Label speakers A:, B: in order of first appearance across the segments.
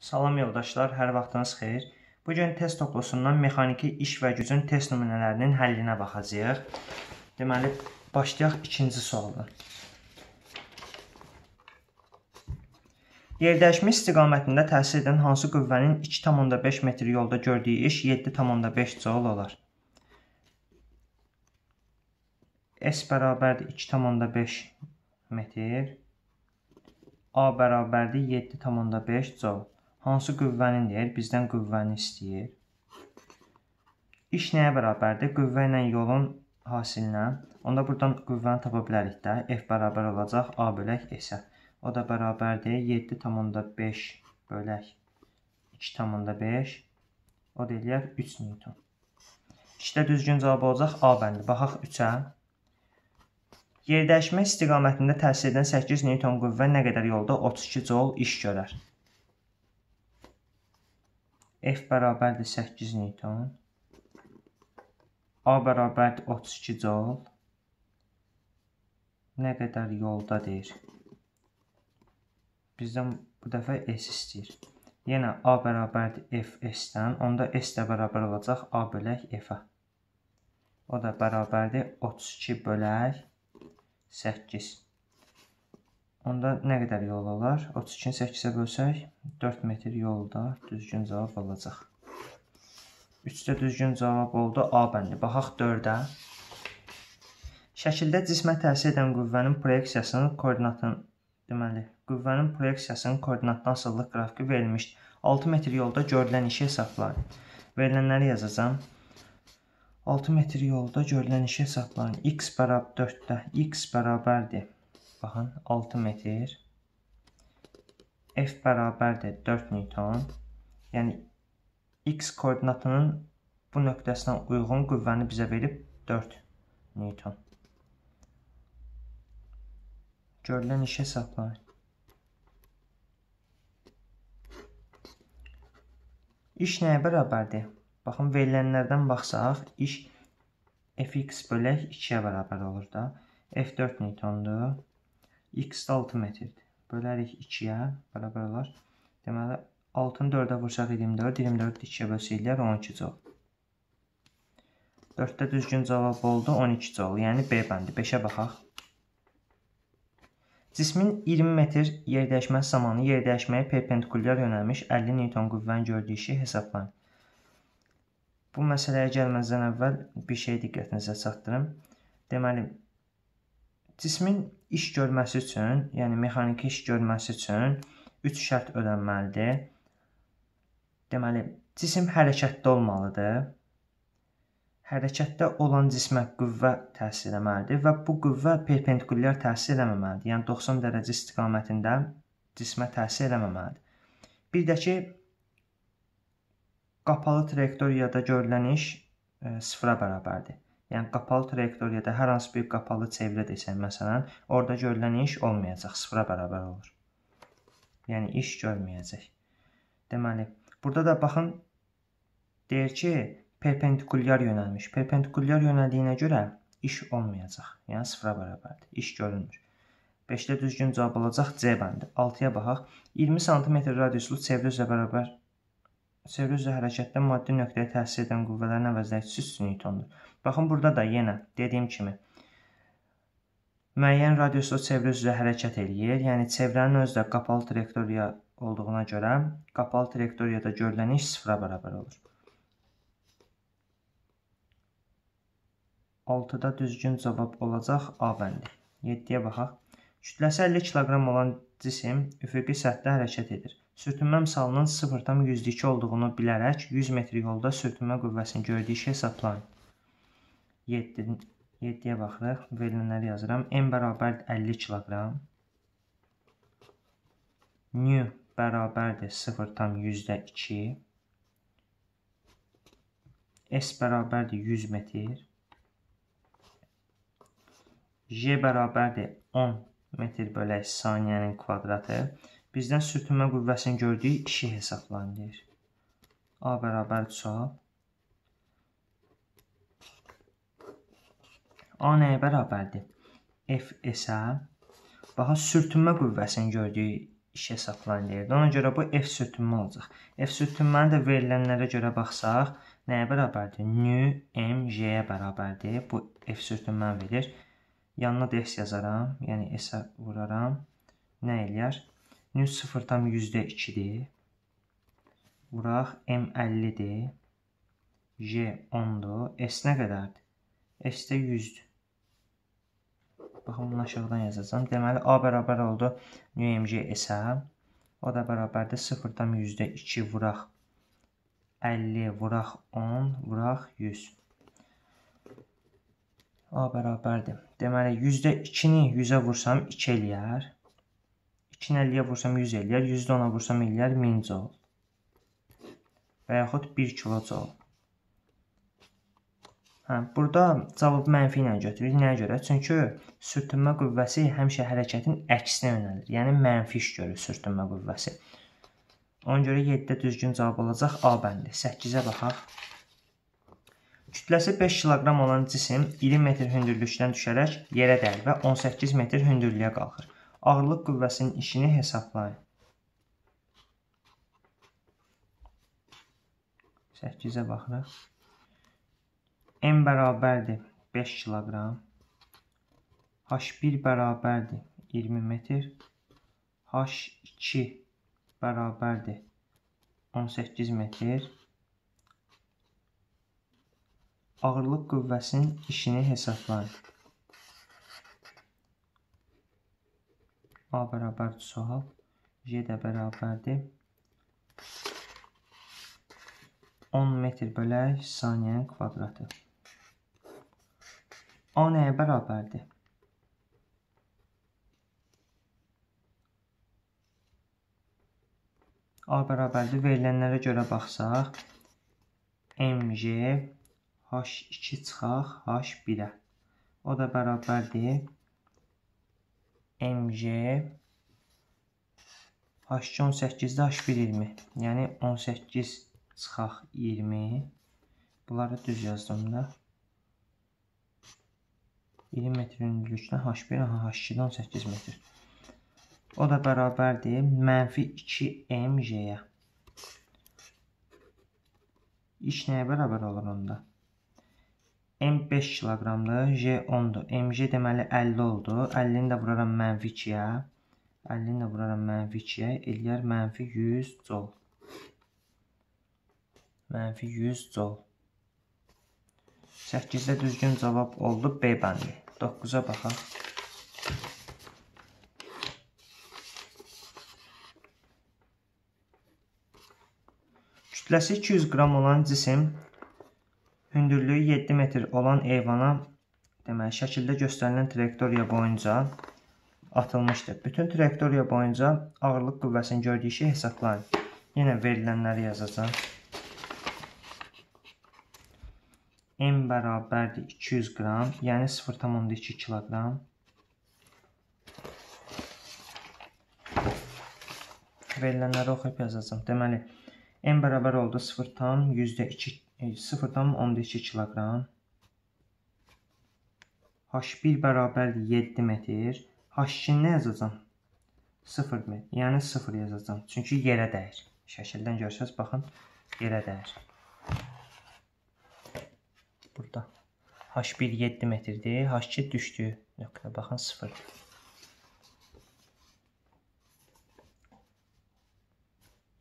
A: Salam yoldaşlar, hər vaxtınız xeyir. Bu gün test toplusundan mexaniki iş və gücün test nümunələrinin həllinə baxacağıq. Deməli, başlayaq ikinci sualdan. Yerdəyişmə istiqamətində təsir edən hansı qüvvənin 2,5 metr yolda gördüyü iş 7,5 joule olar? S bərabərdir 2,5 metr. A bərabərdir 7,5 joule. Hansı qüvvənin deyir? Bizdən qüvvəni istəyir. İş nəyə bərabərdir? Qüvvə ilə yolun hasilinə. Onda buradan qüvvəni tapa bilərik də. F bərabər olacaq A bölək S-ə. O da bərabərdir 7,5 bölək 2,5. O da eləyər 3 Newton. İşdə düzgün cavab olacaq A bəndi. Baxaq 3-ə. Yerdəyişmə istiqamətində təsir edən 8 Newton qüvvə nə qədər yolda 32 joule iş görər? F bərabərdir 8 Newton. A bərabərdir 32 joule. Nə qədər yolda deyir. Bizdən bu dəfə S istəyir. Yenə A bərabərdir F S-dən. Onda S də bərabər olacaq A bölək F-ə. O da bərabərdir 32 bölək 8. Onda nə qədər yol olar? 32-ni 8-ə bölsək 4 metr yolda düzgün cavab olacaq. 3-də düzgün cavab oldu A bəndi. Baxaq 4-ə. Şəkildə cismə təsir edən qüvvənin proyeksiyasının koordinatını deməli, qüvvənin proyeksiyasının koordinatdan asılılıq qrafiki verilmişdir. 6 metr yolda görülən işi hesablayın. Verilənləri yazacağam. 6 metr yolda görülən işi hesablayın. X bərabər 4-də X bərabərdir Baxın, 6 metr. F bərabərdir 4 Newton. Yəni x koordinatının bu nöqtəsinə uyğun qüvvəni bizə verib 4 Newton. Görülən işə hesablayın. İş nəyə bərabərdir? Baxın, verilənlərdən baxsaq, iş fx bölək 2-yə bərabər olur da. F4 Newtondur x 6 metrdir. Bölərik 2-yə, bərabər olar. Deməli, 6-nı 4-ə vursaq 24, 24 2-yə bölsəklər 12 joule. 4-də düzgün cavab oldu 12 joule, yəni B bəndi. 5-ə baxaq. Cismin 20 metr yerdəyişməsi zamanı yerdəyişməyə perpendikulyar yönəlmiş 50 Newton qüvvənin gördüyü işi hesablayın. Bu məsələyə gəlməzdən əvvəl bir şey diqqətinizə çatdırım. Deməli, Cismin iş görməsi üçün, yəni mexaniki iş görməsi üçün 3 şərt ödənməlidir. Deməli, cisim hərəkətdə olmalıdır. Hərəkətdə olan cismə qüvvə təsir etməlidir və bu qüvvə perpendikulyar təsir etməməlidir. Yəni 90 dərəcə istiqamətində cismə təsir etməməlidir. Bir də ki, qapalı trayektoriyada görülən iş e, sıfıra bərabərdir. Yəni qapalı trayektoriyada hər hansı bir qapalı çevrə desək, məsələn, orada görülən iş olmayacaq, sıfıra bərabər olur. Yəni iş görməyəcək. Deməli, burada da baxın deyir ki, perpendikulyar yönəlmiş. Perpendikulyar yönəldiyinə görə iş olmayacaq. Yəni sıfıra bərabərdir. İş görünmür. 5-də düzgün cavab olacaq C bəndi. 6-ya baxaq. 20 sm radiuslu çevrə üzrə bərabər çevrə üzrə hərəkətdə maddi nöqtəyə təsir edən qüvvələrin əvəzləşicisi 3 Newtondur. Baxın burada da yenə dediyim kimi müəyyən radiuslu çevrə üzrə hərəkət eləyir. Yəni çevrənin özü də qapalı trayektoriya olduğuna görə qapalı trayektoriyada görülən iş sıfıra bərabər olur. 6-da düzgün cavab olacaq A bəndi. 7-yə baxaq. Kütləsi 50 kiloqram olan cisim üfüqi səthdə hərəkət edir. Sürtünmə misalının 0,102 olduğunu bilərək 100 metr yolda sürtünmə qüvvəsini gördüyü işi hesablayın. 7 7-yə baxırıq. Verilənləri yazıram. M bərabər 50 kiloqram. N bərabərdir 0,102. S bərabərdir 100 metr. J bərabərdir 10 metr bölək saniyənin kvadratı. Bizdən sürtünmə qüvvəsinin gördüyü işi hesablayın deyir. A bərabər çap. A nəyə bərabərdir? F S-ə. Baxa sürtünmə qüvvəsinin gördüyü iş hesablayın deyirdi. Ona görə bu F sürtünmə olacaq. F sürtünməni də verilənlərə görə baxsaq, nəyə bərabərdir? Nü M J-yə bərabərdir. Bu F sürtünməni verir. Yanına da S yazaram, yəni S-ə vuraram. Nə eləyər? Nü 0,2-dir. Vuraq M 50-dir. J 10-dur. S nə qədərdir? S də 100-dür. Baxın, bunu aşağıdan yazacağam. Deməli, A bərabər oldu UMG S-ə. O da bərabərdir 0-dan %2 vuraq 50, vuraq 10, vuraq 100. A bərabərdir. Deməli, %2-ni 100-ə vursam 2 eləyər. 2-ni 50-yə vursam 100 eləyər. 100-də 10-a vursam eləyər 1000 joule. Və yaxud 1 kilojoule. Hə, burada cavabı mənfi ilə götürürük. Nəyə görə? Çünki sürtünmə qüvvəsi həmişə hərəkətin əksinə yönəlir. Yəni mənfi iş görür sürtünmə qüvvəsi. Ona görə 7-də düzgün cavab olacaq A bəndi. 8-ə baxaq. Kütləsi 5 kiloqram olan cisim 20 metr hündürlükdən düşərək yerə dəyir və 18 metr hündürlüyə qalxır. Ağırlıq qüvvəsinin işini hesablayın. 8-ə baxırıq. M bərabərdir 5 kiloqram. H1 bərabərdir 20 metr. H2 bərabərdir 18 metr. Ağırlıq qüvvəsinin işini hesablayın. A bərabərdir sual. J də bərabərdir 10 metr bölək saniyənin kvadratı. A nəyə bərabərdir? A bərabərdir. Verilənlərə görə baxsaq, MJ H2 çıxaq H1-ə. O da bərabərdir. MJ H2 18-də H1 20. Yəni 18 çıxaq 20. Bunları düz yazdım da. 20 metr hündürlükdən H1, H2-də 18 metr. O da bərabərdir mənfi 2mj-yə. İş nəyə bərabər olur onda? M 5 kiloqramdır, J 10-dur. MJ deməli 50 oldu. 50-ni də vuraram mənfi 2-yə. 50-ni də vuraram mənfi 2-yə. Eləyər mənfi 100 jol. Mənfi 100 jol. 8-də düzgün cavab oldu B bəndi. 9-a baxaq. Kütləsi 200 qram olan cisim hündürlüyü 7 metr olan eyvana deməli şəkildə göstərilən trayektoriya boyunca atılmışdır. Bütün trayektoriya boyunca ağırlıq qüvvəsinin gördüyü işi hesablayın. Yenə verilənləri yazacağam. M bərabərdir 200 qram, yəni 0,2 kiloqram. Verilənləri oxuyub yazacağım. Deməli, M bərabər oldu 0,2 0,12 kiloqram. H1 bərabərdir 7 metr. H2 nə yazacağam? 0 metr. Yəni 0 yazacağam. Çünki yerə dəyir. Şəkildən görsəz, baxın, yerə dəyir burada. H1 7 metrdir. H2 düşdü. Nöqtə baxın 0.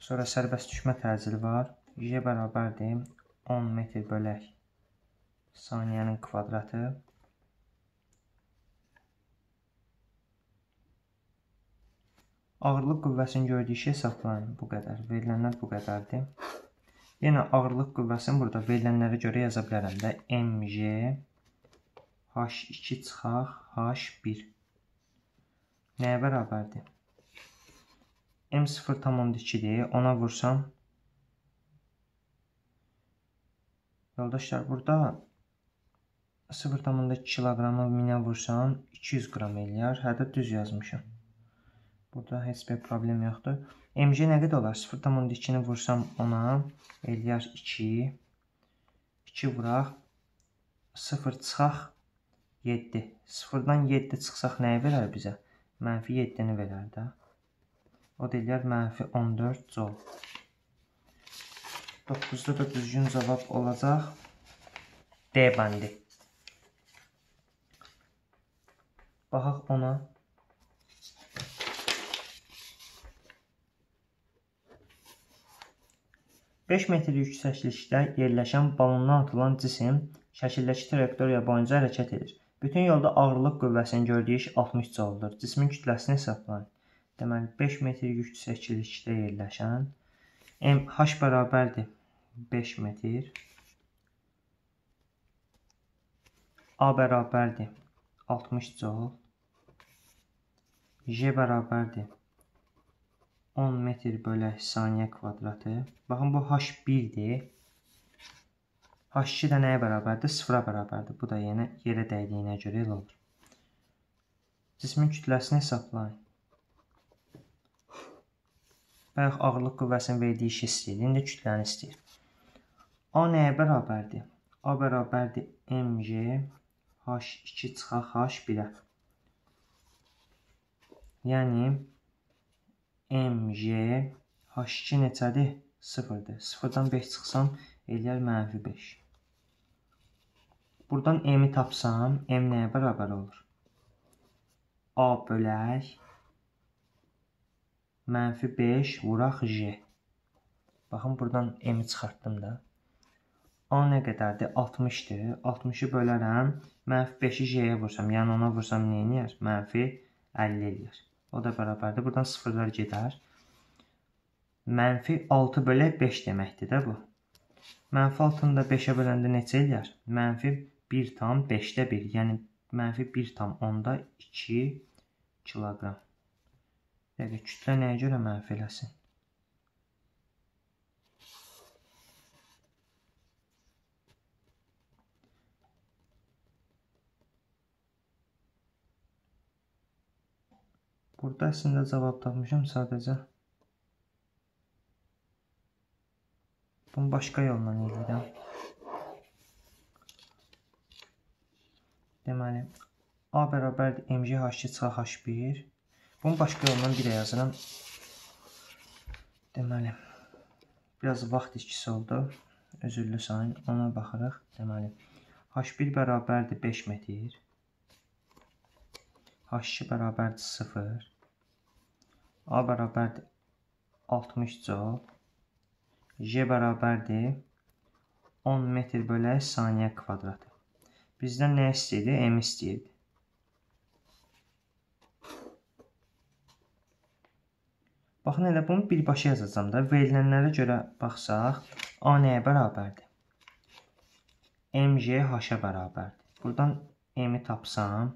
A: Sonra sərbəst düşmə təcili var. Y bərabərdir 10 metr bölək saniyənin kvadratı. Ağırlıq qüvvəsinin gördüyü şey hesablayın. Bu qədər. Verilənlər bu qədərdir. Yenə ağırlıq qüvvəsini burada verilənlərə görə yaza bilərəm də. MJ H2 çıxaq H1 nəyə bərabərdir? M 0,2-dir. Ona vursam Yoldaşlar, burada 0,2 kiloqramı 1000-ə vursam 200 qram eləyər. Hədə düz yazmışam. Burada heç bir problem yoxdur. MG nə qədər olar? 0,2-ni vursam ona eləyər 2. 2 vuraq. 0 çıxaq 7. 0-dan 7 çıxsaq nəyi verər bizə? Mənfi 7-ni verər də. O da eləyər mənfi 14 joule. 9-da da düzgün cavab olacaq D bəndi. Baxaq ona. 5 metr yüksəklikdə yerləşən balondan atılan cisim şəkildəki trayektoriya boyunca hərəkət edir. Bütün yolda ağırlıq qüvvəsinin gördüyü iş 60 jouldur. Cismin kütləsini hesablayın. Deməli 5 metr yüksəklikdə yerləşən m h bərabərdir 5 metr. A bərabərdir 60 joule. J bərabərdir 10 metr bölək saniyə kvadratı. Baxın, bu H1-dir. H2 də nəyə bərabərdir? Sıfıra bərabərdir. Bu da yenə yerə dəydiyinə görə elə olur. Cismin kütləsini hesablayın. Bayaq ağırlıq qüvvəsinin verdiyi işi istəyir. İndi kütləni istəyir. A nəyə bərabərdir? A bərabərdir mg h2 çıxaq h1-ə. Yəni mg h2 neçədir? 0-dır. 0-dan 5 çıxsam eləyər mənfi 5. Buradan m-i tapsam, m nəyə bərabər olur? A bölək mənfi 5 vuraq j. Baxın, buradan m-i çıxartdım da. A nə qədərdir? 60-dır. 60-ı bölərəm. Mənfi 5-i j-yə vursam, yəni ona vursam nə eləyər? Mənfi 50 eləyər. O da bərabərdir. Buradan sıfırlar gedər. Mənfi 6 bölək 5 deməkdir də bu. Mənfi 6-nı da 5-ə böləndə neçə eləyər? Mənfi 1 tam 5-də 1. Yəni mənfi 1 tam 10-da 2 kiloqram. Yəni kütlə nəyə görə mənfi eləsin? Burada əslində cavab tapmışam sadəcə. Bunu başqa yolla eləyirəm. Deməli, A bərabərdir mg h2 çıxaq h1. Bunu başqa yolla bir yazıram. Deməli, biraz vaxt itkisi oldu. Özürlü sayın. Ona baxırıq. Deməli, h1 bərabərdir 5 metr. H2 bərabərdir 0. A bərabərdir 60 joule. J bərabərdir 10 metr bölək saniyə kvadratı. Bizdən nə istəyirdi? M istəyirdi. Baxın, elə bunu birbaşa yazacağım da. Verilənlərə görə baxsaq, A nəyə bərabərdir? MJ H-ə bərabərdir. Buradan M-i tapsam,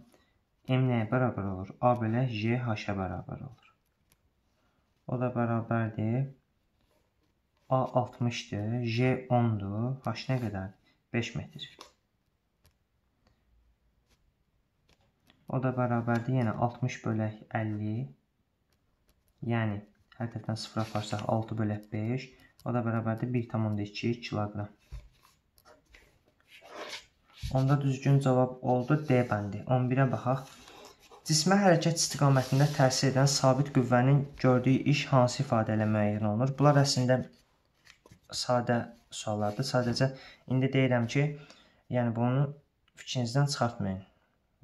A: M nəyə bərabər olur? A belə J H-ə bərabər olur. O da bərabərdir. A 60-dır, J 10-dur. H nə qədərdir? 5 metr. O da bərabərdir, yenə 60 bölək 50. Yəni, hər tərəfdən 0 aparsaq 6 bölək 5. O da bərabərdir 1,2 kiloqram. Onda düzgün cavab oldu D bəndi. 11-ə baxaq. Cismə hərəkət istiqamətində təsir edən sabit qüvvənin gördüyü iş hansı ifadə ilə müəyyən olunur? Bunlar əslində sadə suallardır. Sadəcə indi deyirəm ki, yəni bunu fikrinizdən çıxartmayın.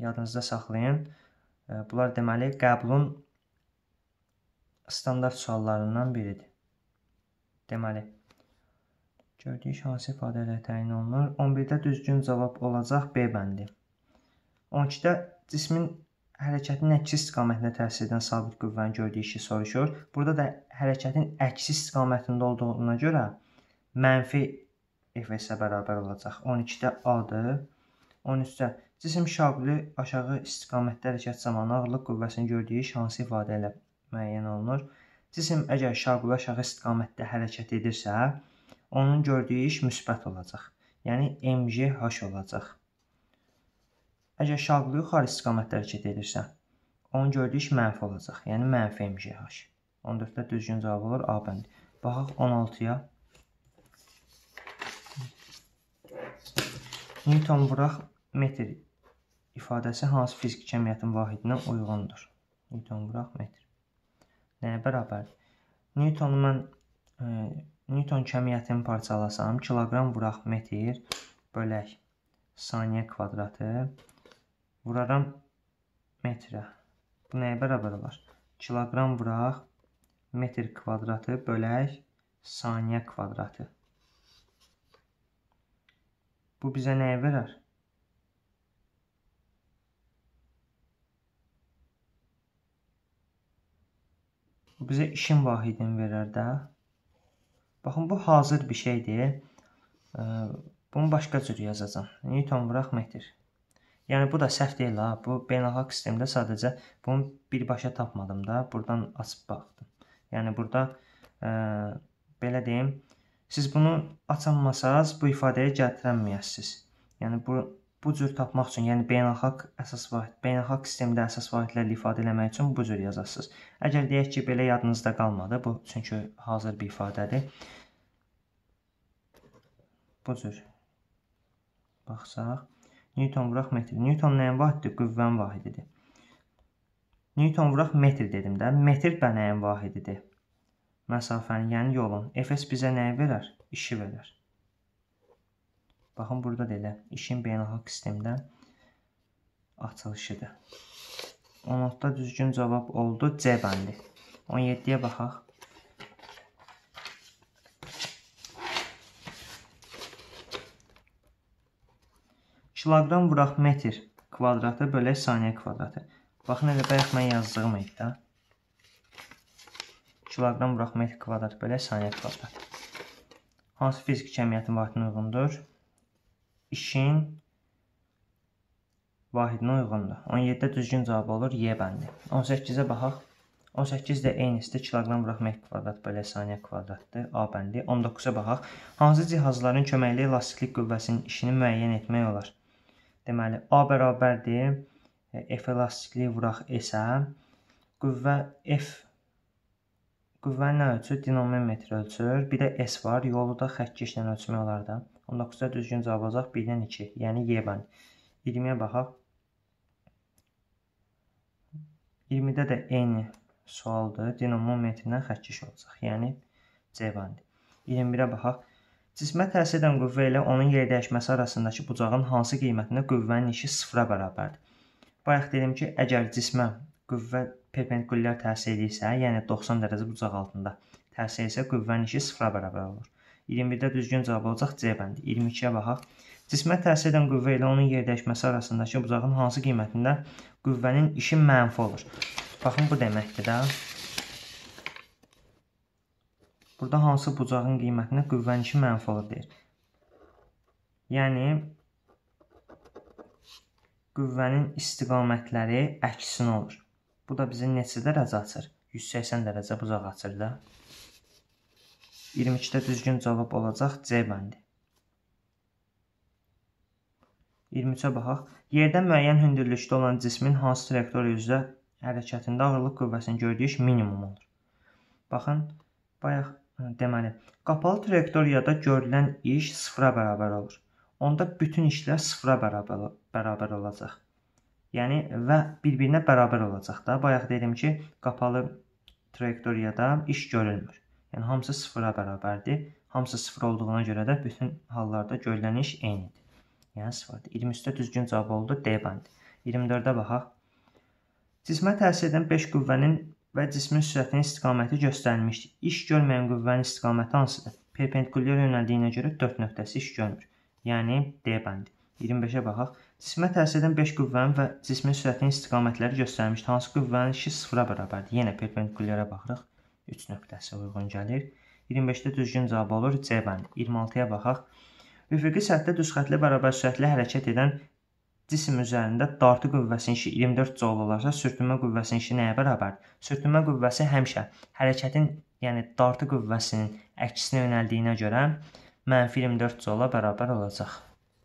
A: Yadınızda saxlayın. Bunlar deməli qəbulun standart suallarından biridir. Deməli, Gördüyü hansı ifadə ilə təyin olunur? 11-də düzgün cavab olacaq B bəndi. 12-də cismin hərəkətin əksi istiqamətində təsir edən sabit qüvvənin gördüyü işi soruşur. Burada da hərəkətin əksi istiqamətində olduğuna görə mənfi F-ə bərabər olacaq. 12-də A-dır. 13-də cisim şaquli aşağı istiqamətdə hərəkət zamanı ağırlıq qüvvəsinin gördüyü iş hansı ifadə ilə müəyyən olunur? Cisim əgər şaquli aşağı istiqamətdə hərəkət edirsə, onun gördüyü iş müsbət olacaq. Yəni MGH olacaq. Əgər şaqlı yuxarı istiqamətdə hərəkət edirsə, onun gördüyü iş mənfi olacaq. Yəni mənfi MGH. 14-də düzgün cavab olur A bəndi. Baxaq 16-ya. Newton vuraq metr ifadəsi hansı fiziki cəmiyyətin vahidinə uyğundur? Newton vuraq metr. nəyə bərabərdir? Newtonu mən e, Newton kəmiyyətini parçalasam, kiloqram vuraq metr bölək saniyə kvadratı vuraram metrə. Bu nəyə bərabər olar? Kiloqram vuraq metr kvadratı bölək saniyə kvadratı. Bu bizə nəyi verər? Bu bizə işin vahidini verər də. Baxın, bu hazır bir şeydir. Bunu başqa cür yazacağam. Newton vuraq metr. Yəni bu da səhv deyil ha. Bu beynəlxalq sistemdə sadəcə bunu birbaşa tapmadım da. Burdan açıb baxdım. Yəni burada ə, belə deyim, Siz bunu açanmasanız bu ifadəyə gətirənməyəsiniz. Yəni bu bu cür tapmaq üçün, yəni beynəlxalq əsas vahid, beynəlxalq sistemdə əsas vahidlərlə ifadə etmək üçün bu cür yazasınız. Əgər deyək ki, belə yadınızda qalmadı, bu çünki hazır bir ifadədir. Bu cür baxsaq, Newton vuraq metr. Newton nəyin vahididir? Qüvvənin vahididir. Newton vuraq metr dedim də. Metr də nəyin vahididir? məsafəni, yəni yolun. Fs bizə nəyi verər? İşi verər. Baxın, burada da elə işin beynəlxalq sistemdə açılışıdır. 16-da düzgün cavab oldu C bəndi. 17-yə baxaq. Kiloqram vuraq metr kvadratı bölək saniyə kvadratı. Baxın, elə bayaq mən yazdığım idi də kiloqram vuraq metr kvadrat bölə saniyə kvadrat. Hansı fiziki cəmiyyətin vahidinə uyğundur? İşin vahidinə uyğundur. 17-də düzgün cavab olur Y bəndi. 18-ə baxaq. 18 də eynisidir. Kiloqram vuraq metr kvadrat bölə saniyə kvadratdır. A bəndi. 19-a baxaq. Hansı cihazların köməkli elastiklik qüvvəsinin işini müəyyən etmək olar? Deməli, A bərabərdir. F elastikliyi vuraq S-ə. Qüvvə F Qüvvəni nə ölçür? Dinamometr ölçür. Bir də S var. Yolu da xəttkeşlə ölçmək olar da. 19-da düzgün cavab olacaq 1-dən 2. Yəni Y bənd. 20-yə baxaq. 20-də də eyni sualdır. Dinamometrlə xəttkeş olacaq. Yəni C bəndi. 21-ə baxaq. Cismə təsir edən qüvvə ilə onun yer dəyişməsi arasındakı bucağın hansı qiymətində qüvvənin işi sıfıra bərabərdir? Bayaq dedim ki, əgər cismə qüvvə perpendikulyar təsir edirsə, yəni 90 dərəcə bucaq altında təsir etsə, qüvvənin işi sıfıra bərabər olur. 21-də düzgün cavab olacaq C bəndi. 22-yə baxaq. Cismə təsir edən qüvvə ilə onun yer dəyişməsi arasındakı bucağın hansı qiymətində qüvvənin işi mənfi olur. Baxın, bu deməkdir də. Burada hansı bucağın qiymətində qüvvənin işi mənfi olur deyir. Yəni, qüvvənin istiqamətləri əksinə olur. Bu da bizi neçə dərəcə açır? 180 dərəcə buzaq açır da. 22-də düzgün cavab olacaq C bəndi. 23-ə baxaq. Yerdə müəyyən hündürlükdə olan cismin hansı trayektoriya üzrə hərəkətində ağırlıq qüvvəsinin gördüyü iş minimum olur. Baxın, bayaq deməli, qapalı trayektoriyada görülən iş sıfıra bərabər olur. Onda bütün işlər sıfıra bərabər, bərabər olacaq. Yəni və bir-birinə bərabər olacaq da. Bayaq dedim ki, qapalı trayektoriyada iş görülmür. Yəni hamısı sıfıra bərabərdir. Hamısı sıfır olduğuna görə də bütün hallarda görülən iş eynidir. Yəni sıfırdır. 23-də düzgün cavab oldu D bəndi. 24-də baxaq. Cismə təsir edən 5 qüvvənin və cismin sürətinin istiqaməti göstərilmişdir. İş görməyən qüvvənin istiqaməti hansıdır? Perpendikulyar yönəldiyinə görə 4 nöqtəsi iş görmür. Yəni D bəndi. 25-ə baxaq. Cismə təsir edən 5 qüvvənin və cismin sürətinin istiqamətləri göstərilmişdir. Hansı qüvvənin işi sıfıra bərabərdir? Yenə perpendikulyara baxırıq. 3 nöqtəsi uyğun gəlir. 25-də düzgün cavab olur C bəndi. 26-ya baxaq. Üfüqi səthdə düz xətli bərabər sürətlə hərəkət edən cisim üzərində dartı qüvvəsinin işi 24 joule olarsa, sürtünmə qüvvəsinin işi nəyə bərabərdir? Sürtünmə qüvvəsi həmişə hərəkətin, yəni dartı qüvvəsinin əksinə yönəldiyinə görə mənfi 24 joule bərabər olacaq.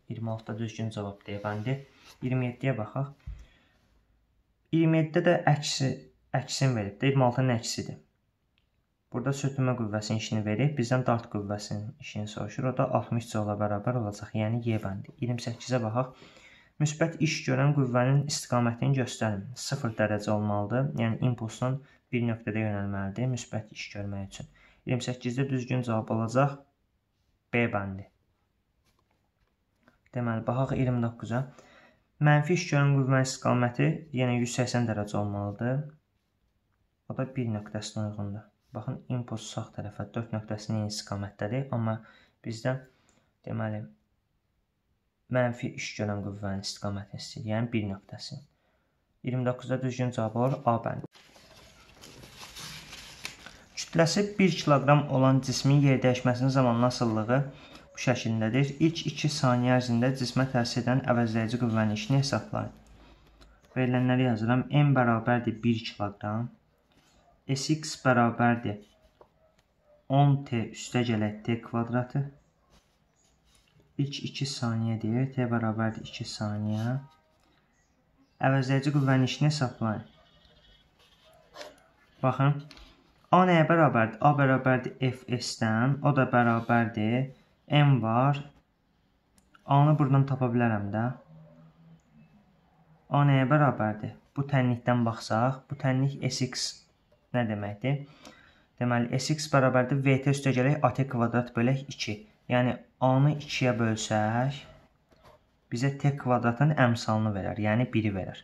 A: 26-da düzgün cavab D bəndi. 27-yə baxaq. 27-də də əksi əksin verib də 26-nın əksidir. Burada sürtünmə qüvvəsinin işini verib, bizdən dart qüvvəsinin işini soruşur. O da 60 joula bərabər olacaq, yəni Y bəndi. 28-ə baxaq. Müsbət iş görən qüvvənin istiqamətini göstərin. 0 dərəcə olmalıdır. Yəni impulsun bir nöqtədə yönəlməlidir müsbət iş görmək üçün. 28-də düzgün cavab olacaq B bəndi. Deməli, baxaq 29-a. Mənfi iş görən qüvvənin istiqaməti yenə 180 dərəcə olmalıdır. O da 1 nöqtəsinə uyğundur. Baxın, impuls sağ tərəfə 4 nöqtəsinin istiqamətdədir, amma bizdə deməli mənfi iş görən qüvvənin istiqamətini istəyir, yəni 1 nöqtəsi. 29-da düzgün cavab olur A bəndi. Kütləsi 1 kiloqram olan cismin yer dəyişməsinin zamanlı asıllığı bu şəkildədir. İlk 2 saniyə ərzində cismə təsir edən əvəzləyici qüvvənin işini hesablayın. Verilənləri yazıram. M bərabərdir 1 kiloqram. Sx bərabərdir 10t üstə gələk t kvadratı İlk 2 saniyədir. T bərabərdir 2 saniyə. Əvəzləyici qüvvənin işini hesablayın. Baxın. A nəyə bərabərdir? A bərabərdir Fs-dən. O da bərabərdir. M var. A-nı buradan tapa bilərəm də. A nəyə bərabərdir? Bu tənlikdən baxsaq, bu tənlik Sx nə deməkdir? Deməli, Sx bərabərdir Vt üstə gələk At kvadrat bölək 2. Yəni A-nı 2-yə bölsək, bizə t kvadratın əmsalını verər, yəni 1-i verər.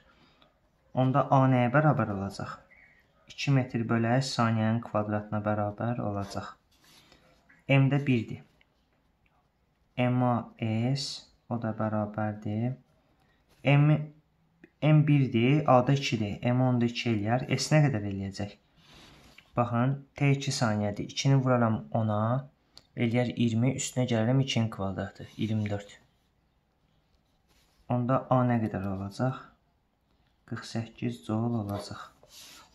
A: Onda A nəyə bərabər olacaq? 2 metr bölək saniyənin kvadratına bərabər olacaq. M də 1-dir. MA S o da bərabərdir. M M 1-dir, A da 2-dir. M 10-da 2 eləyər. S nə qədər eləyəcək? Baxın, T 2 saniyədir. 2-ni vuraram 10-a. Eləyər 20, üstünə gələrəm 2-nin kvadratı, 24. Onda A nə qədər olacaq? 48 joule olacaq.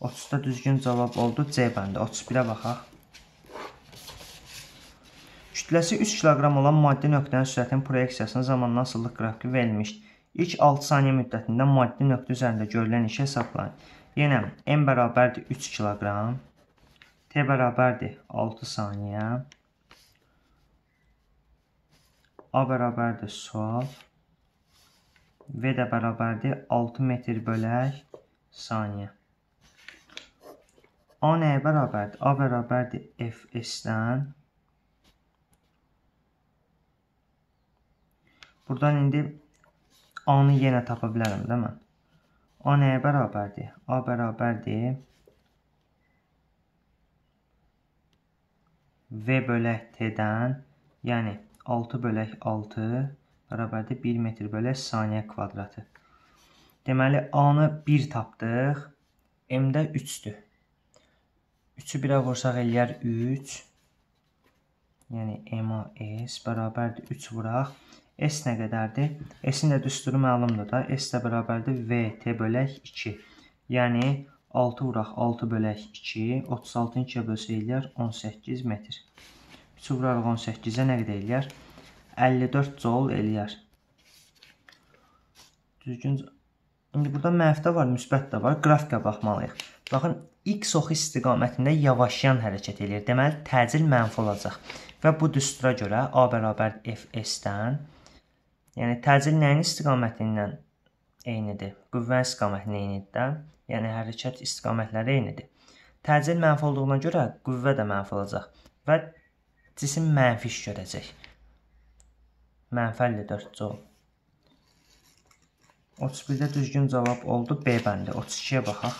A: 30-da düzgün cavab oldu C bəndi. 31-ə baxaq. Kütləsi 3 kiloqram olan maddi nöqtənin sürətinin proyeksiyasının zamanlı asıllıq qrafiki verilmişdir. İlk 6 saniyə müddətində maddi nöqtə üzərində görülən işi hesablayın. Yenə M bərabərdir 3 kiloqram, T bərabərdir 6 saniyə, A bərabərdir sual. V də bərabərdir 6 metr bölək saniyə. A nəyə bərabərdir? A bərabərdir Fs-dən. Buradan indi A-nı yenə tapa bilərəm də mən. A nəyə bərabərdir? A bərabərdir V bölək T-dən, yəni 6 bölək 6 bərabərdir 1 metr bölək saniyə kvadratı. Deməli, A-nı 1 tapdıq, M-də 3-dür. 3-ü 1-ə vursaq eləyər 3. Yəni, M-A-S bərabərdir 3 vuraq. S nə qədərdir? S-in də düsturu məlumdur da. S də bərabərdir V-T bölək 2. Yəni, 6 vuraq 6 bölək 2. 36-ın 2-yə bölsə eləyər 18 metr. 3 vurarıq 18-ə nə qədər eləyər? 54 joule eləyər. Düzgün İndi burada mənfi də var, müsbət də var. Qrafikə baxmalıyıq. Baxın, x oxu istiqamətində yavaşlayan hərəkət eləyir. Deməli, təcil mənfi olacaq. Və bu düstura görə A bərabər Fs-dən, yəni təcil nəyin istiqamətindən eynidir? Qüvvənin istiqamətinin eynidir. Yəni hərəkət istiqamətləri eynidir. Təcil mənfi olduğuna görə qüvvə də mənfi olacaq və cisim mənfi iş görəcək. Mənfi 54 joule. 31-də düzgün cavab oldu B bəndi. 32-yə baxaq.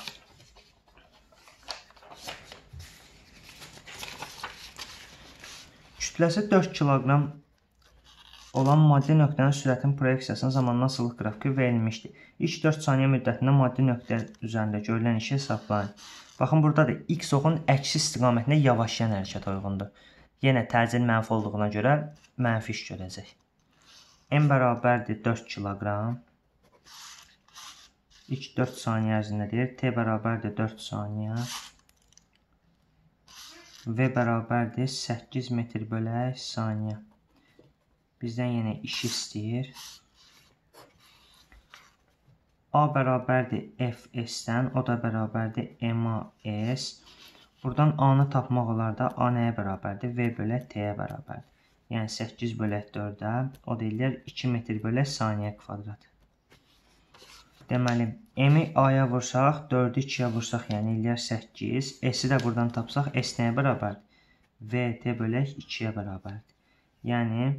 A: Kütləsi 4 kiloqram olan maddi nöqtənin sürətinin proyeksiyasının zamanlı asılıq qrafiki verilmişdir. İlk 4 saniyə müddətində maddi nöqtə üzərində görülən işi hesablayın. Baxın, burada da x oxun əksi istiqamətində yavaşlayan hərəkət uyğundur. Yenə təcil mənfi olduğuna görə mənfi iş görəcək. M bərabərdir 4 kiloqram. İlk 4 saniyə ərzində deyir. T bərabərdir 4 saniyə. V bərabərdir 8 metr bölək saniyə. Bizdən yenə iş istəyir. A bərabərdir Fs-dən, o da bərabərdir MAS. Buradan A-nı tapmaq olar da A nəyə bərabərdir? V bölək T-yə bərabərdir. Yəni 8 bölək 4-ə o eləyər 2 metr bölək saniyə kvadratı. Deməli, M-i A-ya vursaq, 4-ü 2-yə vursaq, yəni eləyər 8. S-i də buradan tapsaq, S nəyə bərabərdir? VT bölək 2-yə bərabərdir. Yəni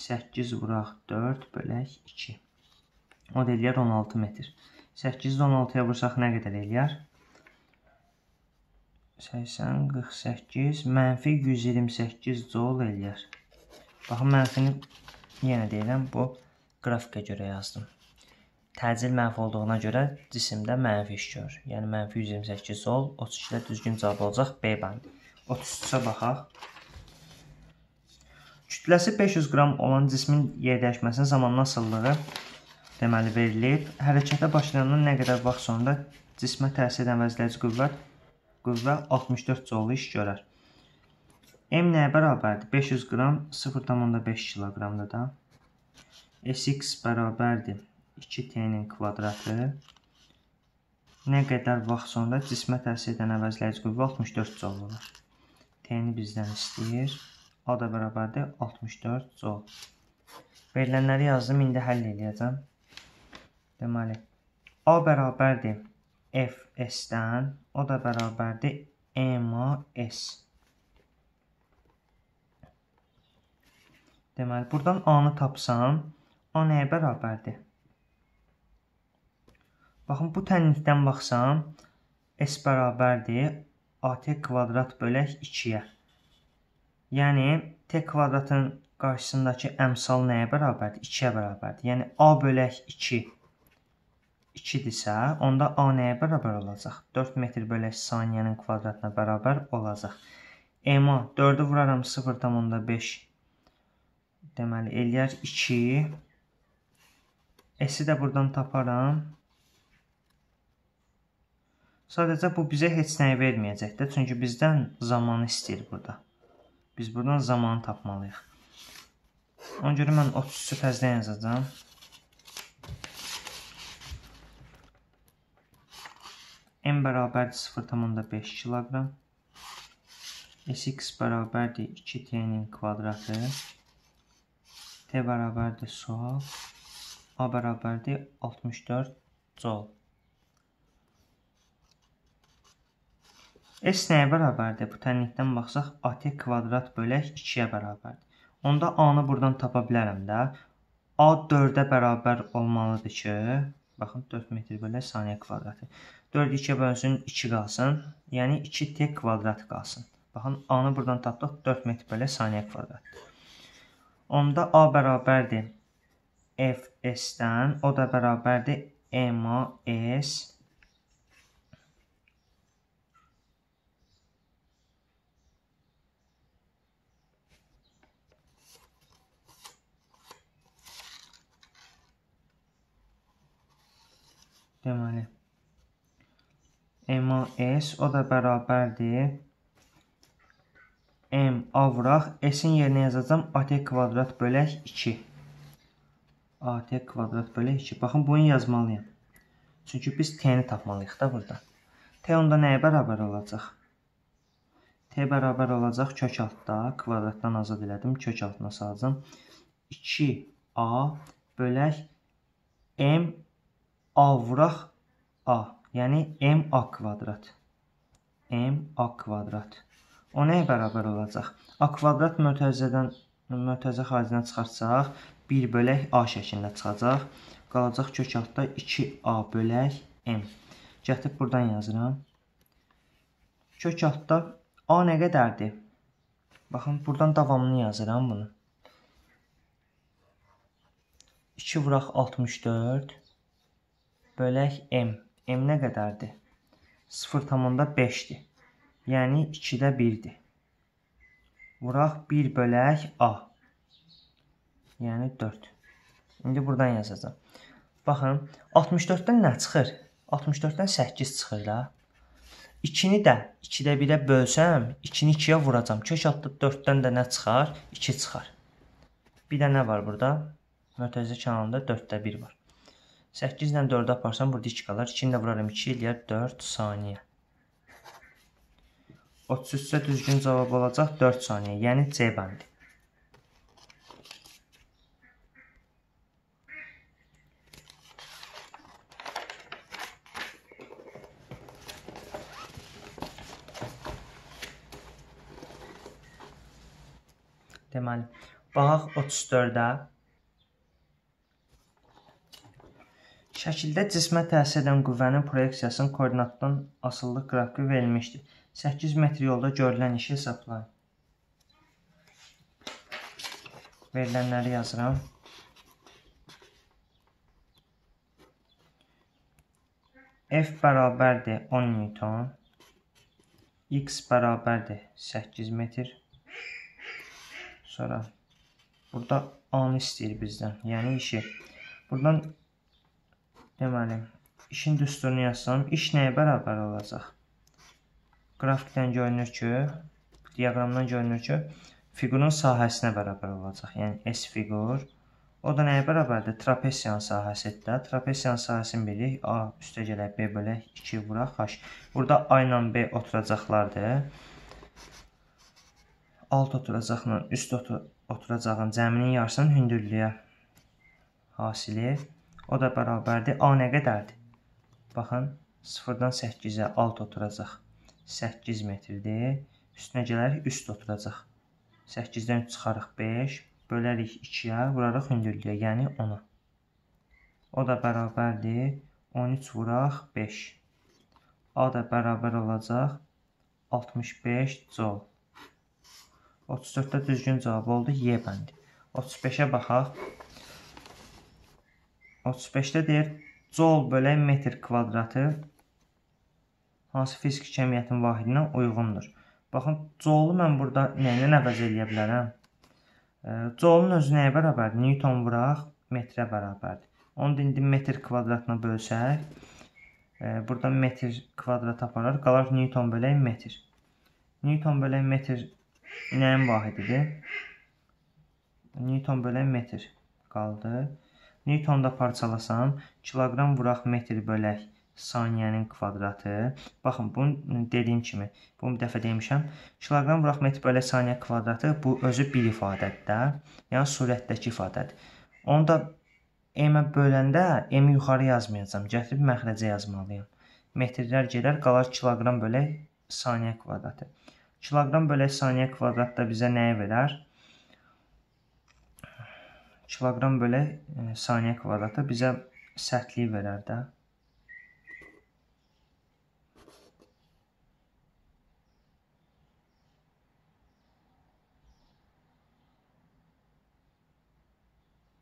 A: 8 vuraq 4 bölək 2. O da eləyər 16 metr. 8-i 16-ya vursaq nə qədər eləyər? 80, 48, mənfi 128 joule eləyər. Baxın, mənfini yenə deyirəm, bu qrafikə görə yazdım. Təcil mənfi olduğuna görə cisimdə mənfi iş görür. Yəni, mənfi 128 joule, 32-də düzgün cavab olacaq B bəndi. 33-ə baxaq. Kütləsi 500 qram olan cismin yerdəyişməsinin zamanlı asıllığı deməli verilib. Hərəkətə başlayandan nə qədər vaxt sonra cismə təsir edən vəzləyici qüvvət qüvvə 64 joule iş görər. M nəyə bərabərdir? 500 qram 0,5 kiloqramdır da. Sx bərabərdir 2t-nin kvadratı. Nə qədər vaxt sonra cismə təsir edən əvəzləyici qüvvə 64 joule olur. T-ni bizdən istəyir. A da bərabərdir 64 joule. Verilənləri yazdım, indi həll eləyəcəm. Deməli, A bərabərdir F-S-dən o da bərabərdir M-A-S. Deməli, buradan A-nı tapsam, A nəyə bərabərdir? Baxın, bu tənlikdən baxsam, S bərabərdir AT kvadrat bölək 2-yə. Yəni, T kvadratın qarşısındakı əmsal nəyə bərabərdir? 2-yə bərabərdir. Yəni, A bölək 2 2-dirsə, onda A nəyə bərabər olacaq? 4 metr bölək saniyənin kvadratına bərabər olacaq. EMA 4-ü vuraram 0,5 deməli eləyər 2. S-i də buradan taparam. Sadəcə bu bizə heç nəyi verməyəcək də, çünki bizdən zamanı istəyir burada. Biz buradan zamanı tapmalıyıq. Ona görə mən 33-ü təzədən yazacağam. M bərabərdir 0,5 kiloqram. Sx bərabərdir 2t-nin kvadratı. T bərabərdir sual. A bərabərdir 64 joule. S nəyə bərabərdir? Bu tənlikdən baxsaq, AT kvadrat bölək 2-yə bərabərdir. Onda A-nı buradan tapa bilərəm də. A 4-ə bərabər olmalıdır ki, baxın 4 metr bölək saniyə kvadratı. 4 2-yə bölünsün 2 qalsın. Yəni 2t kvadrat qalsın. Baxın, A-nı buradan tapdıq 4 metr bölü saniyə kvadrat. Onda A bərabərdir F-S-dən, o da bərabərdir M-A-S Deməli, MAS o da bərabərdir. M A vuraq. S-in yerinə yazacağam AT kvadrat bölək 2. AT kvadrat bölək 2. Baxın, bunu yazmalıyam. Çünki biz T-ni tapmalıyıq da burada. T onda nəyə bərabər olacaq? T bərabər olacaq kök altda. Kvadratdan azad elədim. Kök altına salacam. 2A bölək M A vuraq A. Yəni m a kvadrat. m a kvadrat. O nəyə bərabər olacaq? a kvadrat mötərizədən mötərizə xaricinə çıxarsaq, 1 bölək a şəklində çıxacaq. Qalacaq kök altda 2a bölək m. Gətirib buradan yazıram. Kök altda a nə qədərdir? Baxın, buradan davamını yazıram bunu. 2 vuraq 64 bölək m. M nə qədərdir? 0,5-dir. Yəni 2-də 1-dir. Vuraq 1 bölək A. Yəni 4. İndi buradan yazacağam. Baxın, 64-dən nə çıxır? 64-dən 8 çıxır da. 2-ni də 2-də 1-ə bölsəm, 2-ni 2-yə vuracam. Kök altda 4-dən də nə çıxar? 2 çıxar. Bir də nə var burada? Mötərizə kənarında 4-də 1 var. 8 ilə 4-ü aparsam burada 2 qalar. 2 ilə vuraram 2 eləyər 4 saniyə. 33-də düzgün cavab olacaq 4 saniyə, yəni C bəndi. Deməli, baxaq 34-də Şəkildə cismə təsir edən qüvvənin proyeksiyasının koordinatdan asıllıq qrafiki verilmişdir. 8 metr yolda görülən işi hesablayın. Verilənləri yazıram. F bərabərdir 10 newton. X bərabərdir 8 metr. Sonra burada A-nı istəyir bizdən, yəni işi. Buradan deməli, işin düsturunu yazsam, iş nəyə bərabər olacaq? Qrafikdən görünür ki, diaqramdan görünür ki, fiqurun sahəsinə bərabər olacaq. Yəni S fiqur. O da nəyə bərabərdir? Trapesiyanın sahəsidir. Trapesiyanın sahəsini bilirik. A üstə gələk B bölək 2 vuraq H. Burada A ilə B oturacaqlardır alt oturacaqla üst oturacağın cəminin yarısının hündürlüyə hasili. O da bərabərdir. A nə qədərdir? Baxın, 0-dan 8-ə alt oturacaq. 8 metrdir. Üstünə gələrik, üst oturacaq. 8-dən 3 çıxarıq 5. Bölərik 2-yə, vurarıq hündürlüyə, yəni 10-a. O da bərabərdir. 13 vuraq 5. A da bərabər olacaq 65 joule. 34-də düzgün cavab oldu Y bəndi. 35-ə baxaq. 35-də deyir, joule bölək metr kvadratı hansı fiziki kəmiyyətin vahidinə uyğundur. Baxın, joule mən burada nə ilə əvəz eləyə bilərəm? Joule-un özü nəyə bərabərdir? Newton vuraq, metrə bərabərdir. Onu da indi metr kvadratına bölsək, burada metr kvadrat aparar, qalar Newton bölək metr. Newton bölək metr Nəyin vahididir? Newton bölən metr qaldı. Newtonda parçalasam, kiloqram vuraq metr bölək saniyənin kvadratı. Baxın, bunu dediyim kimi, bunu bir dəfə demişəm. Kiloqram vuraq metr bölək saniyə kvadratı bu özü bir ifadədir də. Yəni surətdəki ifadədir. Onu da m-ə böləndə m-i yuxarı yazmayacağam. Gətirib məxrəcə yazmalıyam. Metrlər gedər, qalar kiloqram bölək saniyə kvadratı. Kiloqram bölək saniyə kvadratda bizə nəyi verər? Kiloqram bölək e, saniyə kvadratı bizə sərtliyi verər də.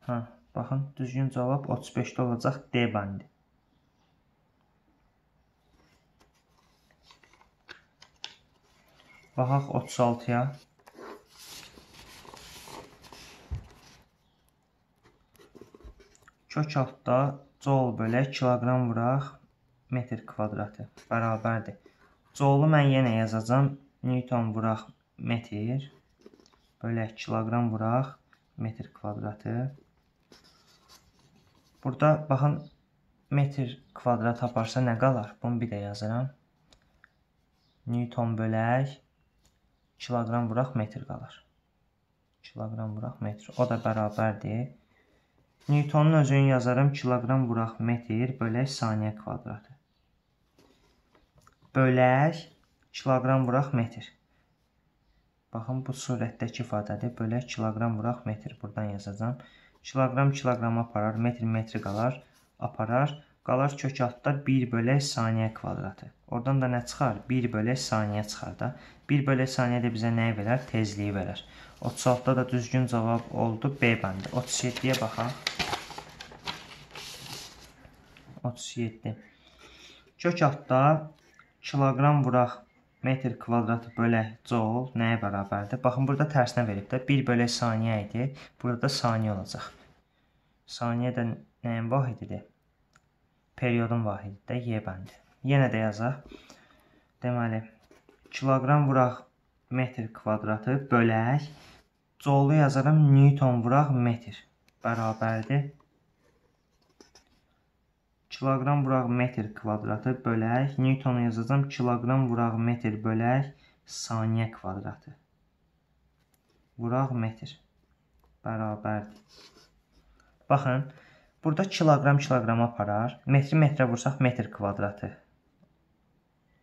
A: Hə, baxın, düzgün cavab 35-də olacaq D bəndi. Baxaq 36-ya. Kök altda joule bölək kiloqram vuraq metr kvadratı bərabərdir. Joule mən yenə yazacağam. Newton vuraq metr bölək kiloqram vuraq metr kvadratı. Burada baxın metr kvadrat aparsa nə qalar? Bunu bir də yazıram. Newton bölək kiloqram vuraq metr qalır. Kiloqram vuraq metr. O da bərabərdir. Newtonun özünü yazaram. Kiloqram vuraq metr bölək saniyə kvadratı. Bölək kiloqram vuraq metr. Baxın, bu surətdəki ifadədir. Bölək kiloqram vuraq metr. Buradan yazacağam. Kiloqram kiloqram aparar. Metr metri qalar. Aparar. Qalar kök altda 1 bölək saniyə kvadratı. Oradan da nə çıxar? 1 bölək saniyə çıxar da. 1 bölək saniyə də bizə nəyi verər? Tezliyi verər. 36-da da düzgün cavab oldu B bəndi. 37-yə baxaq. 37. Kök altda kiloqram vuraq metr kvadratı bölək joule nəyə bərabərdir? Baxın, burada tərsinə verib də 1 bölək saniyə idi. Burada da saniyə olacaq. Saniyə də nəyin vahididir? periodun vahidi də Y bəndi. Yenə də yazaq. Deməli, kiloqram vuraq metr kvadratı bölək. Joule yazaram Newton vuraq metr bərabərdir. Kiloqram vuraq metr kvadratı bölək. Newtonu yazacam kiloqram vuraq metr bölək saniyə kvadratı. Vuraq metr bərabərdir. Baxın, Burada kiloqram kiloqram aparar. Metri metrə vursaq metr kvadratı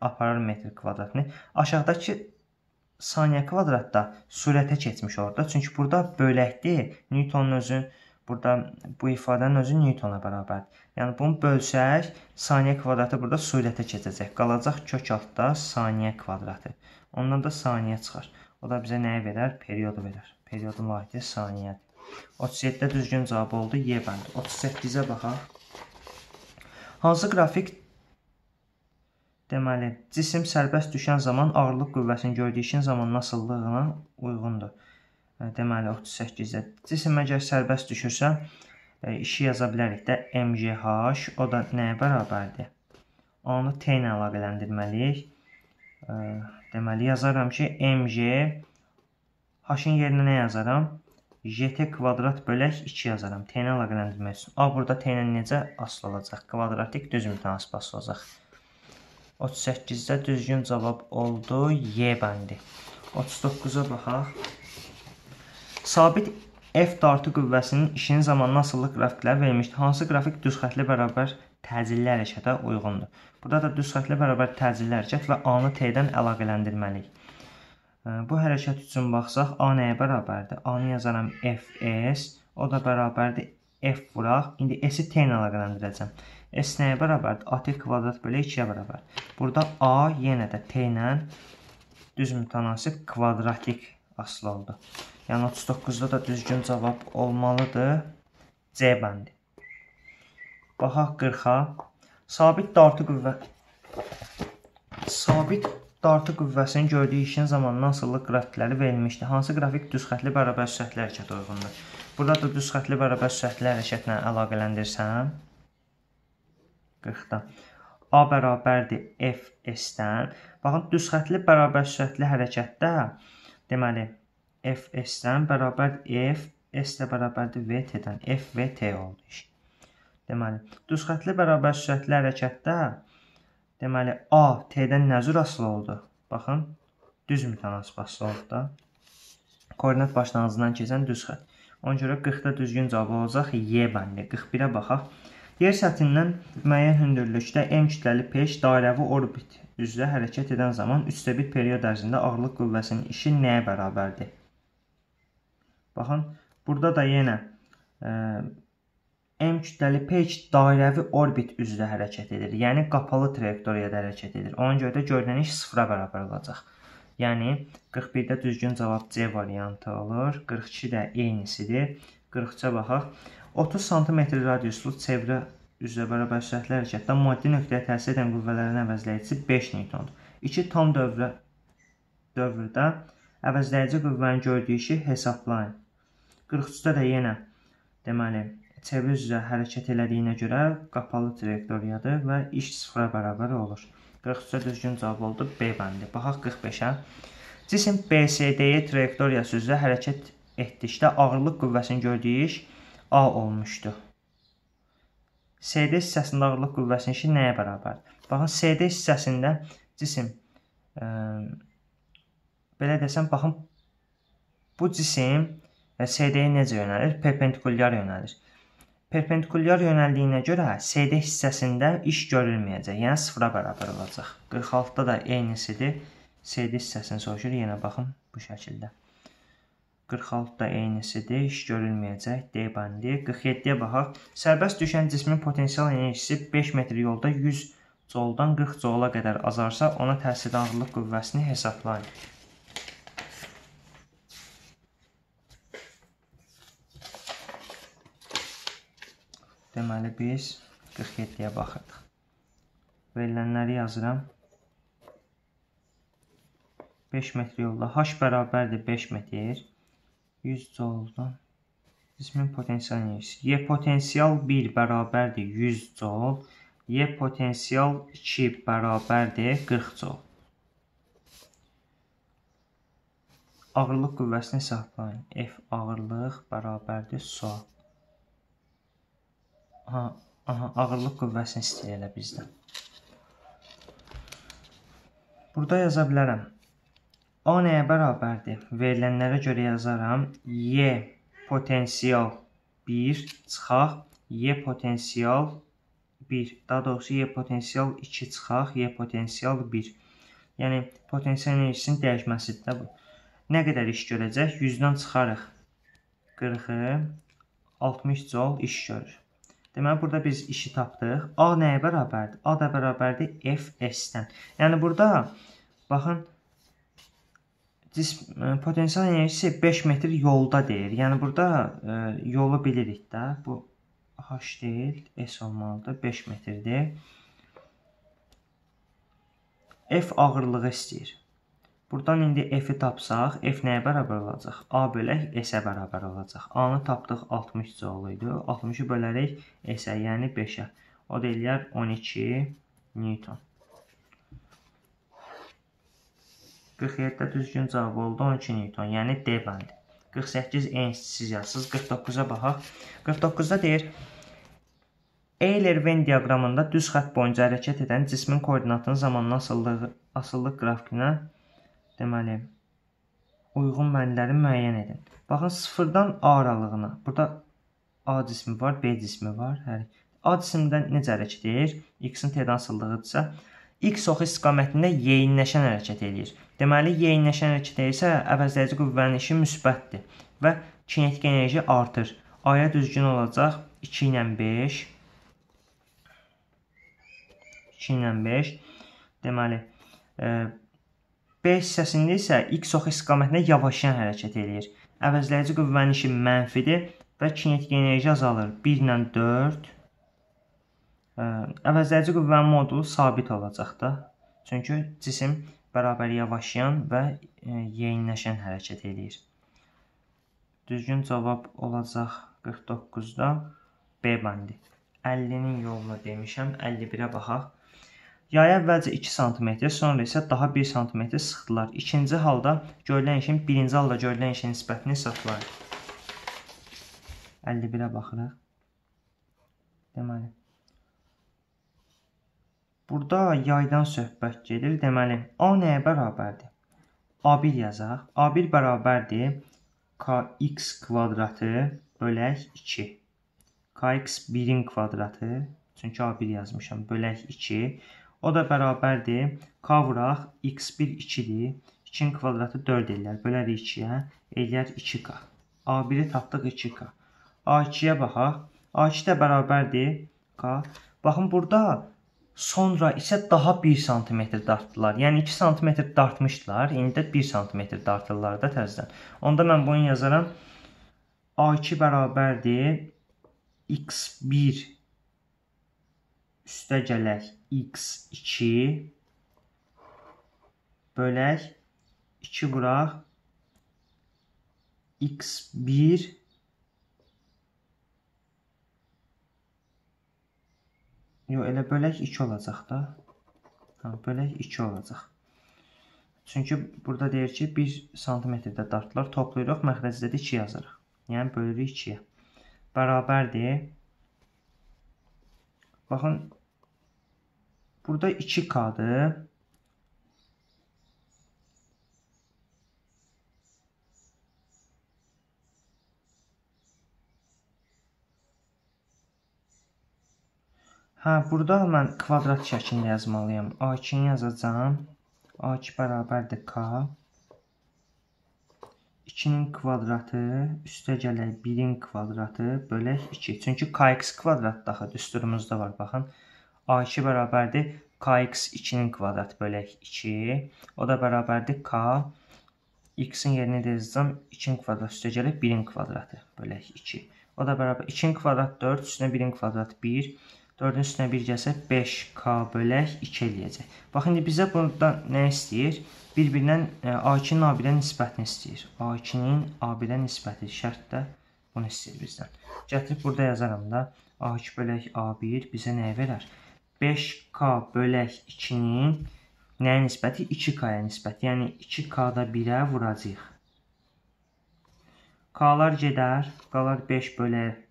A: aparar metr kvadratını. Aşağıdakı saniyə kvadratda surətə keçmiş orada. Çünki burada böləkdir. Newtonun özü burada bu ifadənin özü Newtona bərabərdir. Yəni bunu bölsək, saniyə kvadratı burada surətə keçəcək. Qalacaq kök altda saniyə kvadratı. Ondan da saniyə çıxar. O da bizə nəyi verər? Periodu verər. Periodun vahidi saniyədir. 37-də düzgün cavab oldu Y bəndi. 38-ə baxaq. Hansı qrafik deməli, cisim sərbəst düşən zaman ağırlıq qüvvəsinin gördüyü zaman nasıllığına uyğundur. Deməli 38-də cisim əgər sərbəst düşürsə, işi yaza bilərik də mgh, o da nəyə bərabərdir? Onu t ilə əlaqələndirməliyik. Deməli yazaram ki, mg h-ın yerinə nə yazaram? gt kvadrat bölək 2 yazaram. T ilə əlaqələndirmək üçün. A burada T ilə necə asılı olacaq? Kvadratik düz mütənasib asılı olacaq. 38-də düzgün cavab oldu Y bəndi. 39-a baxaq. Sabit F dartı qüvvəsinin işinin zamanı asıllıq qrafikləri verilmişdir. Hansı qrafik düz xətli bərabər təcilli hərəkətə uyğundur? Burada da düz xətli bərabər təcilli hərəkət və A-nı T-dən əlaqələndirməliyik. Bu hərəkət üçün baxsaq, A nəyə bərabərdir? A-nı yazaram Fs, o da bərabərdir F vuraq. İndi S-i T ilə əlaqələndirəcəm. S nəyə bərabərdir? AT kvadrat bölü 2-yə bərabər. Burada A yenə də T ilə düz mütənasib kvadratik asılı oldu. Yəni 39-da da düzgün cavab olmalıdır. C bəndi. Baxaq 40-a. Sabit dartı qüvvə Sabit dartı qüvvəsinin gördüyü işin zamanı asıllıq qrafikləri verilmişdir. Hansı qrafik düz xətli bərabər süətli hərəkətə uyğundur? Burada da düz xətli bərabər süətli hərəkətlə əlaqələndirsəm 40-da A bərabərdir Fs-dən. Baxın, düz xətli bərabər süətli hərəkətdə deməli Fs-dən bərabər F, S də bərabərdir VT-dən. F və T oldu iş. Deməli, düz xətli bərabər süətli hərəkətdə Deməli, A T-dən nə cür asılı oldu? Baxın, düz mütənasib asılı oldu da. Koordinat başlanğıcından keçən düz xətt. Ona görə 40-da düzgün cavab olacaq Y bəndi. 41-ə baxaq. Yer səthindən müəyyən hündürlükdə M kütləli peş dairəvi orbit üzrə hərəkət edən zaman 3/1 period ərzində ağırlıq qüvvəsinin işi nəyə bərabərdir? Baxın, burada da yenə ə, M kütləli peyk dairəvi orbit üzrə hərəkət edir. Yəni qapalı trayektoriyada hərəkət edir. Ona görə də iş sıfıra bərabər olacaq. Yəni 41-də düzgün cavab C variantı olur. 42 də eynisidir. 43-ə baxaq. 30 sm radiuslu çevrə üzrə bərabər sürətli hərəkətdə maddi nöqtəyə təsir edən qüvvələrin əvəzləyicisi 5 newtondur. 2 tam dövrə dövrdə əvəzləyici qüvvənin gördüyü işi hesablayın. 43-də də yenə deməli çevre üzrə hərəkət elədiyinə görə qapalı trayektoriyadır və iş sıfıra bərabər olur. 43-ə düzgün cavab oldu B bəndi. Baxaq 45-ə. Cisim BSD-yə trayektoriyası üzrə hərəkət etdikdə ağırlıq qüvvəsinin gördüyü iş A olmuşdu. CD hissəsində ağırlıq qüvvəsinin işi nəyə bərabərdir? Baxın, CD hissəsində cisim ə, belə desəm, baxın bu cisim CD-yə necə yönəlir? Perpendikulyar yönəlir perpendikulyar yönəldiyinə görə CD hissəsində iş görülməyəcək. Yəni sıfıra bərabər olacaq. 46-da da eynisidir. CD hissəsini soruşur. Yenə baxın bu şəkildə. 46-da eynisidir. İş görülməyəcək. D bəndi. 47-yə baxaq. Sərbəst düşən cismin potensial enerjisi 5 metr yolda 100 coldan 40 cola qədər azarsa, ona təsir ağırlıq qüvvəsini hesablayın. Deməli biz 47-yə baxırdıq. Verilənləri yazıram. 5 metr yolda h bərabərdir 5 metr. 100 coldan cismin potensial enerjisi. Y potensial 1 bərabərdir 100 col. Y potensial 2 bərabərdir 40 col. Ağırlıq qüvvəsini hesablayın. F ağırlıq bərabərdir sual. Aha, aha, ağırlıq qüvvəsini istəyir elə bizdən. Burada yaza bilərəm. A nəyə bərabərdir? Verilənlərə görə yazaram. Y potensial 1 çıxaq. Y potensial 1. Daha doğrusu Y potensial 2 çıxaq. Y potensial 1. Yəni potensial enerjisinin dəyişməsidir də bu. Nə qədər iş görəcək? 100-dən çıxarıq 40-ı 60 joule iş görür. Deməli burada biz işi tapdıq. A nəyə bərabərdir? A da bərabərdir Fs-dən. Yəni burada baxın cism e, potensial enerjisi 5 metr yolda deyir. Yəni burada e, yolu bilirik də. Bu h deyil, s olmalıdır. 5 metrdir. F ağırlığı istəyir. Buradan indi F-i tapsaq, F nəyə bərabər olacaq? A bölək S-ə bərabər olacaq. A-nı tapdıq 60 joule idi. 60-ı bölərik S-ə, yəni 5-ə. O da eləyər 12 Newton. 47-də düzgün cavab oldu 12 Newton, yəni D bəndi. 48 ensiz yazsız. 49-a baxaq. 49-da deyir, Euler-Venn diaqramında düz xətt boyunca hərəkət edən cismin koordinatının zamanın asıllığı, asıllıq qrafikinə deməli uyğun mənləri müəyyən edin. Baxın 0-dan A aralığına. Burada A cismi var, B cismi var. Hər A cismindən necə hərəkət edir? X-in t-dən asıllığıdırsa, X oxu istiqamətində yeyinləşən hərəkət edir. Deməli, yeyinləşən hərəkət edirsə, əvəzləyici qüvvənin işi müsbətdir və kinetik enerji artır. A-ya düzgün olacaq 2 ilə 5 2 ilə 5. Deməli, e, B hissəsində isə x ox istiqamətində yavaşlayan hərəkət eləyir. Əvəzləyici qüvvənin işi mənfidir və kinetik enerji azalır. 1 ilə 4. E, əvəzləyici qüvvənin modulu sabit olacaq da. Çünki cisim bərabər yavaşlayan və e, yeyinləşən hərəkət eləyir. Düzgün cavab olacaq 49-da B bəndi. 50-nin yolunu demişəm. 51-ə baxaq. Yaya əvvəlcə 2 sm, sonra isə daha 1 sm sıxdılar. İkinci halda görülən işin birinci halda görülən işin nisbətini hesablayın. 51-ə baxırıq. Deməli. Burada yaydan söhbət gedir. Deməli, A nəyə bərabərdir? A1 yazaq. A1 bərabərdir kx kvadratı bölək 2. kx 1-in kvadratı, çünki A1 yazmışam, bölək 2 O da bərabərdir. K vuraq. x1 2-dir. 2-nin kvadratı 4 eləyər. Bölərik 2-yə. Eləyər 2K. A1-i tapdıq 2K. A2-yə baxaq. A2 də bərabərdir. K. Baxın burada sonra isə daha 1 sm dartdılar. Yəni 2 sm dartmışdılar. İndi də 1 sm dartırlar da təzədən. Onda mən bunu yazaram. A2 bərabərdir x1 üstə gələk x2 bölək 2 vuraq x1 Yox, elə bölək 2 olacaq da. Ha, bölək 2 olacaq. Çünki burada deyir ki, 1 sm-də dartdılar. Toplayırıq, məxrəcdə də 2 yazırıq. Yəni bölürük 2-yə. Bərabərdir. Baxın, Burada 2K'dır. Hə, burada mən kvadrat şəklində yazmalıyam. A2-ni yazacağam. A2 bərabərdir K. 2-nin kvadratı üstə gələk 1-in kvadratı bölək 2. Çünki kx kvadrat daxı düsturumuzda var, baxın. A2 bərabərdir kx 2-nin kvadratı bölək 2. O da bərabərdir k x-in yerinə də yazacağam 2-nin kvadratı üstə gəlib 1-in kvadratı bölək 2. O da bərabər 2-nin kvadratı 4, üstünə 1-in kvadratı 1. 4-ün üstünə 1 gəlsə 5k bölək 2 eləyəcək. Bax, indi bizə burada nə istəyir? Bir-birindən A2-nin A1-ə nisbətini istəyir. A2-nin A1-ə nisbəti şərtdə bunu istəyir bizdən. Gətirib burada yazaram da. A2 bölək A1 bizə nəyə verər? 5k bölək 2-nin nəyə nisbəti? 2k-ya nisbəti. Yəni 2k-da 1-ə vuracağıq. K-lar gedər. Qalar 5 bölək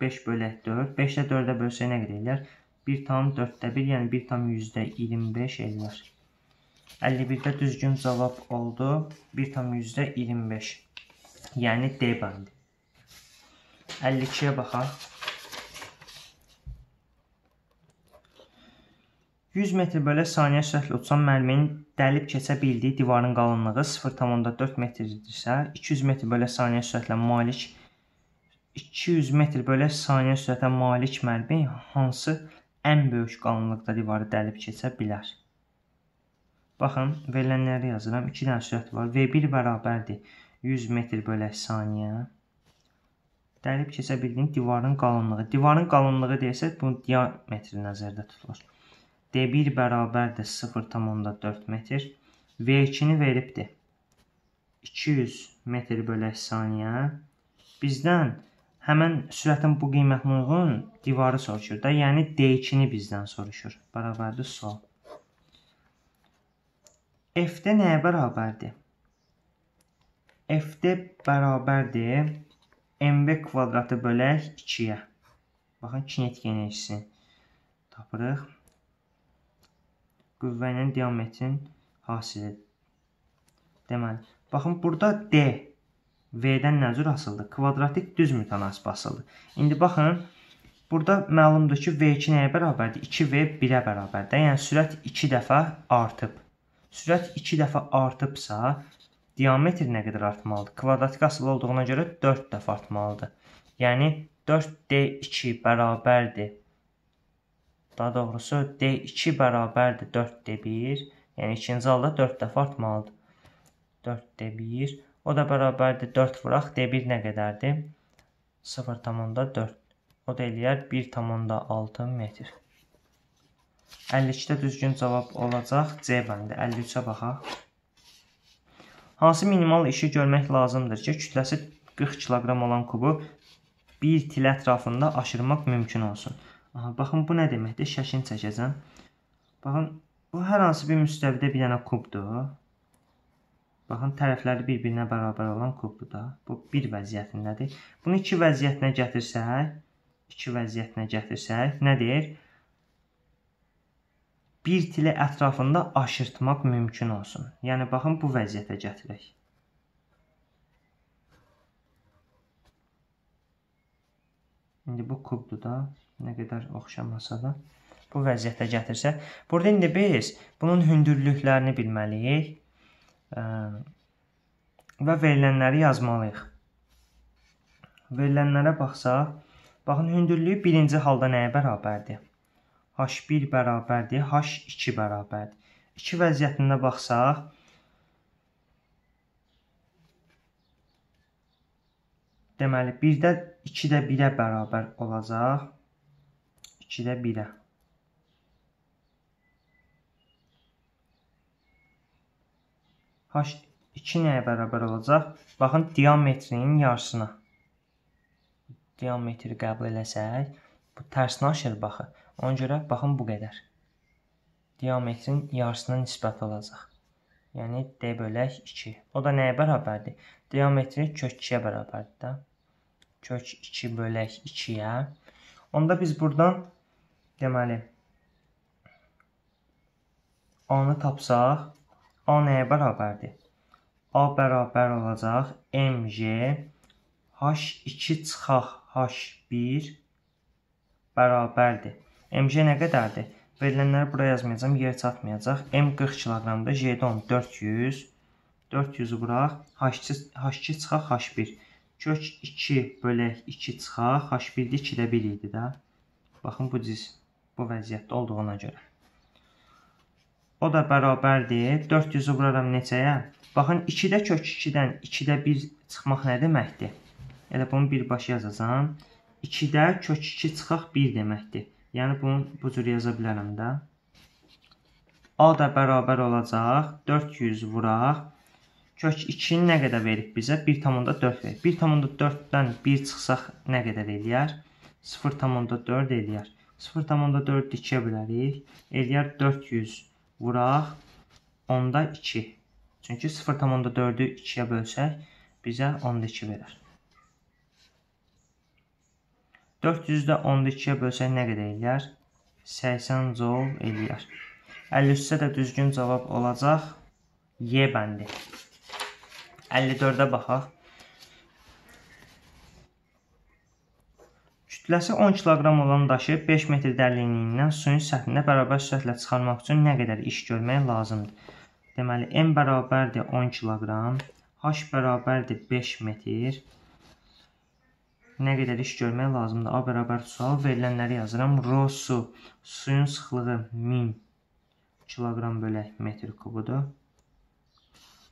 A: 5 bölək 4. 5-də 4-ə bölsə nə qədər eləyər? 1 tam 4-də 1, yəni 1 tam 100-də 25 eləyər. 51-də düzgün cavab oldu. 1 tam 100-də 25. Yəni D bəndi. 52-yə baxaq. 100 metr bölə saniyə sürətlə uçan mərminin dəlib keçə bildiyi divarın qalınlığı 0,4 metrdirsə, 200 metr bölə saniyə sürətlə malik 200 metr bölə saniyə sürətə malik mərmi hansı ən böyük qalınlıqda divarı dəlib keçə bilər? Baxın, verilənləri yazıram. 2 dənə sürət var. V1 bərabərdir 100 metr bölə saniyə. Dəlib keçə bildiyin divarın qalınlığı. Divarın qalınlığı desək, bunun diametri nəzərdə tutulur. D1 bərabərdir 0,4 metr. V2-ni veribdir. 200 metr bölək saniyə. Bizdən həmən sürətin bu qiymətinə uyğun divarı soruşur da, yəni D2-ni bizdən soruşur. Bərabərdir sual. F-də nəyə bərabərdir? F-də bərabərdir MV kvadratı bölək 2-yə. Baxın, kinetik enerjisini tapırıq qüvvə ilə diametrin hasilidir. Deməli, baxın burada D V-dən nə cür asılıdır? Kvadratik düz mütənasib asılıdır. İndi baxın, burada məlumdur ki, V2 nəyə bərabərdir? 2V 1-ə bərabərdir. Yəni sürət 2 dəfə artıb. Sürət 2 dəfə artıbsa, diametr nə qədər artmalıdır? Kvadratik asılı olduğuna görə 4 dəfə artmalıdır. Yəni 4D2 bərabərdir Daha doğrusu D2 bərabərdir 4D1. Yəni ikinci halda 4 dəfə artmalıdır. 4D1. O da bərabərdir 4 vuraq. D1 nə qədərdir? 0,4. O da eləyər 1,6 metr. 52-də düzgün cavab olacaq. C bəndi. 53-ə baxaq. Hansı minimal işi görmək lazımdır ki, kütləsi 40 kiloqram olan kubu bir til ətrafında aşırmaq mümkün olsun? Aha, baxın bu nə deməkdir? Şəklini çəkəcəm. Baxın, bu hər hansı bir müstəvidə bir dənə kubdur. Baxın, tərəfləri bir-birinə bərabər olan kubdur da. Bu bir vəziyyətindədir. Bunu iki vəziyyətinə gətirsək, iki vəziyyətinə gətirsək, nə deyir? Bir tili ətrafında aşırtmaq mümkün olsun. Yəni, baxın, bu vəziyyətə gətirək. İndi bu kubdur da nə qədər oxşamasa da bu vəziyyətə gətirsə, burada indi biz bunun hündürlüklərini bilməliyik və verilənləri yazmalıyıq. Verilənlərə baxsaq, baxın hündürlüyü birinci halda nəyə bərabərdir? H1 bərabərdir, H2 bərabərdir. İki vəziyyətində baxsaq, deməli 1-də 2-də 1-ə bərabər olacaq. 2-də 1-ə. H2 nəyə bərabər olacaq? Baxın, diametrinin yarısına. Diametri qəbul eləsək, bu tərsinə aşır baxı. Ona görə, baxın, bu qədər. Diametrin yarısına nisbət olacaq. Yəni, D bölək 2. O da nəyə bərabərdir? Diametri kök 2-yə bərabərdir də. Kök 2 bölək 2-yə. Onda biz buradan Deməli, A-nı tapsaq, A nəyə bərabərdir? A bərabər olacaq mg h2 çıxaq h1 bərabərdir. mg nə qədərdir? Verilənləri bura yazmayacağam, yer çatmayacaq. m 40 kiloqramdır, j-də 10 400. 400-ü bıraq, h2, h2 çıxaq h1. Kök 2 bölək 2 çıxaq, h1-də 2-də 1 idi də. Baxın bu ciz bu vəziyyətdə olduğuna görə. O da bərabərdir. 400-ü vuraram neçəyə? Baxın, 2-də kök 2-dən 2-də 1 çıxmaq nə deməkdir? Elə bunu birbaşa yazacağam. 2-də kök 2 çıxaq 1 deməkdir. Yəni bunu bu cür yaza bilərəm də. A da bərabər olacaq. 400 vuraq. Kök 2-ni nə qədər verib bizə? 1,4 verir. 1,4-dən 1 çıxsaq nə qədər eləyər? 0,4 eləyər. 0,4 2-yə bölərik. Eləyər 400 vuraq. Onda 2. Çünki 0,4-ü 2-yə bölsək, bizə 12 verər. 400-də 10-da 2-yə bölsək nə qədər eləyər? 80 joule eləyər. 53-də də düzgün cavab olacaq Y bəndi. 54-ə baxaq. Kütləsi 10 kiloqram olan daşı 5 metr dərinliyindən suyun səthinə bərabər sürətlə çıxarmaq üçün nə qədər iş görmək lazımdır? Deməli, m bərabərdir 10 kiloqram, h bərabərdir 5 metr. Nə qədər iş görmək lazımdır? A bərabər sual verilənləri yazıram. Rho su, suyun sıxlığı 1000 kiloqram bölək metr kubudur.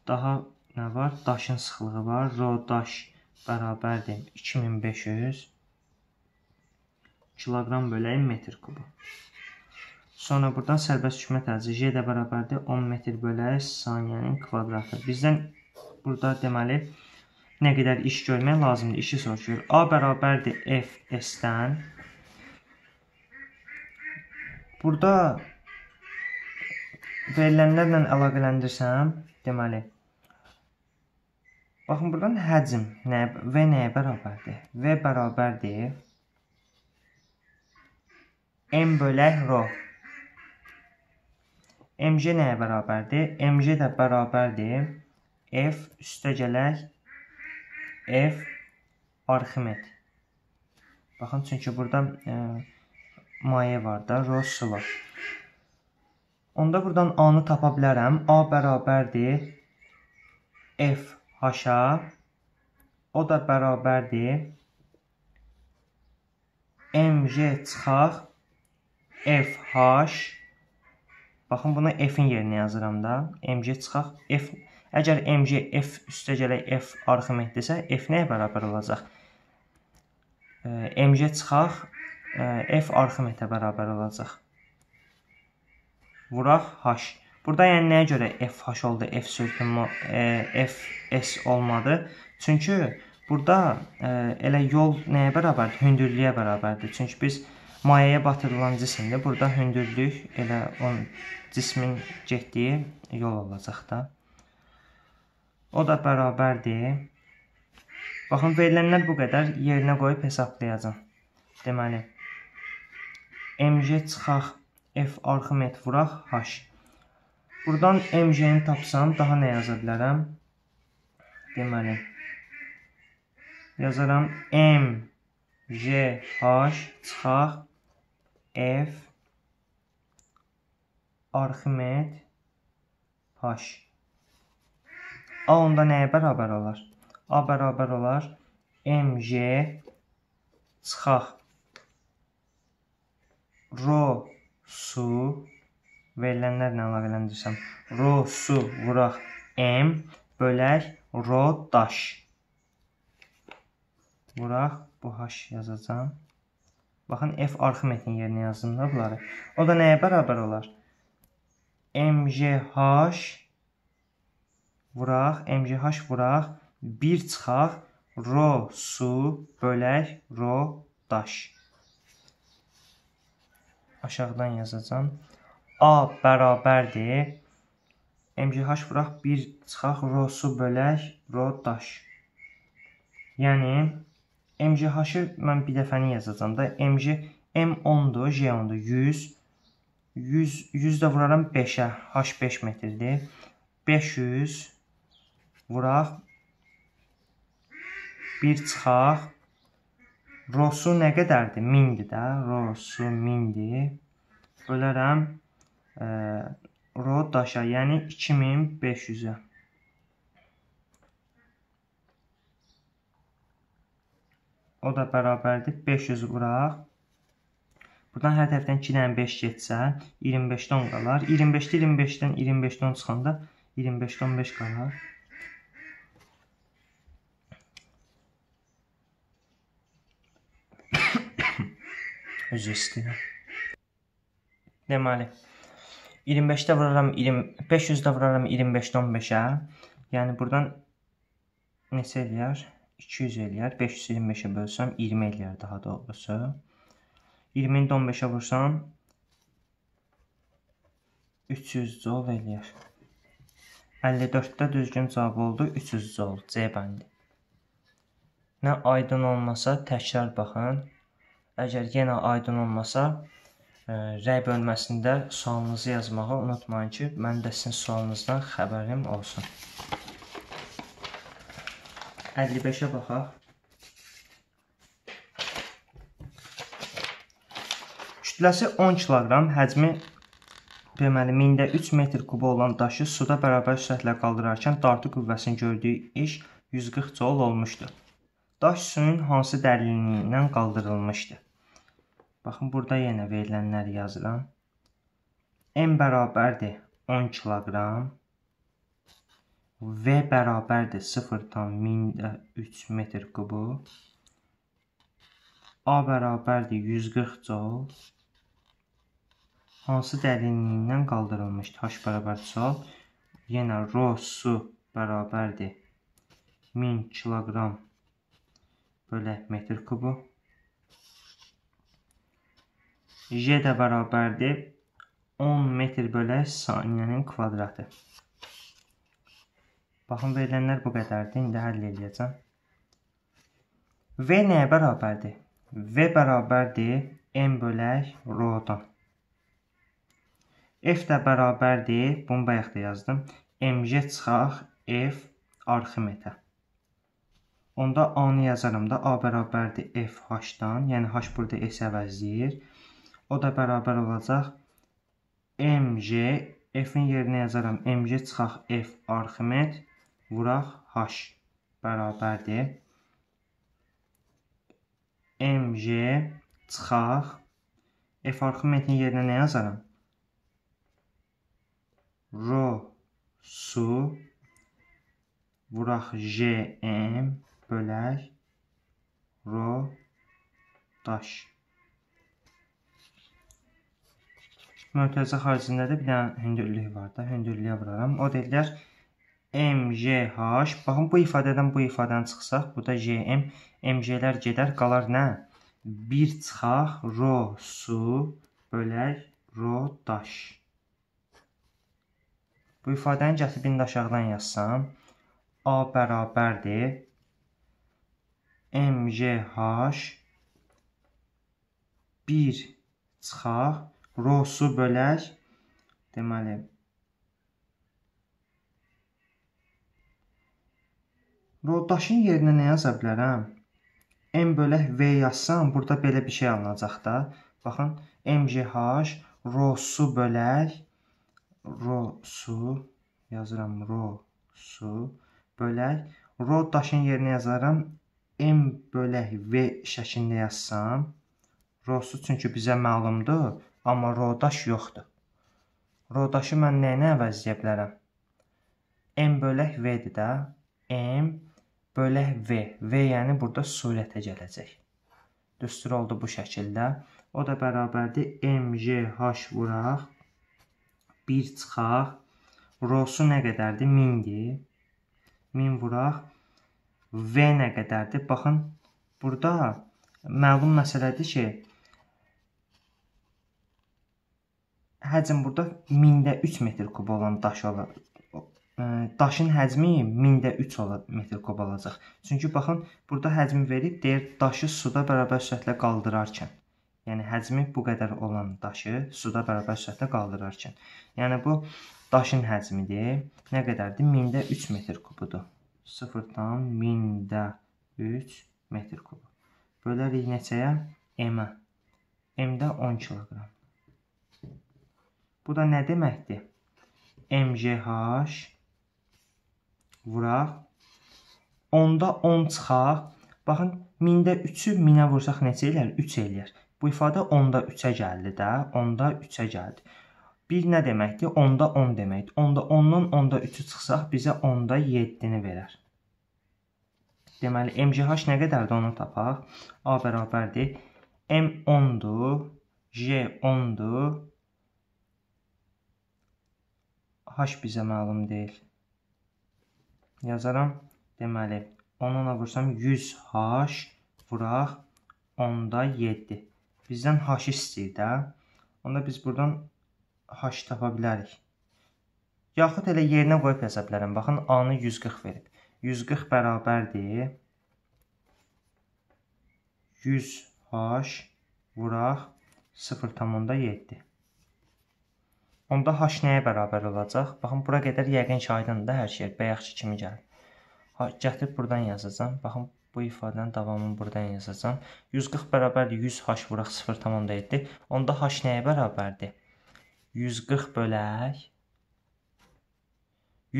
A: Daha nə var? Daşın sıxlığı var. Rho daş bərabərdir 2500 kiloqram bölək metr kubu. Sonra buradan sərbəst hükmə tərzi J də bərabərdir 10 metr bölək saniyənin kvadratı. Bizdən burada deməli nə qədər iş görmək lazımdır? İşi soruşur. A bərabərdir F S-dən. Burada verilənlərlə əlaqələndirsəm, deməli Baxın, buradan həcm nə, V nəyə bərabərdir? V bərabərdir M bölək rho. mg nəyə bərabərdir? mg də bərabərdir F üstəgələk F Arximed. Baxın, çünki burada e, maye var da, rho su var. Onda buradan A-nı tapa bilərəm. A bərabərdir F H-a. O da bərabərdir mg çıxaq FH Baxın, bunu F-in yerinə yazıram da. MG çıxaq F. Əgər MG F üstə gələk F Arximeddirsə, F nəyə bərabər olacaq? MG çıxaq F Arximedə bərabər olacaq. Vuraq H. Burada yəni nəyə görə FH oldu, F sürtünmə, F S olmadı? Çünki burada elə yol nəyə bərabərdir? Hündürlüyə bərabərdir. Çünki biz Mayəyə batırılan cisimdə burada hündürlük elə on cismin getdiyi yol olacaq da. O da bərabərdir. Baxın, verilənlər bu qədər yerinə qoyub hesablayacağam. Deməli, mg çıxaq f arximet vuraq h. Buradan mg-ni tapsam, daha nə yaza bilərəm? Deməli, yazaram m, j, h çıxaq F Arximed H. A onda nəyə bərabər olar? A bərabər olar mg çıxaq rho su verilənlərlə əlaqələndirsəm. Rho su vuraq m bölək rho daş. Vuraq bu h yazacağam Baxın, F Arximedin yerinə yazdım da bunları. O da nəyə bərabər olar? MGH vuraq, MGH vuraq, 1 çıxaq, rho su bölək rho daş. Aşağıdan yazacağam. A bərabərdir. MGH vuraq, 1 çıxaq, rho su bölək rho daş. Yəni, MGH-ı mən bir dəfəni yazacağam da. MG M10-dur, J10-dur. 100 100 100 də vuraram 5-ə. H 5 metrdir. 500 vuraq. 1 çıxaq. Rosu nə qədərdir? 1000-dir də. Rosu 1000-dir. Bölərəm e, ro daşa, yəni 2500-ə. O da bərabərdir 500 vuraq. Buradan hər tərəfdən 2 dənə 5 getsə, 25-də 10 qalar. 25-də 25-dən 25-də 10 çıxanda 25-də 15 qalar. Özü istəyirəm. Deməli, 25-də vuraram 20 500-də vuraram 25-də 15-ə. Yəni buradan neçə eləyər? 200 eləyər. 525-ə bölsəm 20 eləyər daha doğrusu. 20-ni 15-ə vursam 300 col eləyər. 54-də düzgün cavab oldu. 300 col C bəndi. Nə aydın olmasa təkrar baxın. Əgər yenə aydın olmasa ə, rəy bölməsində sualınızı yazmağı unutmayın ki, mən də sizin sualınızdan xəbərim olsun. 55-ə baxaq. Kütləsi 10 kiloqram, həcmi deməli 1000-də 3 metr kubu olan daşı suda bərabər sürətlə qaldırarkən dartı qüvvəsinin gördüyü iş 140 joule olmuşdu. Daş suyun hansı dərinliyindən qaldırılmışdı? Baxın, burada yenə verilənləri yazıram. M bərabərdir 10 kiloqram. V bərabərdir 0,3 metr kubu. A bərabərdir 140 joule. Hansı dərinliyindən qaldırılmışdır? H bərabər sual. Yenə rho su bərabərdir 1000 kiloqram bölək metr kubu. J də bərabərdir 10 metr bölək saniyənin kvadratı. Baxın, verilənlər bu qədərdir. İndi həll edəcəm. V nəyə bərabərdir? V bərabərdir M bölək rho-dan. F də bərabərdir, bunu bayaq da yazdım, mg çıxaq F Arximetə. Onda A-nı yazaram da, A bərabərdir F H-dan, yəni H burada S əvəzləyir. O da bərabər olacaq mg, F-in yerinə yazaram, mg çıxaq F Arximet vuraq H bərabərdir. mg çıxaq F arximetin yerinə nə yazaram? Rho su vuraq jm bölək rho daş. Mötərizə xaricində də bir dənə hündürlük var da, hündürlüyə vuraram. O deyirlər MGH. Baxın bu ifadədən bu ifadəni çıxsaq, burada JM, MG-lər gedər, qalar nə? 1 çıxaq rho su bölək rho daş. Bu ifadəni gətirib indi aşağıdan yazsam, A bərabərdir MGH 1 çıxaq rho su bölək deməli Yoldaşın yerinə nə yaza bilərəm? M bölək V yazsam, burada belə bir şey alınacaq da. Baxın, MGH rho su bölək rho su yazıram rho su bölək rho daşın yerinə yazaram M bölək V şəklində yazsam rho su çünki bizə məlumdur, amma rho daş yoxdur. Rho daşı mən nə ilə əvəzləyə bilərəm? M bölək V-dir də. M bölək V. V yəni burada surətə gələcək. Düstur oldu bu şəkildə. O da bərabərdir MGH vuraq. 1 çıxaq. Rhosu nə qədərdir? 1000-dir. 1000 vuraq. V nə qədərdir? Baxın, burada məlum məsələdir ki, həcm burada 1000-də 3 metr kub olan daş olur daşın həcmi 1000-də 3 metr kub olacaq. Çünki baxın, burada həcmi verib deyir daşı suda bərabər sürətlə qaldırarkən. Yəni həcmi bu qədər olan daşı suda bərabər sürətlə qaldırarkən. Yəni bu daşın həcmidir. Nə qədərdir? 1000-də 3 metr kubudur. 0-dan 1000-də 3 metr kubu. Bölərik neçəyə? M-ə. M-də 10 kiloqram. Bu da nə deməkdir? MGH vuraq. 10-da 10 çıxaq. Baxın, 1000-də 3-ü 1000-ə vursaq neçə eləyər? 3 eləyər. Bu ifadə 10-da 3-ə gəldi də, 10-da 3-ə gəldi. 1 nə deməkdir? 10-da 10 deməkdir. 10-da 10-dan 10-da 3-ü çıxsaq bizə 10-da 7-ni verər. Deməli, MGH nə qədərdir onu tapaq. A bərabərdir. M 10-dur, J 10-dur. H bizə məlum deyil yazaram. Deməli, 10-la vursam 100H vuraq 10-da 7. Bizdən H istəyir də. Onda biz buradan H tapa bilərik. Yaxud elə yerinə qoyub yaza bilərəm. Baxın, A-nı 140 verib. 140 bərabərdir 100H vuraq 0,7. Onda h nəyə bərabər olacaq? Baxın, bura qədər yəqin ki, aydındır hər şey. Bayaqçı kimi gəlir. Gətirib burdan yazacağam. Baxın, Bu ifadənin davamını buradan yazacağam. 140 bərabərdir 100 h vuraq 0.7. Onda h nəyə bərabərdir? 140 bölək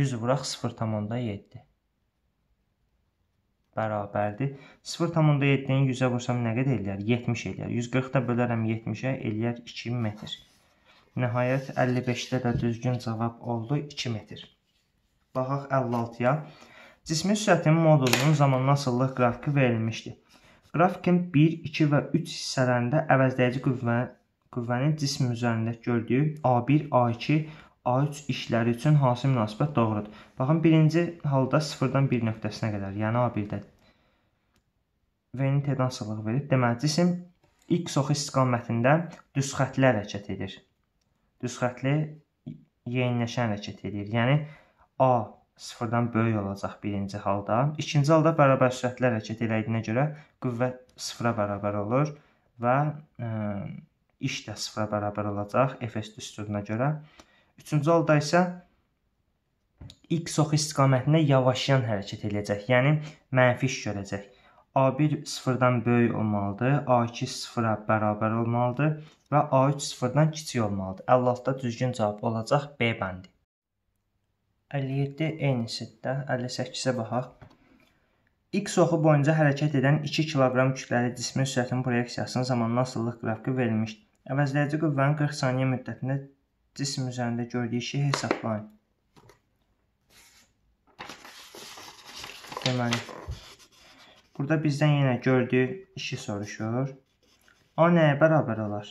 A: 100 vuraq 0.7 bərabərdir. 0.7-ni 100-ə vursam nə qədər eləyər? 70 eləyər. 140-da bölərəm 70-ə eləyər 2 metr. Nəhayət 55-də də düzgün cavab oldu 2 metr. Baxaq 56-ya. Cismi sürətinin modulunun zamanlı qrafiki verilmişdir. Qrafikin 1, 2 və 3 hissələrində əvəzləyici qüvvə, qüvvənin cism üzərində gördüyü A1, A2, A3 işləri üçün hansı münasibət doğrudur? Baxın, birinci halda 0-dan 1 nöqtəsinə qədər, yəni A1-də V-nin T-dan asılıq verib. Deməli, cisim X oxu istiqamətində düz xətli hərəkət edir. Düz xətli yeyinləşən hərəkət edir. Yəni, A sıfırdan böyük olacaq birinci halda. İkinci halda bərabər sürətlə hərəkət elədiyinə görə qüvvə sıfıra bərabər olur və ə, iş də sıfıra bərabər olacaq Fs düsturuna görə. Üçüncü halda isə x ox istiqamətində yavaşlayan hərəkət eləyəcək. Yəni mənfi iş görəcək. A1 sıfırdan böyük olmalıdır, A2 sıfıra bərabər olmalıdır və A3 sıfırdan kiçik olmalıdır. 56-da düzgün cavab olacaq B bəndi. 57 eyni sitdə 58-ə baxaq. X oxu boyunca hərəkət edən 2 kiloqram kütləli cismin sürətinin proyeksiyasının zamanlı asıllıq qrafiki verilmişdir. Əvəzləyici qüvvənin 40 saniyə müddətində cism üzərində gördüyü işi hesablayın. Deməli, burada bizdən yenə gördüyü işi soruşur. A nəyə bərabər olar?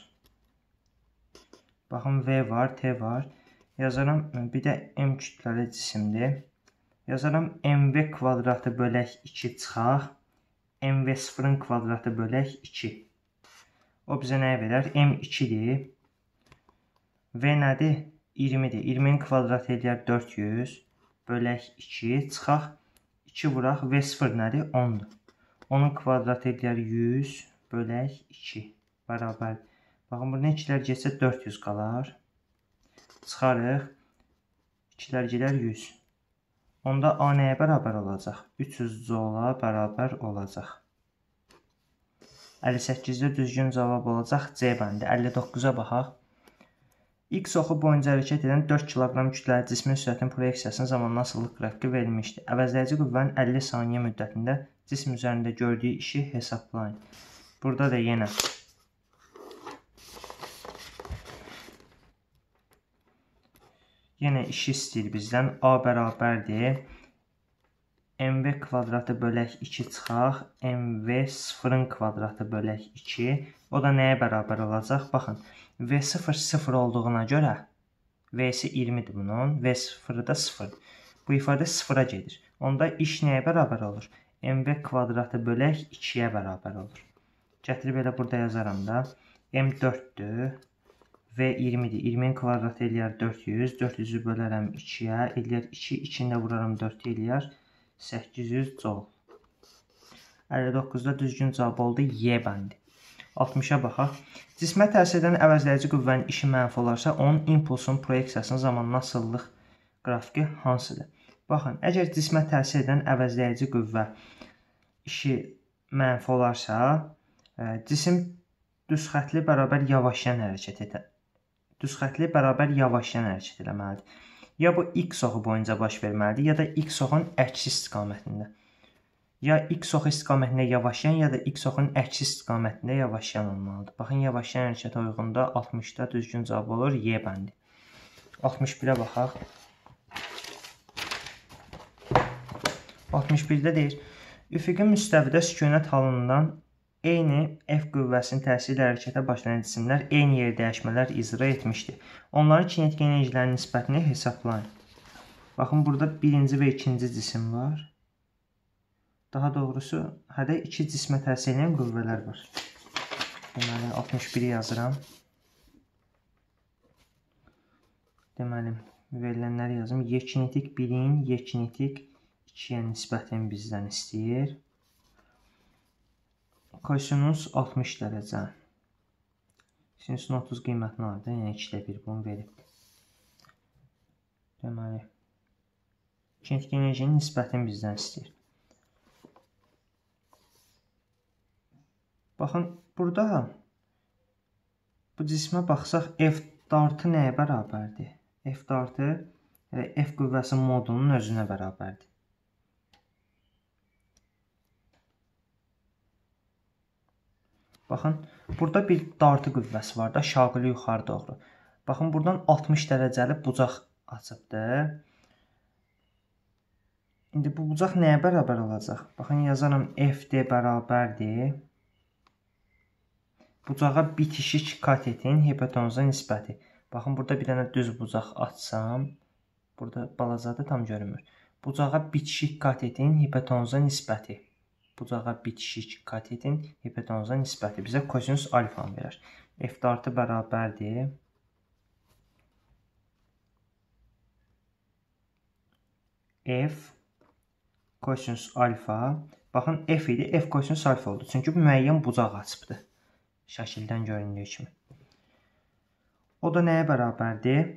A: Baxın, V var, T var. Yazaram, bir də m kütləli cisimdir. Yazaram mv kvadratı bölək 2 çıxaq. mv sıfırın kvadratı bölək 2. O bizə nəyə verər? m 2-dir. v nədir? 20-dir. 20-nin kvadratı eləyər 400. Bölək 2 çıxaq. 2 vuraq. v sıfır nədir? 10-dur. Onun kvadratı eləyər 100 bölək 2 bərabər. Baxın, bu nə ikilər getsə 400 qalar. Çıxarıq. 2-lər gedər 100. Onda A nəyə bərabər olacaq? 300 joula bərabər olacaq. 58-də düzgün cavab olacaq C bəndi. 59-a baxaq. X oxu boyunca hərəkət edən 4 kiloqram kütləli cismin sürətinin proyeksiyasının zamanlı asıllıq qrafiki verilmişdir. Əvəzləyici qüvvənin 50 saniyə müddətində cism üzərində gördüyü işi hesablayın. Burada da yenə Yenə işi istəyir bizdən. A bərabərdir. MV kvadratı bölək 2 çıxaq. MV sıfırın kvadratı bölək 2. O da nəyə bərabər olacaq? Baxın. V0 0 olduğuna görə V-si 20-dir bunun. V0 da 0. Bu ifadə 0-a gedir. Onda iş nəyə bərabər olur? MV kvadratı bölək 2-yə bərabər olur. Gətirib elə burada yazaram da. M 4-dür və 20-dir. 20-nin kvadratı eləyər 400. 400-ü bölərəm 2-yə, eləyər 2, 2-ni də vuraram 4 eləyər 800 joule. 59-da düzgün cavab oldu Y bəndi. 60-a baxaq. Cismə təsir edən əvəzləyici qüvvənin işi mənfi olarsa, onun impulsun proyeksiyasının zamanlı asıllıq qrafiki hansıdır? Baxın, əgər cismə təsir edən əvəzləyici qüvvə işi mənfi olarsa, cisim düz xətli bərabər yavaşlayan hərəkət edən düz xətli bərabər yavaşlayan hərəkət eləməlidir. Ya bu x oxu boyunca baş verməlidir, ya da x oxun əksi istiqamətində. Ya x oxu istiqamətində yavaşlayan, ya da x oxun əksi istiqamətində yavaşlayan olmalıdır. Baxın, yavaşlayan hərəkətə uyğunda 60-da düzgün cavab olur Y bəndi. 61-ə baxaq. 61-də deyir, üfüqi müstəvidə sükunət halından eyni F qüvvəsinin təsiri ilə hərəkətə başlayan cisimlər eyni yer dəyişmələr icra etmişdir. Onların kinetik enerjilərinin nisbətini hesablayın. Baxın, burada birinci və ikinci cisim var. Daha doğrusu, hədə iki cismə təsir edən qüvvələr var. Deməli, 61-i yazıram. Deməli, verilənləri yazım. Y kinetik 1-in Y kinetik 2-yə nisbətini bizdən istəyir. Kosinus 60 dərəcə. Sinusun 30 qiymətini aldı. Yəni 2-də 1 bunu verib. Deməli, kinetik enerjinin nisbətini bizdən istəyir. Baxın, burada bu cismə baxsaq F dartı nəyə bərabərdir? F dartı elə F qüvvəsi modulunun özünə bərabərdir. Baxın, burada bir dartı qüvvəsi var da, şaquli yuxarı doğru. Baxın, buradan 60 dərəcəli bucaq açıbdır. İndi bu bucaq nəyə bərabər olacaq? Baxın, yazaram FD bərabərdir. Bucağa bitişik katetin hipotenuza nisbəti. Baxın, burada bir dənə düz bucaq açsam, burada balacadır, tam görünmür. Bucağa bitişik katetin hipotenuza nisbəti bucağa bitişik katetin hipotenuza nisbəti bizə kosinus alfanı verər. F dartı bərabərdir. F kosinus alfa. Baxın F idi, F kosinus alfa oldu. Çünki bu müəyyən bucaq açıbdır. Şəkildən göründüyü kimi. O da nəyə bərabərdir?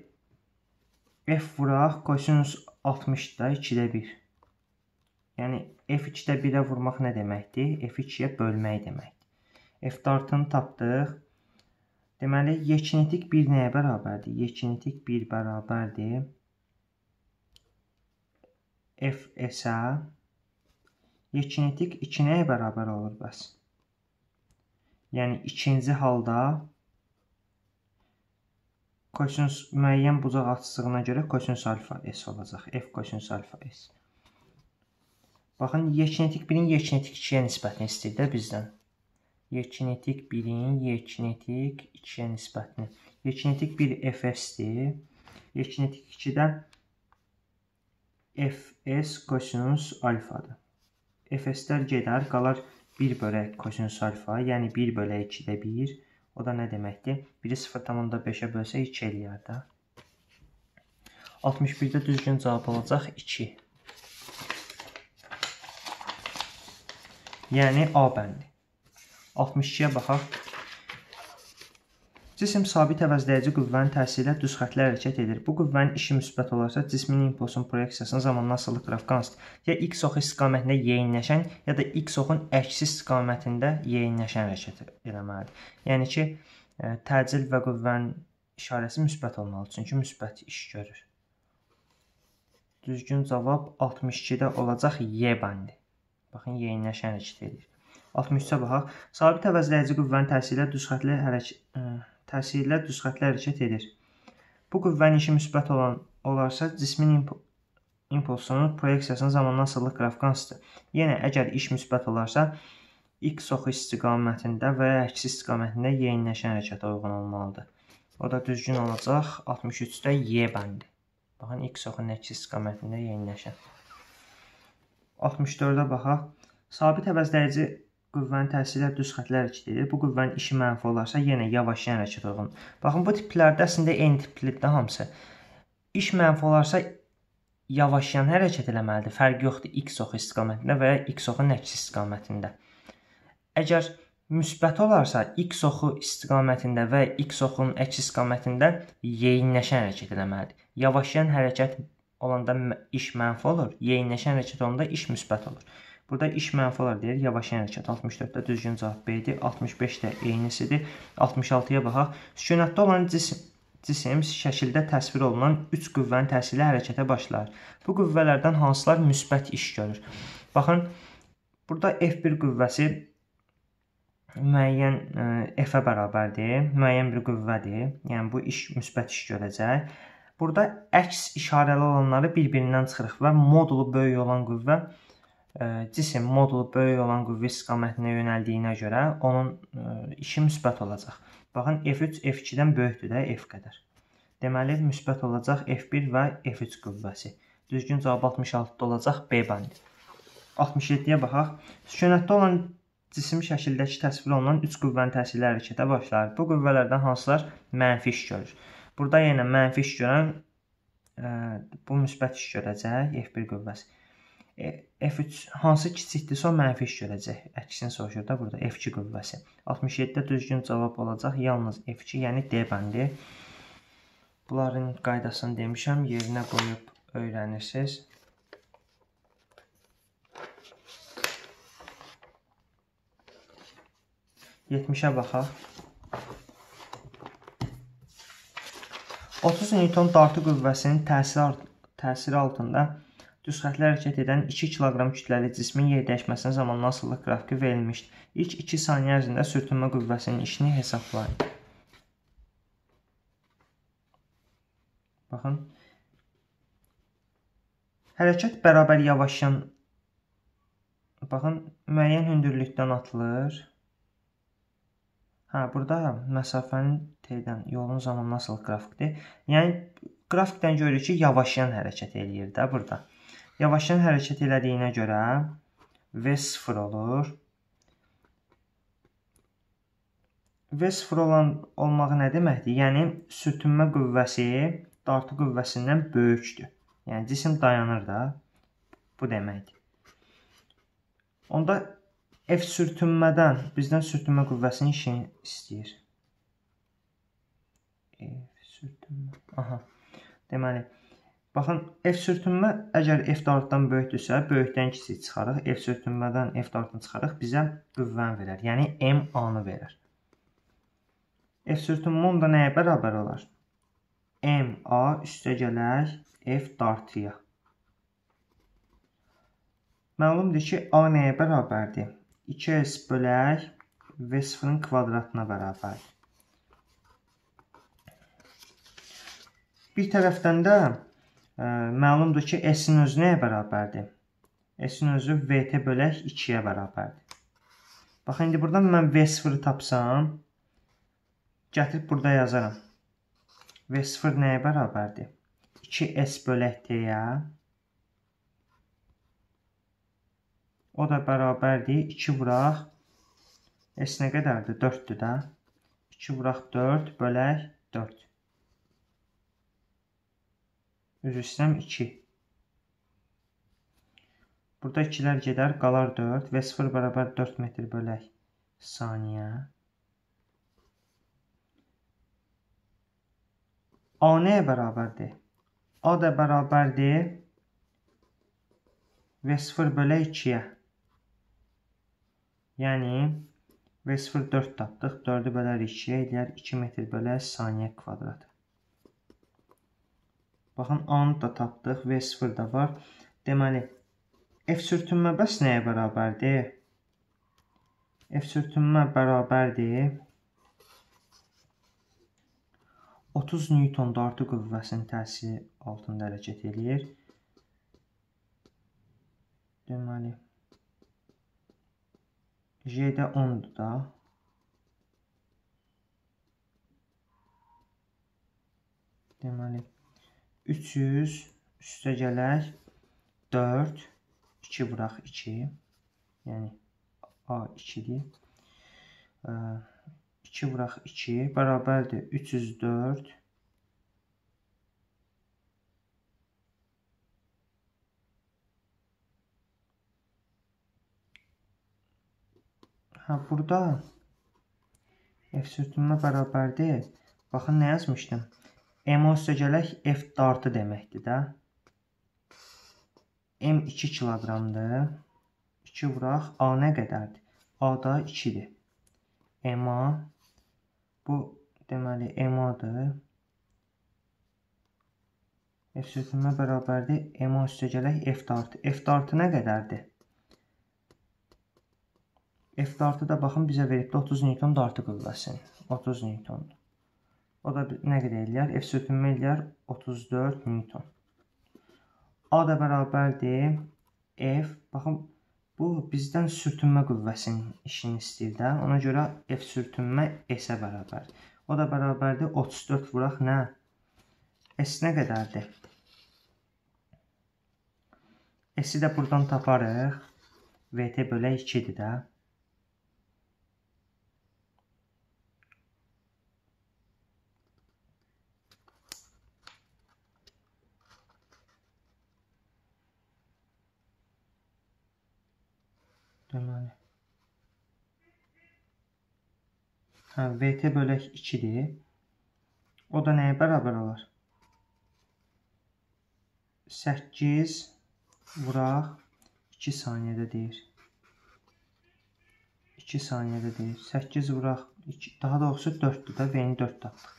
A: F vuraq kosinus 60-da 2-də 1. Yəni F2-də 1-ə vurmaq nə deməkdir? F2-yə bölmək deməkdir. F dartını tapdıq. Deməli, yekinetik 1 nəyə bərabərdir? Yekinetik 1 bərabərdir. F S-ə. Yekinetik 2 nəyə bərabər olur bəs? Yəni, ikinci halda kosinus müəyyən bucaq açısına görə kosinus alfa S olacaq. F kosinus alfa S. Baxın, yekinetik 1-in yekinetik 2-yə nisbətini istəyir də bizdən. Yekinetik 1-in yekinetik 2-yə nisbətini. Yekinetik 1 fs-dir. Yekinetik 2-dən fs kosinus alfadır. fs-lər gedər, qalar 1 bölək kosinus alfa, yəni 1 bölək 2-də 1. O da nə deməkdir? 1-i 0,5-ə bölsək 2 eləyər də. 61-də düzgün cavab olacaq 2. Yəni A bəndi. 62-yə baxaq. Cisim sabit əvəzləyici qüvvənin təsiri ilə düz xəttlə hərəkət edir. Bu qüvvənin işi müsbət olarsa, cismin impulsun proyeksiyasının zamanlı asılı qraf konst ya x oxu istiqamətində yeyinləşən, ya da x oxun əksi istiqamətində yeyinləşən hərəkət eləməlidir. Yəni ki, e, təcil və qüvvənin işarəsi müsbət olmalıdır, çünki müsbət iş görür. Düzgün cavab 62-də olacaq Y bəndi. Baxın, yeyinləşən hərəkət edir. 63-ə baxaq. Sabit əvəzləyici qüvvənin təsiri ilə düz xəttli hərəkət düz xəttli hərəkət edir. Bu qüvvənin işi müsbət olan olarsa, cismin imp impulsunun proyeksiyasının zamandan asıllıq qrafikanısıdır. Yenə əgər iş müsbət olarsa, x oxu istiqamətində və ya əksi istiqamətində yeyinləşən hərəkətə uyğun olmalıdır. O da düzgün olacaq 63-də Y bəndi. Baxın, x oxunun əksi istiqamətində yeyinləşən. 64-ə baxaq. Sabit əvəzləyici qüvvənin təsiri ilə düz xəttlər hərəkət edir. Bu qüvvənin işi mənfi olarsa, yenə yavaşlayan hərəkət uyğun. Baxın, bu tiplərdə əslində eyni tiplidir hamısı. İş mənfi olarsa, yavaşlayan hərəkət eləməlidir. Fərqi yoxdur x oxu istiqamətində və ya x oxunun əksi istiqamətində. Əgər müsbət olarsa, x oxu istiqamətində və x oxunun əksi istiqamətində yeyinləşən hərəkət eləməlidir. Yavaşlayan hərəkət olanda iş mənfi olur, yeyinləşən hərəkət olanda iş müsbət olur. Burada iş mənfi olar deyir, yavaşlayan hərəkət 64-də düzgün cavab B-dir, 65 də eynisidir. 66-ya baxaq. Sükunətdə olan cisim cisim şəkildə təsvir olunan 3 qüvvənin təsiri ilə hərəkətə başlar. Bu qüvvələrdən hansılar müsbət iş görür? Baxın, burada F1 qüvvəsi müəyyən F-ə bərabərdir, müəyyən bir qüvvədir. Yəni bu iş müsbət iş görəcək. Burada əks işarəli olanları bir-birindən çıxırıq və modulu böyük olan qüvvə e, cisim modulu böyük olan qüvvə istiqamətinə yönəldiyinə görə onun işi müsbət olacaq. Baxın F3 F2-dən böyükdür də F qədər. Deməli müsbət olacaq F1 və F3 qüvvəsi. Düzgün cavab 66-da olacaq B bəndi. 67-yə baxaq. Sükunətdə olan cisim şəkildəki təsvir olunan 3 qüvvənin təsiri hərəkətə başlar. Bu qüvvələrdən hansılar mənfi iş görür? Burada yenə mənfi iş görən ə, bu müsbət iş görəcək F1 qüvvəsi. E, F3 hansı kiçikdirsə o mənfi iş görəcək. Əksini soruşur da burada F2 qüvvəsi. 67-də düzgün cavab olacaq yalnız F2, yəni D bəndi. Bunların qaydasını demişəm, yerinə qoyub öyrənirsiniz. 70-ə baxaq. 30 Newton dartı qüvvəsinin təsiri, təsiri altında düz xətlə hərəkət edən 2 kiloqram kütləli cismin yer dəyişməsinin zamanlı asıllıq qrafiki verilmişdir. İlk 2 saniyə ərzində sürtünmə qüvvəsinin işini hesablayın. Baxın. Hərəkət bərabər yavaşlayan Baxın, müəyyən hündürlükdən atılır. Hə, burada məsafənin teydən yolun zamanı nasıl qrafikdir? Yəni qrafikdən görürük ki, yavaşlayan hərəkət eləyir də burada. Yavaşlayan hərəkət elədiyinə görə V0 olur. V0 olan olmağı nə deməkdir? Yəni sürtünmə qüvvəsi dartı qüvvəsindən böyükdür. Yəni cisim dayanır da. Bu deməkdir. Onda F sürtünmədən bizdən sürtünmə qüvvəsinin işini istəyir. F sürtünmə. Aha. Deməli, baxın F sürtünmə əgər F dartdan böyükdürsə, böyükdən kiçik çıxarıq. F sürtünmədən F dartını çıxarıq, bizə qüvvəni verər. Yəni M A-nı verər. F sürtünmə onda nəyə bərabər olar? M A üstə gələk F dartıya. Məlumdur ki, A nəyə bərabərdir? 2S bölək V0-ın kvadratına bərabərdir. Bir tərəfdən də məlumdur ki, S-in özü nəyə bərabərdir? S-in özü VT bölək 2-yə bərabərdir. Bax, indi buradan mən V0-ı tapsam, gətirib burada yazaram. V0 nəyə bərabərdir? 2S bölək T-yə O da bərabərdir 2 vuraq S nə qədərdir? 4-dür də. 2 vuraq 4 bölək 4. Üzr istəyirəm 2. Burada 2-lər gedər, qalar 4 və 0 bərabər 4 metr bölək saniyə. A nəyə bərabərdir? A da bərabərdir və 0 bölək 2-yə. Yəni V0 4 tapdıq. 4-ü bölərik 2-yə eləyər 2 metr bölər saniyə kvadratı. Baxın A-nı da tapdıq. V0 da var. Deməli F sürtünmə bəs nəyə bərabərdir? F sürtünmə bərabərdir 30 Newton dartı qüvvəsinin təsiri altında hərəkət eləyir. Deməli J-də 10-dur da. Deməli 300 üstə gələk 4 2 vuraq 2. Yəni A 2-dir. 2 vuraq 2 bərabərdir 304 Hə, burada F sürtünmə bərabərdir. Baxın nə yazmışdım? Üstə gələk F dartı deməkdir də. M 2 kiloqramdır. 2 vuraq A nə qədərdir? A da 2-dir. MA bu deməli MA-dır. F sürtünmə bərabərdir. MA üstə gələk F dartı. F dartı nə qədərdir? F dartı da baxın bizə veribdi 30 Newton dartı qüvvəsini. 30 Newton. O da nə qədər eləyər? F sürtünmə eləyər 34 Newton. A da bərabərdir F. Baxın bu bizdən sürtünmə qüvvəsinin işini istəyir də. Ona görə F sürtünmə S-ə bərabərdir. O da bərabərdir 34 vuraq nə? S nə qədərdir? S-i də buradan taparıq. VT bölək 2-dir də. Deməli. Hə, VT bölək 2-dir. O da nəyə bərabər olar? 8 vuraq 2 saniyədə deyir. 2 saniyədə deyir. 8 vuraq 2, daha doğrusu 4-dür də, V-ni 4 tapdıq.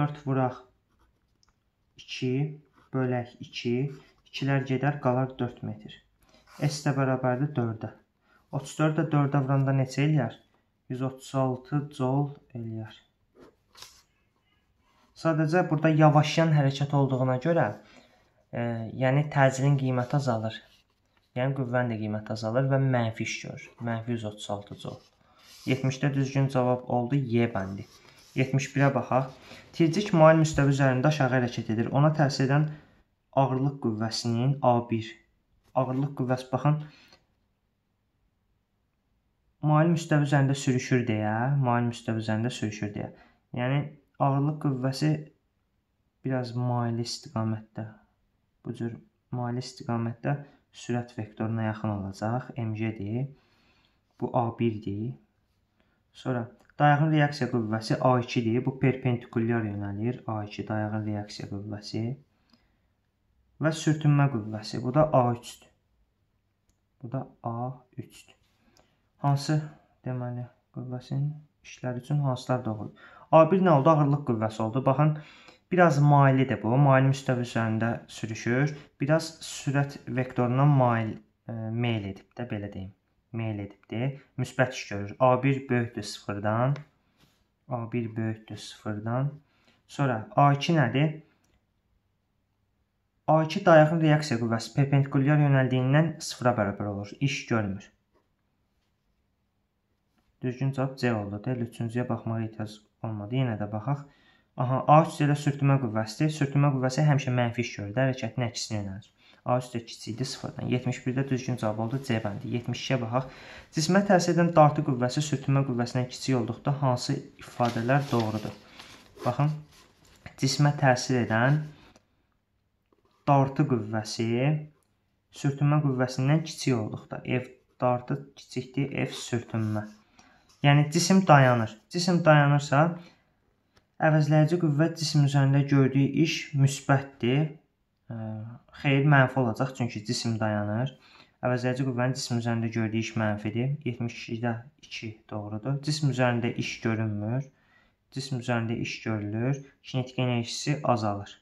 A: 4 vuraq 2 bölək 2, 2-lər gedər, qalar 4 metr. S də bərabərdir 4-ə. 34-də 4-ə vuranda neçə eləyər? 136 joule eləyər. Sadəcə burada yavaşlayan hərəkət olduğuna görə, e, yəni təcilin qiyməti azalır. Yəni qüvvənin də qiyməti azalır və mənfi iş görür. Mənfi 136 joule. 70-də düzgün cavab oldu Y bəndi. 71-ə baxaq. Tircik mail müstəvi üzərində aşağı hərəkət edir. Ona təsir edən ağırlıq qüvvəsinin A1. Ağırlıq qüvvəsi baxın mail müstəvi üzərində sürüşür deyə, mail müstəvi üzərində sürüşür deyə. Yəni ağırlıq qüvvəsi biraz maili istiqamətdə bu cür maili istiqamətdə sürət vektoruna yaxın olacaq. mg-dir. Bu A1-dir. Sonra dayağın reaksiya qüvvəsi A2-dir. Bu perpendikulyar yönəlir. A2 dayağın reaksiya qüvvəsi və sürtünmə qüvvəsi. Bu da A3-dür. Bu da A3-dür. Hansı deməli qüvvəsinin işləri üçün hansılar doğrudur? A1 nə oldu? Ağırlıq qüvvəsi oldu. Baxın, biraz mailidir bu. Mail müstəvi üzərində sürüşür. Biraz sürət vektoruna mail e, meyl edib də belə deyim. Meyl edibdir. Müsbət iş görür. A1 böyükdür 0-dan. A1 böyükdür 0-dan. Sonra A2 nədir? A2 dayağın reaksiya qüvvəsi perpendikulyar yönəldiyindən 0-a bərabər olur. İş görmür. Düzgün cavab C oldu. Deyil, üçüncüyə baxmağa ehtiyac olmadı. Yenə də baxaq. Aha, A3 ilə sürtünmə qüvvəsidir. Sürtünmə qüvvəsi həmişə mənfi iş görür. Hərəkətin əksinə yönəlir. A3 də kiçikdir 0-dan. 71-də düzgün cavab oldu C bəndi. 72-yə baxaq. Cismə təsir edən dartı qüvvəsi sürtünmə qüvvəsindən kiçik olduqda hansı ifadələr doğrudur? Baxın. Cismə təsir edən dartı qüvvəsi sürtünmə qüvvəsindən kiçik olduqda F dartı kiçikdir F sürtünmə. Yəni cisim dayanır. Cisim dayanırsa, əvəzləyici qüvvə cisim üzərində gördüyü iş müsbətdir. Xeyr, mənfi olacaq, çünki cisim dayanır. Əvəzləyici qüvvənin cisim üzərində gördüyü iş mənfidir. 72-də 2 doğrudur. Cisim üzərində iş görünmür. Cisim üzərində iş görülür. Kinetik enerjisi azalır.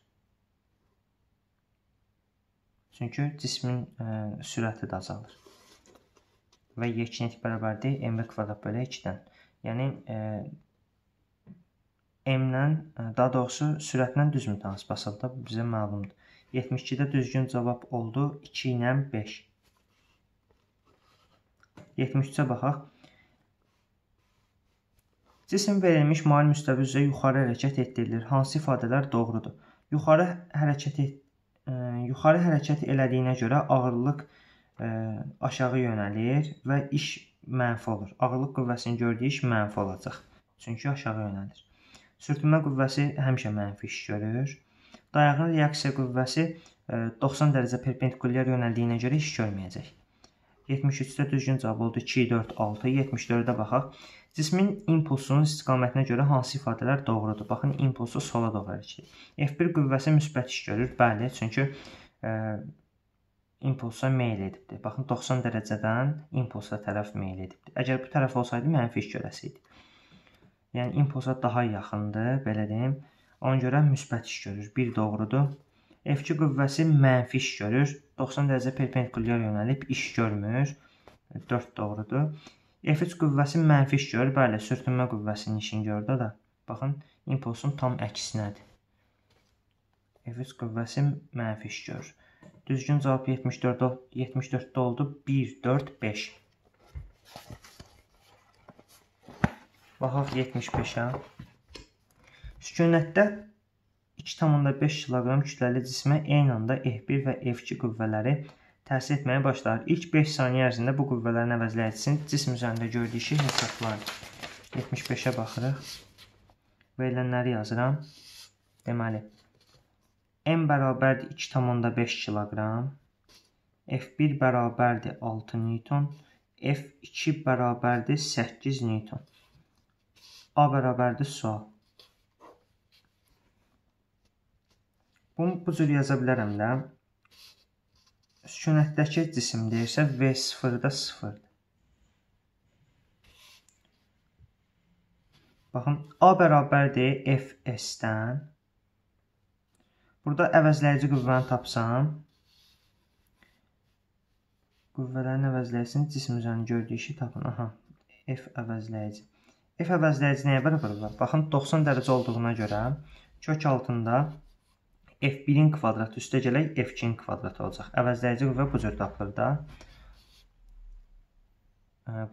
A: Çünki cismin ə, sürəti də azalır və y kinetik bərabərdir mv kvadrat bölə 2-dən. Yəni e, m-lə, e, daha doğrusu sürətlə düz mütənsib asıldı. Bu bizə məlumdur. 72-də düzgün cavab oldu 2 ilə 5. 73-ə baxaq. Cisim verilmiş mail müstəvi üzrə yuxarı hərəkət etdirilir. Hansı ifadələr doğrudur? Yuxarı hərəkət et, e, yuxarı hərəkət elədiyinə görə ağırlıq ə, aşağı yönəlir və iş mənfi olur. Ağırlıq qüvvəsinin gördüyü iş mənfi olacaq. Çünki aşağı yönəlir. Sürtünmə qüvvəsi həmişə mənfi iş görür. Dayağın reaksiya qüvvəsi ə, 90 dərəcə perpendikulyar yönəldiyinə görə iş görməyəcək. 73-də düzgün cavab oldu 2, 4, 6. 74-də baxaq. Cismin impulsunun istiqamətinə görə hansı ifadələr doğrudur? Baxın, impulsu sola doğru hərəkət. F1 qüvvəsi müsbət iş görür. Bəli, çünki ə, impulsa meyl edibdir. Baxın 90 dərəcədən impulsa tərəf meyl edibdir. Əgər bu tərəf olsaydı mənfi iş görəsiydi. Yəni impulsa daha yaxındır, belə deyim. Ona görə müsbət iş görür. 1 doğrudur. F2 qüvvəsi mənfi iş görür. 90 dərəcə perpendikulyar yönəlib iş görmür. 4 doğrudur. F3 qüvvəsi mənfi iş görür. Bəli, sürtünmə qüvvəsinin işini gördü da. Baxın, impulsun tam əksinədir. F3 qüvvəsi mənfi iş görür. Düzgün cavab 74 74-də oldu. 1 4 5. Baxaq 75-ə. Sükunətdə 2,5 kiloqram kütləli cismə eyni anda F1 və F2 qüvvələri təsir etməyə başlar. İlk 5 saniyə ərzində bu qüvvələrin əvəzləyicisinin cism üzərində gördüyü şey hesablanır. 75-ə baxırıq. Verilənləri yazıram. Deməli, M bərabərdir 2,5 kiloqram. F1 bərabərdir 6 Newton. F2 bərabərdir 8 Newton. A bərabərdir sual. Bunu bu cür yaza bilərəm də. Sükunətdəki cisim deyirsə V0-da 0-dır. Baxın, A bərabərdir Fs-dən. Burada əvəzləyici qüvvəni tapsam, qüvvələrin əvəzləyicinin cism üzərində gördüyü işi tapın. Aha, F əvəzləyici. F əvəzləyici nəyə bərabər olar? Baxın, 90 dərəcə olduğuna görə kök altında F1-in kvadratı üstə gələk F2-in kvadratı olacaq. Əvəzləyici qüvvə bu cür tapılır da.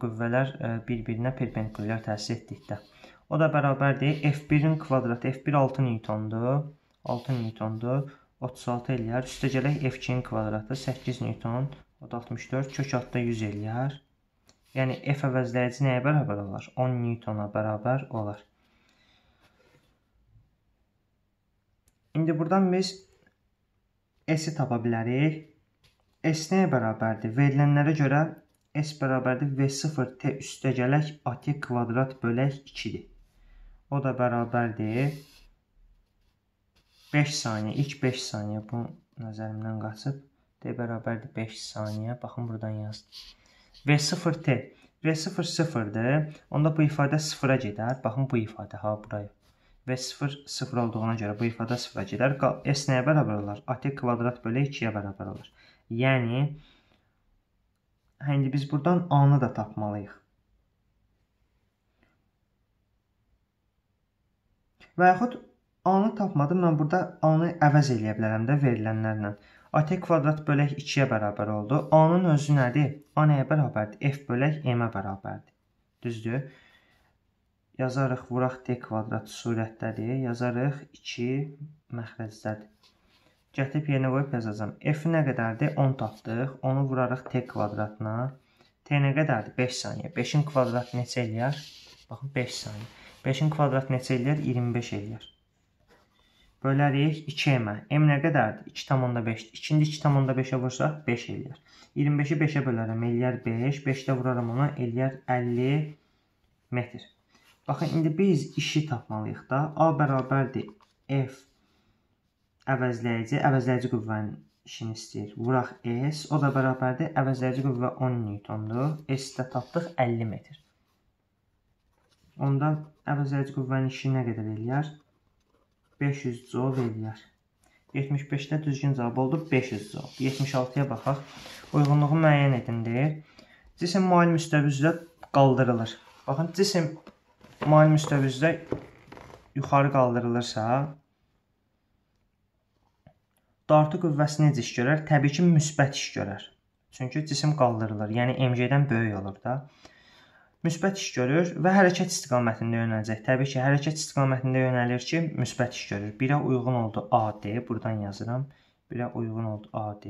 A: Qüvvələr bir-birinə perpendikulyar təsir etdikdə. O da bərabərdir F1-in kvadratı. F1 6 Newtondur. 6 Newtondur. 36 eləyər. Üstə gələk F2-in kvadratı 8 Newton. O da 64. Kök altda 100 eləyər. Yəni F əvəzləyici nəyə bərabər olar? 10 Newtona bərabər olar. İndi buradan biz S-i tapa bilərik. S nəyə bərabərdir? Verilənlərə görə S bərabərdir V0T üstə gələk AT kvadrat bölək 2-dir. O da bərabərdir 5 saniyə. İlk 5 saniyə bu nəzərimdən qaçıb. D bərabərdir 5 saniyə. Baxın buradan yazdım. V0T. V0 0-dır. Onda bu ifadə 0-a gedər. Baxın bu ifadə ha buraya. V0 0 olduğuna görə bu ifadə 0-a gedər. S nəyə bərabər olar? AT kvadrat bölü 2-yə bərabər olur. Yəni hə indi biz buradan A-nı da tapmalıyıq. Və yaxud A-nı tapmadım, mən burada A-nı əvəz eləyə bilərəm də verilənlərlə. AT kvadrat bölək 2-yə bərabər oldu. A-nın özü nədir? A nəyə bərabərdir? F bölək M-ə bərabərdir. Düzdür? Yazarıq, vuraq D kvadrat surətdədir. Yazarıq 2 məxrəcdədir. Gətirib yerinə qoyub yazacağam. F nə qədərdir? 10 tapdıq. Onu vurarıq T kvadratına. T nə qədərdir? 5 saniyə. 5-in kvadratı neçə eləyər? Baxın 5 saniyə. 5-in kvadratı neçə eləyər? 25 eləyər. Bölərik 2-ə. M nə qədərdir? 2,5. 2-ni 2,5-ə vursaq 5 eləyər. 25-i 5-ə bölərəm, eləyər 5. 5-də vuraram ona, eləyər 50 metr. Baxın, indi biz işi tapmalıyıq da. A bərabərdir F əvəzləyici, əvəzləyici qüvvənin işini istəyir. Vuraq S, o da bərabərdir əvəzləyici qüvvə 10 Newtondur. S-də tapdıq 50 metr. Onda əvəzləyici qüvvənin işi nə qədər eləyər? 500 joule eləyər. 75-də düzgün cavab oldu 500 joule. 76-ya baxaq. Uyğunluğu müəyyən edin deyir. Cisim mail müstəvi üzrə qaldırılır. Baxın, cisim mail müstəvi üzrə yuxarı qaldırılırsa, dartı qüvvəsi necə iş görər? Təbii ki, müsbət iş görər. Çünki cisim qaldırılır. Yəni mg-dən böyük olur da müsbət iş görür və hərəkət istiqamətində yönələcək. Təbii ki, hərəkət istiqamətində yönəlir ki, müsbət iş görür. 1-ə uyğun oldu AD, burdan yazıram. 1-ə uyğun oldu AD.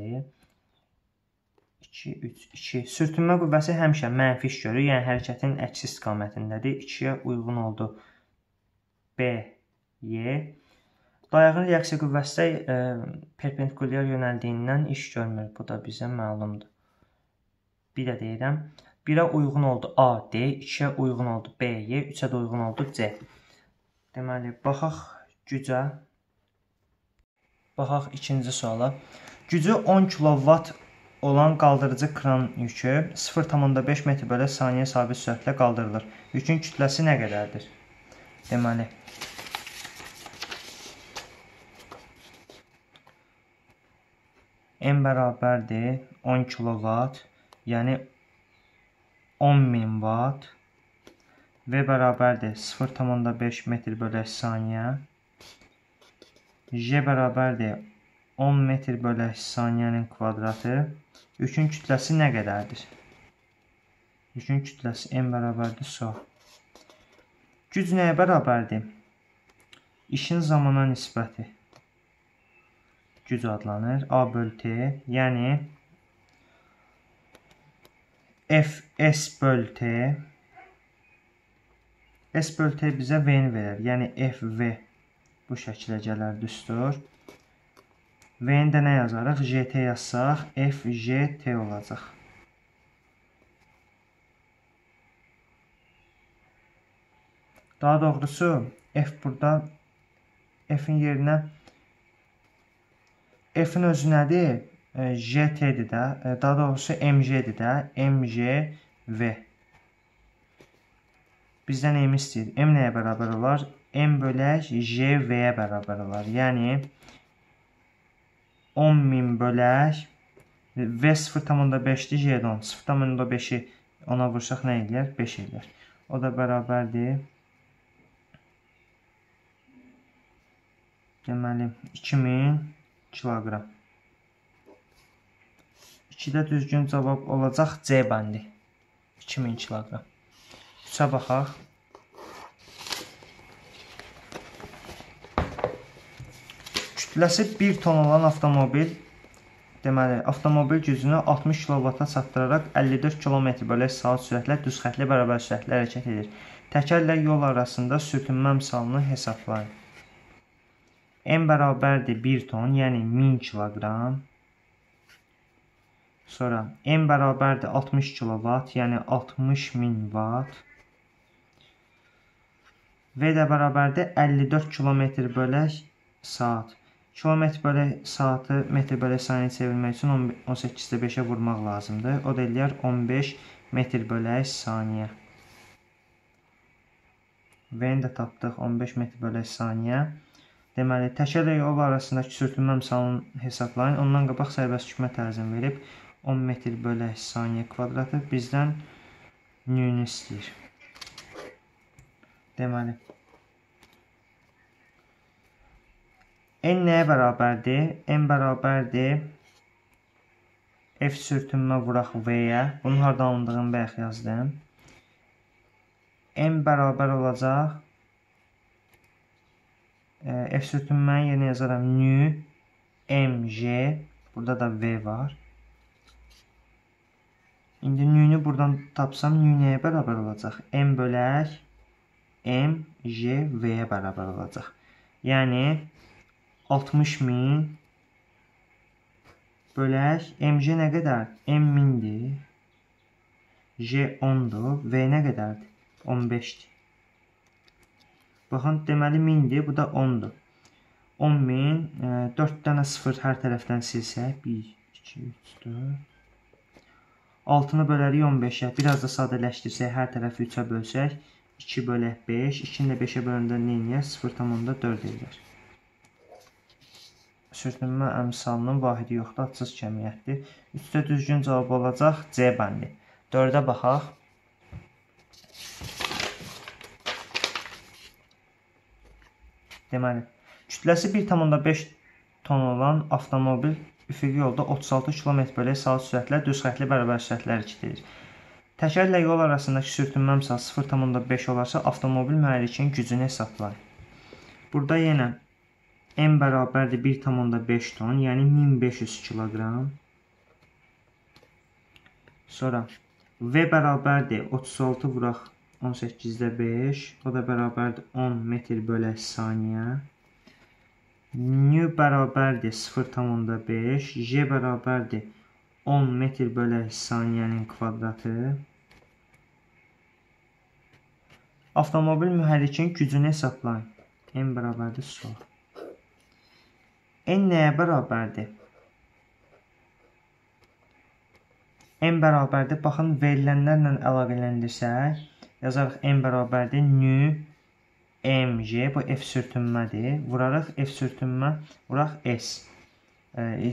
A: 2 3 2. Sürtünmə qüvvəsi həmişə mənfi iş görür, yəni hərəkətin əksi istiqamətindədir. 2-yə uyğun oldu B Y. Dayağın reaksiya qüvvəsi də e, perpendikulyar yönəldiyindən iş görmür. Bu da bizə məlumdur. Bir də deyirəm. 1-ə uyğun oldu A, D, 2-ə uyğun oldu B, Y, 3-ə də uyğun oldu C. Deməli, baxaq gücə. Baxaq ikinci suala. Gücü 10 kilovat olan qaldırıcı kran yükü 0,5 metr bölü saniyə sabit sürətlə qaldırılır. Yükün kütləsi nə qədərdir? Deməli, M bərabərdir 10 kilovat, yəni 10000 watt V bərabərdir 0,5 metr bölək saniyə. J bərabərdir 10 metr bölək saniyənin kvadratı. Yükün kütləsi nə qədərdir? Yükün kütləsi M bərabərdir sual. Güc nəyə bərabərdir? İşin zamana nisbəti. Güc adlanır. A bölü T. Yəni F S böl T S böl T bizə V-ni verir. Yəni FV bu şəklə gələr düstur. V-ni də nə yazarıq? JT yazsaq FJT olacaq. Daha doğrusu F burada F-in yerinə F-in özü nədir? JT-dir də, daha doğrusu MJ-dir də, MJV. bizdən m istəyir. M nəyə bərabər olar? M bölək J V-yə bərabər olar. Yəni 10.000 bölək V 0.5-dir, J də 10. 0.5-i ona vursaq nə eləyər? 5 eləyər. O da bərabərdir. Deməli 2000 kiloqram. 2-də düzgün cavab olacaq C bəndi. 2000 kiloqram. 3-ə baxaq. Kütləsi 1 ton olan avtomobil deməli, avtomobil gücünü 60 kW-a çatdıraraq 54 km/s sürətlə düz xətli bərabər sürətlə hərəkət edir. Təkərlə yol arasında sürtünmə misalını hesablayın. M bərabərdir 1 ton, yəni 1000 kiloqram. Sonra M bərabərdir 60 kilovat, yəni 60 min vat. V də bərabərdir 54 kilometr bölək saat. Kilometr bölək saatı metr bölək saniyə çevirmək üçün 18-də 5-ə vurmaq lazımdır. O da eləyər 15 metr bölək saniyə. V-ni də tapdıq 15 metr bölək saniyə. Deməli, təkərlə yol arasındakı sürtünmə misalını hesablayın. Ondan qabaq sərbəst hükmə təzim verib 10 metr bölək saniyə kvadratı bizdən nüyünü istəyir. Deməli, n nəyə bərabərdir? n bərabərdir f sürtünmə vuraq v-yə. Bunun harada alındığını bayaq yazdım. n bərabər olacaq f sürtünmənin yerinə yazaram nü mj. Burada da v var. İndi nü-nü buradan tapsam nü nəyə bərabər olacaq? M bölək M J V-yə bərabər olacaq. Yəni 60 min bölək MJ nə qədər? M 1000-dir. J 10-dur. V nə qədərdir? 15-dir. Baxın, deməli 1000-dir, bu da 10-dur. 10 min, 4 dənə 0 hər tərəfdən silsək, 1, 2, 3, 4, 6-nı bölərik 15-ə. Biraz da sadələşdirsək, hər tərəfi 3-ə bölsək, 2 bölək 5. 2-ni də 5-ə böləndə nə eləyər? 0,4 eləyər. Sürtünmə əmsalının vahidi yoxdur, atsız kəmiyyətdir. 3-də düzgün cavab olacaq C bəndi. 4-ə baxaq. Deməli, kütləsi 1,5 ton olan avtomobil üfüqi yolda 36 km/s sürətlə düz xətli bərabər sürətlə hərəkət edir. Təkərlə yol arasındakı sürtünmə misal 0,5 olarsa, avtomobil mühərrikinin gücünü hesablayın. Burada yenə M bərabərdir 1,5 ton, yəni 1500 kiloqram. Sonra V bərabərdir 36 vuraq 18-də 5, o da bərabərdir 10 metr bölək saniyə. Nü bərabərdir 0,5, J bərabərdir 10 metr bölək saniyənin kvadratı. Avtomobil mühərrikinin gücünü hesablayın. M bərabərdir sol. N nəyə bərabərdir? M bərabərdir. Baxın, verilənlərlə əlaqələndirsək, yazarıq M bərabərdir nü MJ bu F sürtünmədir. Vuraraq F sürtünmə, vuraq S.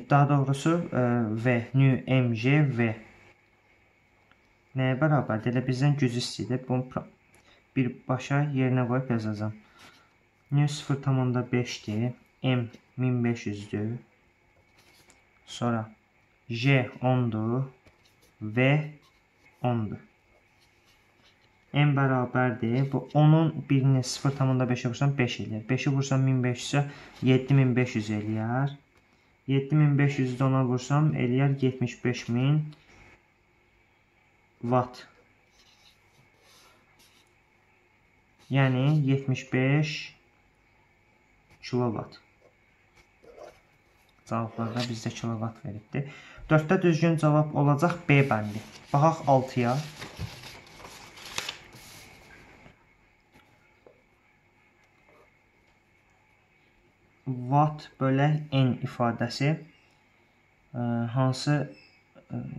A: Daha doğrusu V, nü MJ V. Nəyə bərabərdir? Elə bizdən güc istəyir. Bunu birbaşa yerinə qoyub yazacağam. Nü 0,5-dir. M 1500-dür. Sonra J 10-dur. V 10-dur. N bərabərdir. Bu 10-un birini 0,5-ə vursam 5 eləyər. 5-i vursam 1500-ə 7500 eləyər. 7500-ü ona vursam eləyər 75000 watt. Yəni 75 kilovat. Cavablarda bizdə kilovat veribdir. 4-də düzgün cavab olacaq B bəndi. Baxaq 6-ya. Watt bölək n ifadəsi ə, e, hansı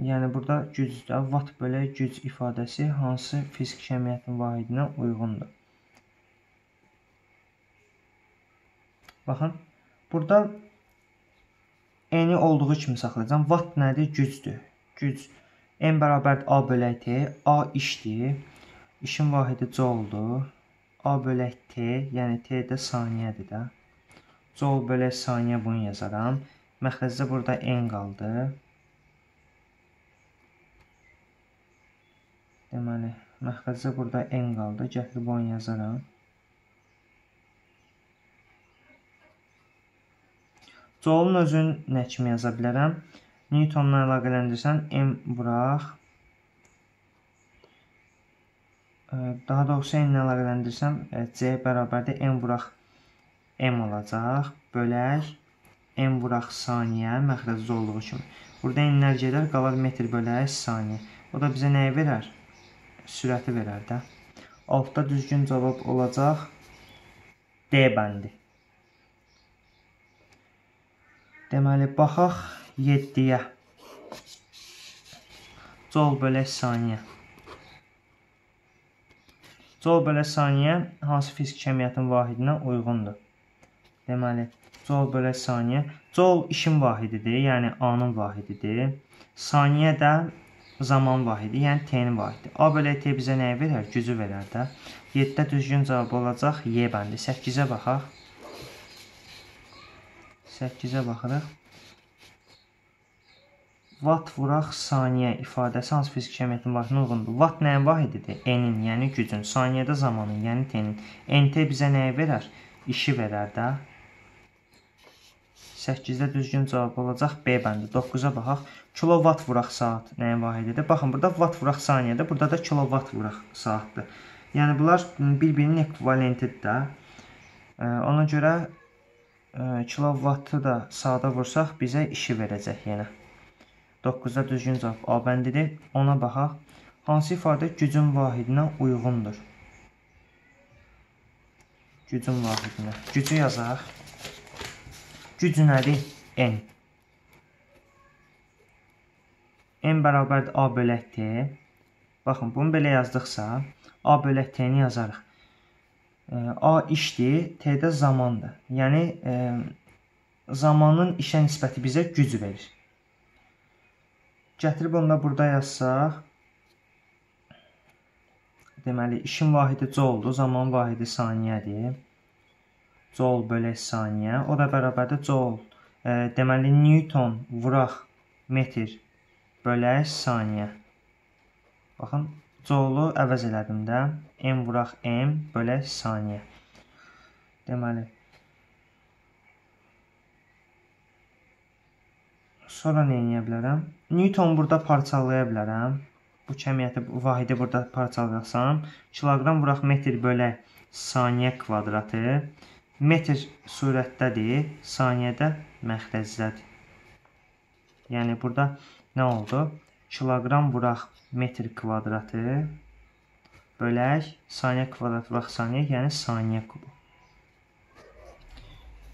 A: yəni burada gücdə watt bölə güc ifadəsi hansı fizik cəmiyyətin vahidinə uyğundur? Baxın, burada n olduğu kimi saxlayacağam. Watt nədir? Gücdür. Güc n bərabərdir A bölək T. A işdir. İşin vahidi jouldur. A bölək T, yəni T də saniyədir də. Joule bölək saniyə bunu yazaram. Məxrəcdə burada n qaldı. Deməli, məxrəcdə burada n qaldı. Gətirib onu yazaram. Joule-un özünü nə kimi yaza bilərəm? Newtonla əlaqələndirsən, m vuraq. Daha doğrusu n ilə əlaqələndirsəm, c bərabərdir n vuraq m olacaq. Bölək m vuraq saniyə məxrəcdə olduğu kimi. Burada n-lər gedər, qalar metr bölək saniyə. O da bizə nəyi verər? Sürəti verər də. Altda düzgün cavab olacaq D bəndi. Deməli, baxaq 7-yə. Col bölək saniyə. Col bölək saniyə hansı fizik cəmiyyətin vahidinə uyğundur? Deməli, Joule bölək saniyə. Joule işin vahididir, yəni A-nın vahididir. Saniyə də zaman vahidi, yəni T-nin vahidi. A bölək T bizə nəyi verər? Gücü verər də. 7-də düzgün cavab olacaq Y bəndi. 8-ə baxaq. 8-ə baxırıq. Watt vuraq saniyə ifadəsi hansı fizik cəmiyyətin vahidinə uyğundur? Watt nəyin vahididir? N-in, yəni gücün. Saniyədə zamanın, yəni T-nin. NT bizə nəyi verər? İşi verər də. 8-də düzgün cavab olacaq B bəndi. 9-a baxaq. Kilovat vuraq saat nəyin vahididir? Baxın, burada watt vuraq saniyədir, burada da kilovat vuraq saatdır. Yəni bunlar bir-birinin ekvivalentidir də. Ona görə kilovatı da saata vursaq bizə işi verəcək yenə. 9-da düzgün cavab A bəndidir. Ona baxaq. Hansı ifadə gücün vahidinə uyğundur? Gücün vahidinə. Gücü yazaq. Güc nədir? N. N bərabərdir A bölək T. Baxın, bunu belə yazdıqsa, A bölək T-ni yazarıq. A işdir, T də zamandır. Yəni, e, zamanın işə nisbəti bizə güc verir. Gətirib onu da burada yazsaq, deməli, işin vahidi jouldur, zaman vahidi saniyədir joule bölək saniyə. O da bərabərdir joule. E, deməli Newton vuraq metr bölək saniyə. Baxın, joule-u əvəz elədim də. M vuraq M bölək saniyə. Deməli Sonra nə edə bilərəm? Newton burada parçalaya bilərəm. Bu kəmiyyəti, vahidi burada parçalasam, kiloqram vuraq metr bölək saniyə kvadratı metr sürətdədir, saniyədə məxrəcdədir. Yəni burada nə oldu? Kiloqram vuraq metr kvadratı bölək saniyə kvadrat vuraq saniyə, yəni saniyə kubu.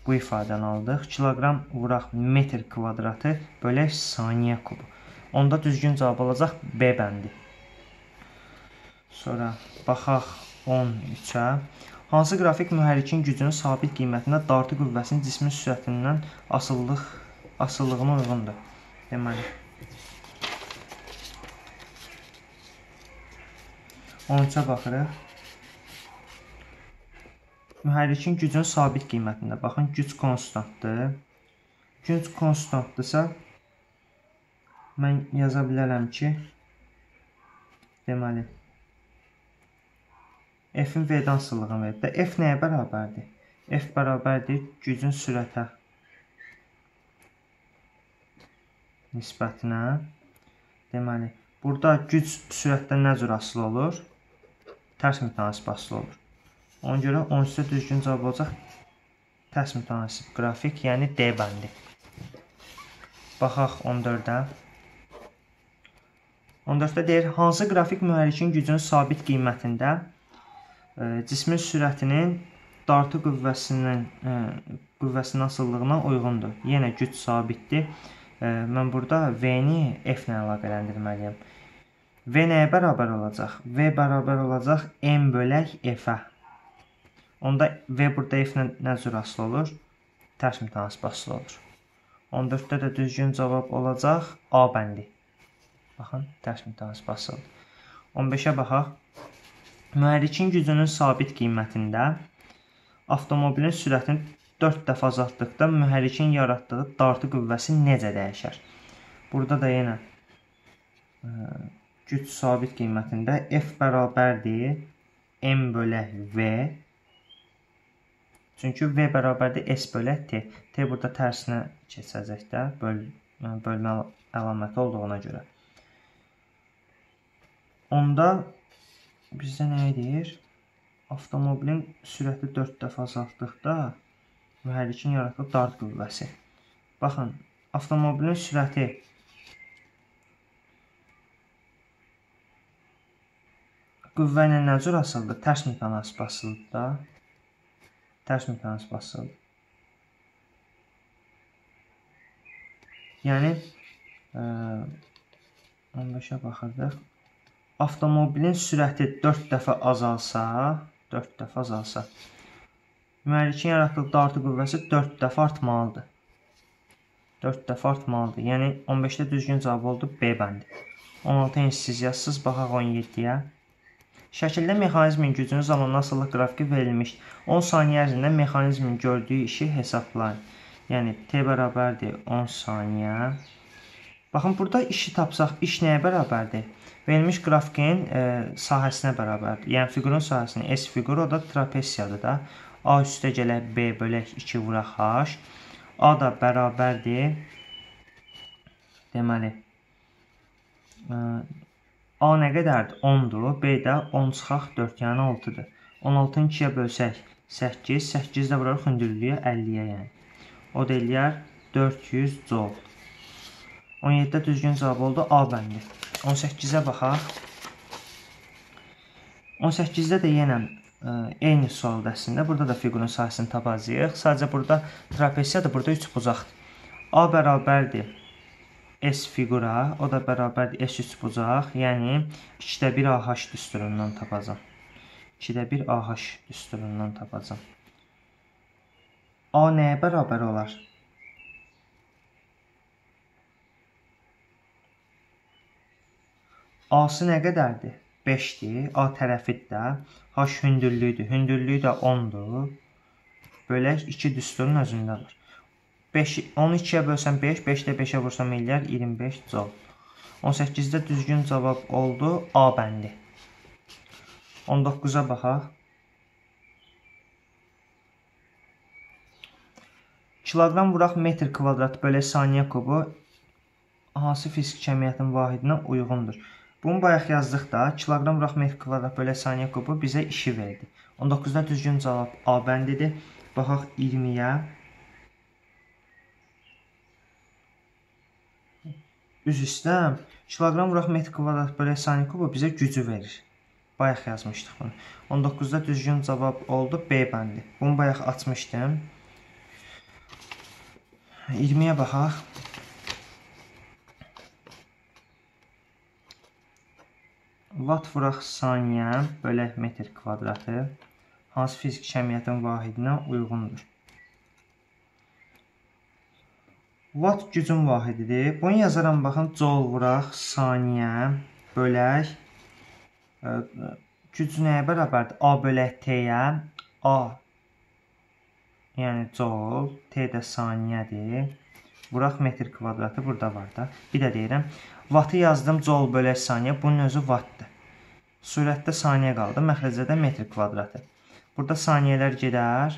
A: Bu ifadəni aldıq. Kiloqram vuraq metr kvadratı bölək saniyə kubu. Onda düzgün cavab olacaq B bəndi. Sonra baxaq 13-ə. Hansı qrafik mühərrikin gücünün sabit qiymətində dartı qüvvəsinin cismin sürətindən asıllıq asıllığına uyğundur? Deməli 13-ə baxırıq. Mühərrikin gücünün sabit qiymətində. Baxın, güc konstantdır. Güc konstantdırsa mən yaza bilərəm ki, deməli F-in V-dən asıllığını verib də F nəyə bərabərdir? F bərabərdir gücün sürətə nisbətinə. Deməli, burada güc sürətdən nə cür asılı olur? Tərs mütənasib asılı olur. Ona görə 13-də düzgün cavab olacaq tərs mütənasib qrafik, yəni D bəndi. Baxaq 14-də. 14-də deyir, hansı qrafik mühərrikin gücünün sabit qiymətində cismin sürətinin dartı qüvvəsindən qüvvəsinin asıllığına uyğundur. Yenə güc sabitdir. mən burada v-ni f ilə əlaqələndirməliyəm. v nəyə bərabər olacaq? v bərabər olacaq m bölək f-ə. Onda v burada f ilə nə cür asılı olur? Tərs mütənasib asılı olur. 14-də də düzgün cavab olacaq A bəndi. Baxın, tərs mütənasib asılıdır. 15-ə baxaq. Mühərrikin gücünün sabit qiymətində avtomobilin sürətini 4 dəfə azaltdıqda mühərrikin yaratdığı dartı qüvvəsi necə dəyişər? Burada da yenə ə, e, güc sabit qiymətində F bərabərdir M bölə V. Çünki V bərabərdir S bölə T. T burada tərsinə keçəcək də, böl e, bölmə əlaməti olduğuna görə. Onda bizdə nə edir? Avtomobilin sürəti 4 dəfə azaltdıqda mühərrikin yaratdığı dart qüvvəsi. Baxın, avtomobilin sürəti qüvvə ilə nə cür asılıdır? Tərs mütənasib asılıdır da. Tərs mütənasib asılıdır. Yəni 15-ə baxırdıq. Avtomobilin sürəti 4 dəfə azalsa, 4 dəfə azalsa, mühərrikin yaratdığı dartı qüvvəsi 4 dəfə artmalıdır. 4 dəfə artmalıdır. Yəni 15-də düzgün cavab oldu B bəndi. 16-nı siz yazsız, baxaq 17-yə. Şəkildə mexanizmin gücünün zamanlı asıllıq qrafiki verilmiş. 10 saniyə ərzində mexanizmin gördüyü işi hesablayın. Yəni T bərabərdir 10 saniyə. Baxın, burada işi tapsaq, iş nəyə bərabərdir? Verilmiş qrafikin e, sahəsinə bərabərdir. Yəni fiqurun sahəsini S fiquru, da trapesiyadır da. A üstə gələ B bölək 2 vuraq H. A da bərabərdir. Deməli, A nə qədərdir? 10-dur. B də 10 çıxaq 4, yəni 6-dır. 16-nı 2-yə bölsək 8, 8 də vurarıq hündürlüyə 50-yə yəni. O da eləyər 400 joule. 17-də düzgün cavab oldu A bəndi. 18-ə baxaq. 18-də də yenə eyni sual dəstəsində burada da fiqurun sahəsini tapacağıq. Sadəcə burada trapesiyadır, burada 3 bucaqdır. A bərabərdir S fiqura, o da bərabərdir S 3 bucaq, yəni 2-də 1 AH düsturundan tapacam. 2-də 1 AH düsturundan tapacam. A nəyə bərabər olar? A-sı nə qədərdir? 5-dir. A tərəfi də H hündürlüyüdür. Hündürlüyü də 10-dur. Bölək 2 düsturun özündə var. 5 10-u 2-yə bölsəm 5, 5-də 5-ə vursam eləyər 25 cavab. 18-də düzgün cavab oldu A bəndi. 19-a baxaq. Kiloqram vuraq metr kvadrat bölək saniyə kubu hansı fiziki cəmiyyətin vahidinə uyğundur? Bunu bayaq yazdıq da, kiloqram vuraq metr kvadrat bölə saniyə kubu bizə işi verdi. 19-da düzgün cavab A bəndidir. Baxaq 20-yə. Üz üstəm, kiloqram vuraq metr kvadrat bölə saniyə kubu bizə gücü verir. Bayaq yazmışdıq bunu. 19-da düzgün cavab oldu B bəndi. Bunu bayaq açmışdım. 20-yə baxaq. Watt vuraq saniyə bölək metr kvadratı hansı fiziki cəmiyyətin vahidinə uyğundur? Watt gücün vahididir. Bunu yazaram, baxın, joule vuraq saniyə bölək güc nəyə bərabərdir? A bölək T-yə. A yəni joule, T də saniyədir. Vuraq metr kvadratı burada var da. Bir də deyirəm, Vatı yazdım joule bölək saniyə. Bunun özü wattdır. Sürətdə saniyə qaldı. Məxrəcədə metr kvadratı. Burada saniyələr gedər.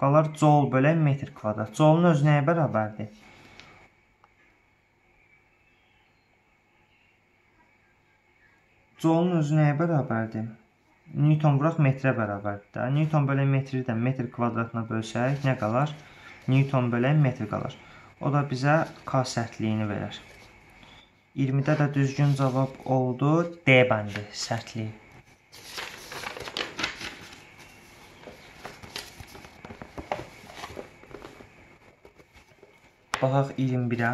A: Qalar joule bölək metr kvadrat. Joule-un özü nəyə bərabərdir? Joule-un özü nəyə bərabərdir? Newton vuraq metrə bərabərdir də. Newton bölək metri də metr kvadratına bölsək nə qalar? Newton bölək metr qalır. O da bizə K sərtliyini verər. 20-də də düzgün cavab oldu D bəndi sərtliyi. Baxaq 21-ə.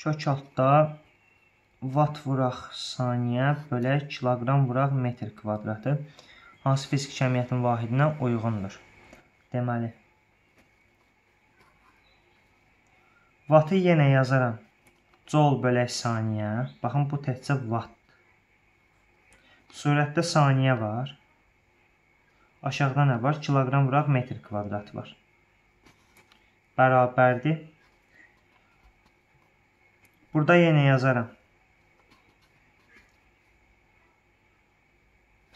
A: Kök altda vat vuraq saniyə bölək kiloqram vuraq metr kvadratı hansı fiziki cəmiyyətin vahidinə uyğundur. Deməli, Vatı yenə yazaram. Joule bölək saniyə. Baxın, bu təkcə watt. Surətdə saniyə var. Aşağıda nə var? Kiloqram vuraq metr kvadrat var. Bərabərdir. Burada yenə yazaram.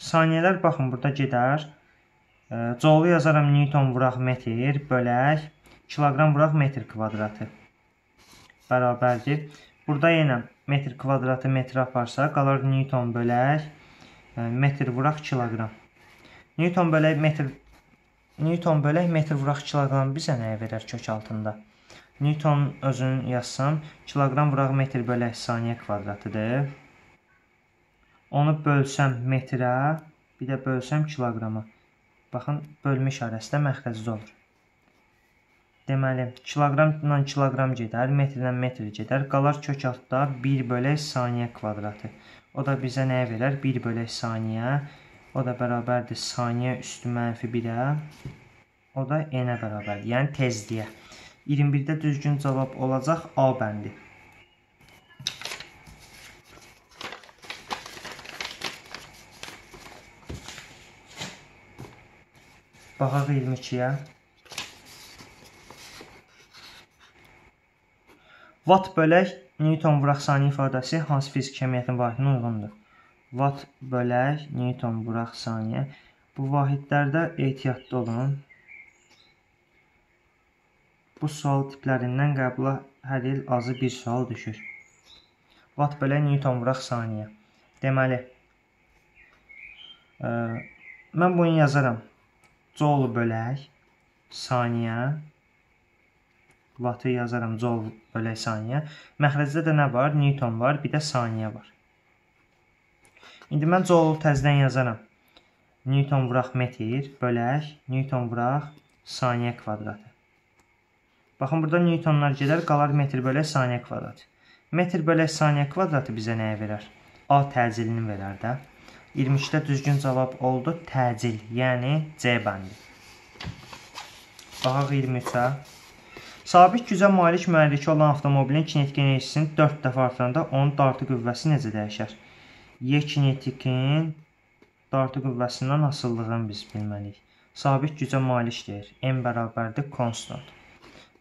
A: Saniyələr baxın burada gedər. Joule yazaram Newton vuraq metr bölək kiloqram vuraq metr kvadratı bərabərdir. Burada yenə metr kvadratı metrə aparsa, qalır Newton bölək metr vuraq kiloqram. Newton bölək metr Newton bölək metr vuraq kiloqram bizə nəyə verər kök altında? Newton özünü yazsam, kiloqram vuraq metr bölək saniyə kvadratıdır. Onu bölsəm metrə, bir də bölsəm kiloqrama. Baxın, bölmə işarəsi də məxrəcdə olur. Deməli, kiloqramla kiloqram gedər, metrlə metr gedər. Qalar kök altda 1 bölək saniyə kvadratı. O da bizə nəyə verər? 1 bölək saniyə. O da bərabərdir saniyə üstü mənfi 1-ə. O da n-ə bərabərdir, yəni tezliyə. 21-də düzgün cavab olacaq A bəndi. Baxaq 22-yə. Watt bölək Newton vuraq saniyə ifadəsi hansı fiziki cəmiyyətin vahidinə uyğundur? Watt bölək Newton vuraq saniyə. Bu vahidlərdə ehtiyatlı olun. Bu sual tiplərindən qəbula hər il azı bir sual düşür. Watt bölək Newton vuraq saniyə. Deməli, ə, mən bunu yazaram. Joule bölək saniyə Vatı yazaram joule bölək saniyə. Məxrəcdə də nə var? Newton var, bir də saniyə var. İndi mən joule təzədən yazaram. Newton vuraq metr bölək Newton vuraq saniyə kvadratı. Baxın, burada Newtonlar gedər, qalar metr bölək saniyə kvadratı. Metr bölək saniyə kvadratı bizə nəyə verər? A təcilini verər də. 23-də düzgün cavab oldu təcil, yəni C bəndi. Baxaq 23-ə. Sabit gücə malik mühərriki olan avtomobilin kinetik enerjisini 4 dəfə artıranda onun dartı qüvvəsi necə dəyişər? Y kinetikin dartı qüvvəsindən asıllığını biz bilməliyik. Sabit gücə malik deyir. M bərabərdir constant.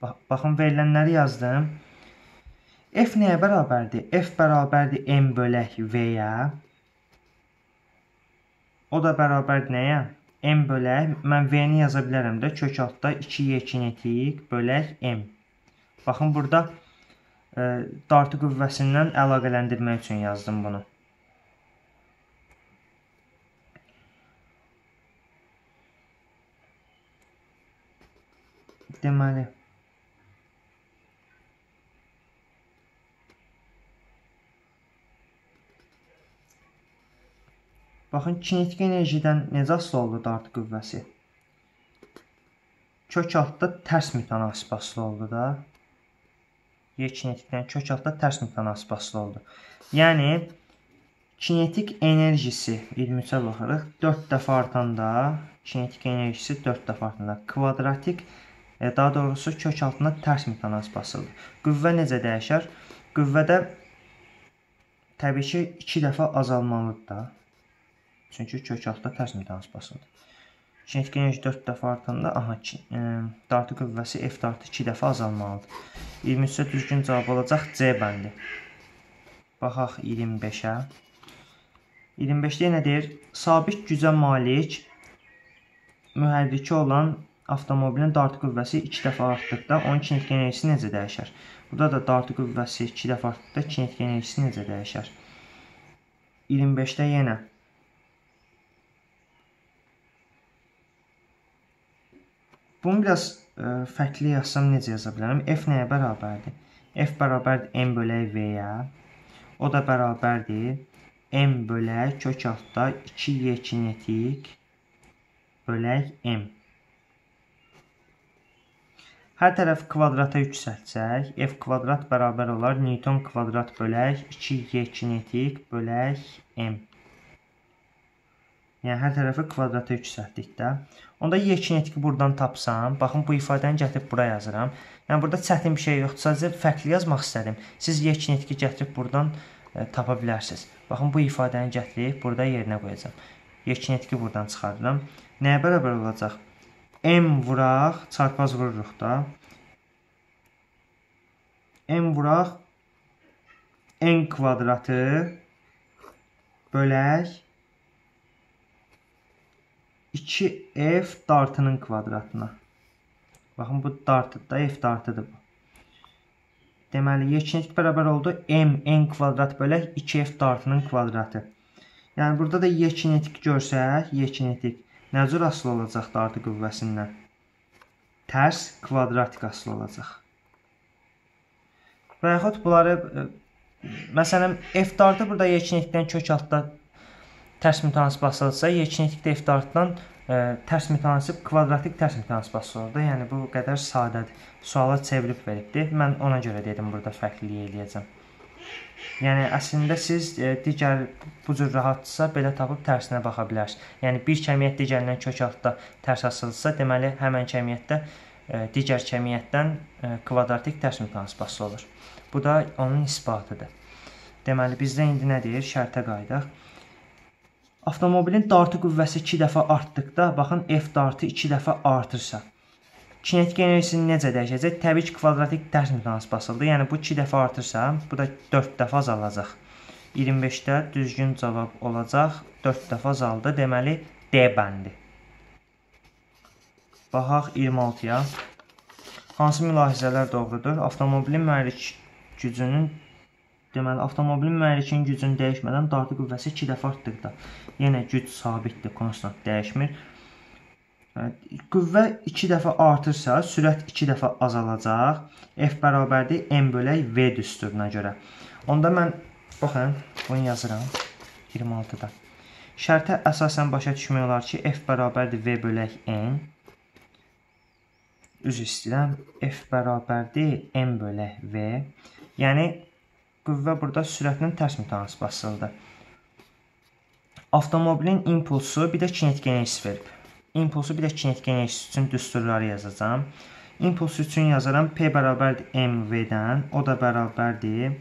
A: Bax, baxın verilənləri yazdım. F nəyə bərabərdir? F bərabərdir M bölək V-yə. O da bərabərdir nəyə? m bölək, mən v-ni yaza bilərəm də kök altda 2y kinetik bölək m. Baxın, burada e, dartı qüvvəsindən əlaqələndirmək üçün yazdım bunu. Deməli, Baxın, kinetik enerjidən necə asılı oldu dartı qüvvəsi? Kök altda tərs mütənasib asılı oldu da. Y kinetikdən kök altda tərs mütənasib asılı oldu. Yəni, kinetik enerjisi 23-ə baxırıq. 4 dəfə artanda, kinetik enerjisi 4 dəfə artanda kvadratik, e, daha doğrusu kök altında tərs mütənasib asılıdır. Qüvvə necə dəyişər? Qüvvədə təbii ki, 2 dəfə azalmalıdır da. Çünki kök altda tərs. Kinetik enerji 4 dəfə artanda, aha, e, dartı qüvvəsi F dartı 2 dəfə azalmalıdır. 23-də düzgün cavab olacaq C bəndi. Baxaq 25-ə. 25-də yenə deyir, sabit gücə malik mühərriki olan avtomobilin dartı qüvvəsi 2 dəfə artdıqda onun kinetik enerjisi necə dəyişər? Burada da dartı qüvvəsi 2 dəfə artdıqda kinetik enerjisi necə dəyişər? 25-də yenə Bunu biraz ə, e, fərqli yazsam necə yaza bilərəm? F nəyə bərabərdir? F bərabərdir M bölək V-yə. O da bərabərdir M bölək kök altda 2Y kinetik bölək m. Hər tərəfi kvadrata yüksəltsək, f kvadrat bərabər olar Newton kvadrat bölək 2y kinetik bölək m. Yəni hər tərəfi kvadrata yüksəltdik də. Onda y kinetiki buradan tapsam, baxın bu ifadəni gətirib bura yazıram. Yəni burada çətin bir şey yoxdur, sadəcə fərqli yazmaq istədim. Siz y kinetiki gətirib buradan e, tapa bilərsiniz. Baxın bu ifadəni gətirib burada yerinə qoyacağam. Y kinetiki buradan çıxardıram. Nəyə bərabər olacaq? m vuraq, çarpaz vururuq da. m vuraq n kvadratı bölək 2f dartının kvadratına. Baxın bu dartıdır da, f dartıdır bu. Deməli, yeknetik bərabər oldu m n kvadrat bölək 2f dartının kvadratı. Yəni burada da yeknetik görsək, yeknetik Nə cür asılı olacaq dartı qüvvəsindən? Tərs kvadratik asılı olacaq. Və yaxud bunları e, məsələn f dartı burada yeknetikdən kök altda tərs mütənasib f dartdan ə, e, tərs mütənasib kvadratik tərs mütənasib asılır da. Yəni bu qədər sadədir. Suala çevirib veribdi. Mən ona görə dedim burada fərqlilik eləyəcəm. Yəni əslində siz e, digər bu cür rahatdırsa belə tapıb tərsinə baxa bilərsiniz. Yəni bir kəmiyyət digərindən kök altda tərs asılırsa, deməli həmin kəmiyyətdə e, digər kəmiyyətdən e, kvadratik tərs mütənasibası olur. Bu da onun isbatıdır. Deməli bizdə indi nə deyir? Şərtə qayıdaq. Avtomobilin dartı qüvvəsi 2 dəfə artdıqda, baxın F dartı 2 dəfə artırsa, Kinetik enerjisi necə dəyişəcək? Təbii ki, kvadratik tərs mütənasib asıldı. Yəni bu 2 dəfə artırsa, bu da 4 dəfə azalacaq. 25-də düzgün cavab olacaq. 4 dəfə azaldı. Deməli D bəndi. Baxaq 26-ya. Hansı mülahizələr doğrudur? Avtomobilin mühərrik gücünün deməli avtomobilin mühərrikin gücünün dəyişmədən dartı qüvvəsi 2 dəfə artdıqda, yenə güc sabitdir, konstant dəyişmir. Qüvvə 2 dəfə artırsa, sürət 2 dəfə azalacaq. F bərabərdir m bölək v düsturuna görə. Onda mən baxın, bunu yazıram 26-da. Şərtə əsasən başa düşmək olar ki, f bərabərdir v bölək n. Üzr istəyirəm. F bərabərdir m bölək v. Yəni qüvvə burada sürətin tərs mütənasib asılıdır. Avtomobilin impulsu bir də kinetik enerjisi verib impulsu bir də kinetik enerjisi üçün düsturları yazacağam. İmpuls üçün yazaram P bərabərdir mv-dən, o da bərabərdir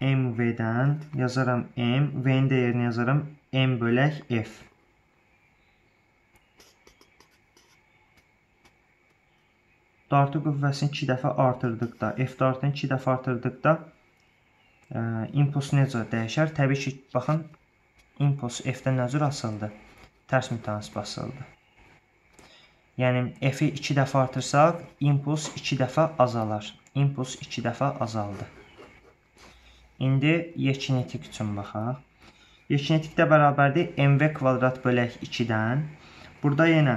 A: mv-dən yazaram m, v-in dəyərini yazaram m bölək f. Dartı qüvvəsini 2 dəfə artırdıqda, f dartını 2 dəfə artırdıqda impuls necə dəyişər? Təbii ki, baxın, impuls f-dən nə cür asılıdır? Tərs mütənasib asılıdır. Yəni, f-i 2 dəfə artırsaq, impuls 2 dəfə azalar. Impuls 2 dəfə azaldı. İndi yekinetik üçün baxaq. Yekinetikdə bərabərdir mv kvadrat bölək 2-dən. Burada yenə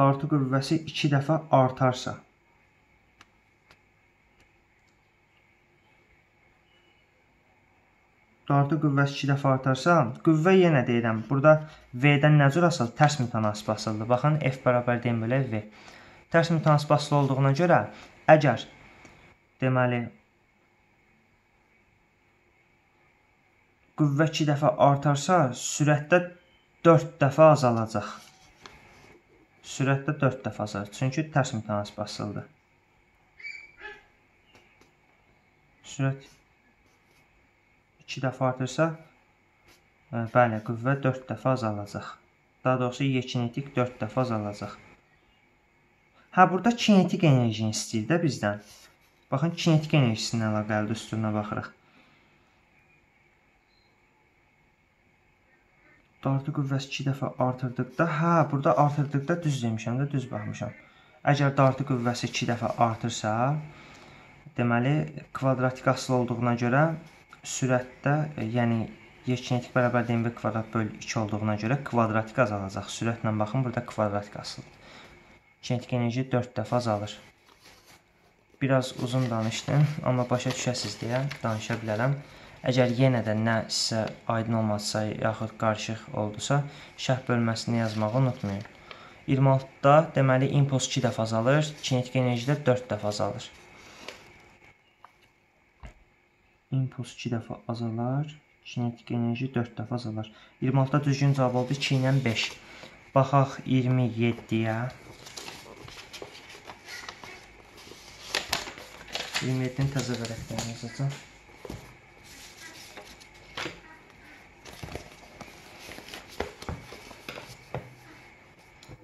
A: dartı qüvvəsi 2 dəfə artarsa, dartı qüvvəsi 2 dəfə artarsa, qüvvə yenə deyirəm, burada V-dən nə cür asıl? Tərs mütənasib asıldı. Baxın, F bərabər D bölü V. Tərs mütənasib asılı olduğuna görə, əgər deməli qüvvə 2 dəfə artarsa, sürətdə 4 dəfə azalacaq. Sürətdə 4 dəfə azalacaq. Çünki tərs mütənasib asılıdır. Sürət 2 dəfə artırsa, e, bəli, qüvvə 4 dəfə azalacaq. Daha doğrusu yekinetik 4 dəfə azalacaq. Hə, burada kinetik enerjini istəyir də bizdən. Baxın, kinetik enerjisinin əlaqəli düsturuna baxırıq. Dartı qüvvəsi 2 dəfə artırdıqda, hə, burada artırdıqda düz demişəm də, düz baxmışam. Əgər dartı qüvvəsi 2 dəfə artırsa, deməli kvadratik asılı olduğuna görə sürətdə, e, yəni yekinetik bərabər dmv kvadrat bölü 2 olduğuna görə kvadratik azalacaq. Sürətlə baxın, burada kvadratik asılıdır. Kinetik enerji 4 dəfə azalır. biraz uzun danışdım, amma başa düşəsiz deyə danışa bilərəm. Əgər yenə də nə sizə aydın olmazsa, yaxud qarışıq oldusa, şərh bölməsində yazmağı unutmayın. 26-da deməli impuls 2 dəfə azalır, kinetik enerji də 4 dəfə azalır. impuls 2 dəfə azalar, kinetik enerji 4 dəfə azalar. 26-da düzgün cavab oldu 2 ilə 5. Baxaq 27-yə. 27-ni təzə vərəqdən yazacağam.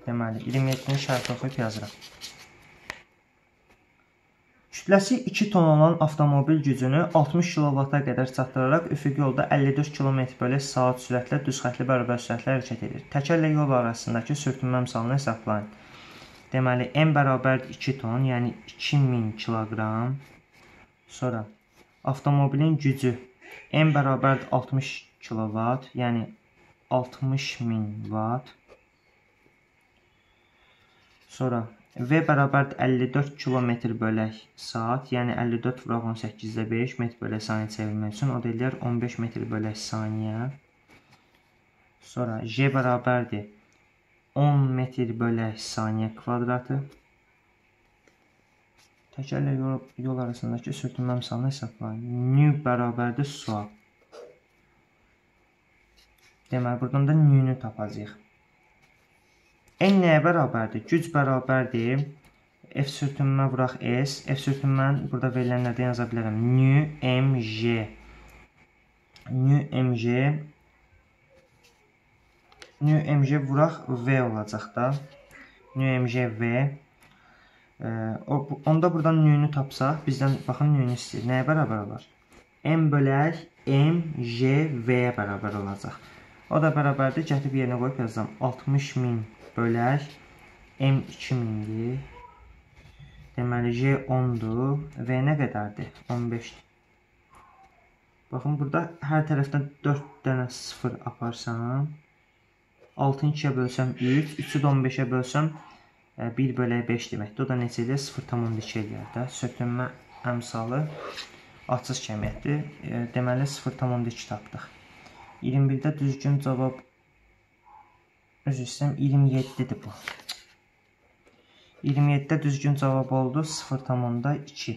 A: Deməli, 27-ni şərh oxuyub yazıram. Kütləsi 2 ton olan avtomobil gücünü 60 kW-a qədər çatdıraraq üfüqi yolda 54 km/saat sürətlə düzxətli bərabər sürətlə hərəkət edir. Təkərlə yol arasındakı sürtünmə misalını hesablayın. Deməli, m bərabərdir 2 ton, yəni 2000 kiloqram. Sonra avtomobilin gücü m bərabərdir 60 kW, yəni 60000 watt. Sonra V bərabərdir 54 km bölək saat, yəni 54 vuraq 18-də 5 metr bölək saniyə çevirmək üçün o da eləyər 15 metr bölək saniyə. Sonra J bərabərdir 10 metr bölək saniyə kvadratı. Təkərlə yol, yol arasındakı sürtünmə misalını hesablayın. Nü bərabərdir sual. Deməli, buradan da nü-nü tapacağıq. N nəyə bərabərdir? Güc bərabərdir. F sürtünmə vuraq S. F sürtünməni burada verilənlərdən yaza bilərəm. Nü mg. Nü mg. Nü mg vuraq V olacaq da. Nü mg V. E, onda buradan nüyünü tapsaq, bizdən baxın nüyünü istəyir. Nəyə bərabər olar? M bölək mg V-yə bərabər olacaq. O da bərabərdir. Gətirib yerinə qoyub yazsam. 60 min bölək M 2000-dir. Deməli J 10-dur. V nə qədərdir? 15-dir. Baxın, burada hər tərəfdən 4 dənə 0 aparsam, 6-ı 2-yə bölsəm 3, 3-ü də 15-ə bölsəm 1 e, bölək 5 deməkdir. O da necə edir? 0,2 eləyər də. Sökünmə əmsalı açıq kəmiyyətdir. E, deməli 0,2 tapdıq. 21-də düzgün cavab Üzr istəyirəm 27-dir bu. 27-də düzgün cavab oldu 0,2.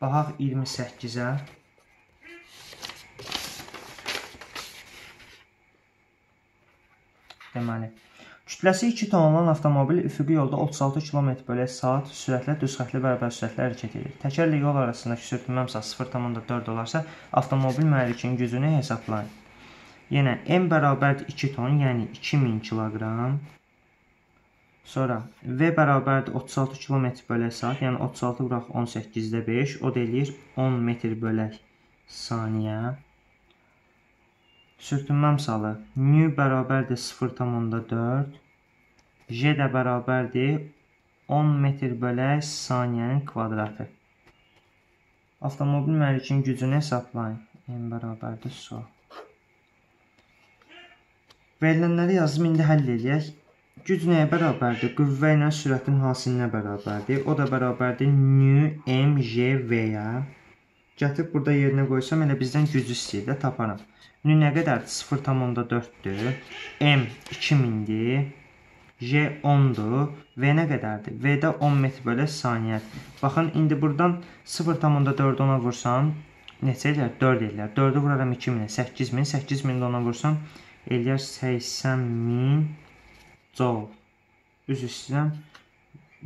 A: Baxaq 28-ə. Deməli, kütləsi 2 ton olan avtomobil üfüqi yolda 36 km/saat sürətlə düzxətli bərabər sürətlə hərəkət edir. Təkərlə yol arasındakı sürtünmə məsafəsi 0,4 olarsa, avtomobil mühərrikinin gücünü hesablayın. Yenə M bərabərdir 2 ton, yəni 2000 kiloqram. Sonra V bərabərdir 36 km bölək saat, yəni 36 vuraq 18-də 5, o da eləyir 10 metr bölək saniyə. Sürtünmə misalı nü bərabərdir 0,4, J də bərabərdir 10 metr bölək saniyənin kvadratı. Avtomobil mühərrikinin gücünü hesablayın. M bərabərdir sual. Verilənləri yazdım, indi həll eləyək. Güc nəyə bərabərdir? Qüvvə ilə sürətin hasilinə bərabərdir. O da bərabərdir nü mgv-yə. Gətirib burada yerinə qoysam, elə bizdən gücü istəyir də taparam. Nü nə qədərdir? 0,4-dür. M 2000-dir. J 10-dur. V nə qədərdir? V də 10 metr bölü saniyədir. Baxın, indi buradan 0,4 ona vursam, neçə eləyər? 4 eləyər. 4-ü vuraram 2000-ə, 8000. 8000-də ona vursam, eləyər 80 min joule. Üzr istəyirəm,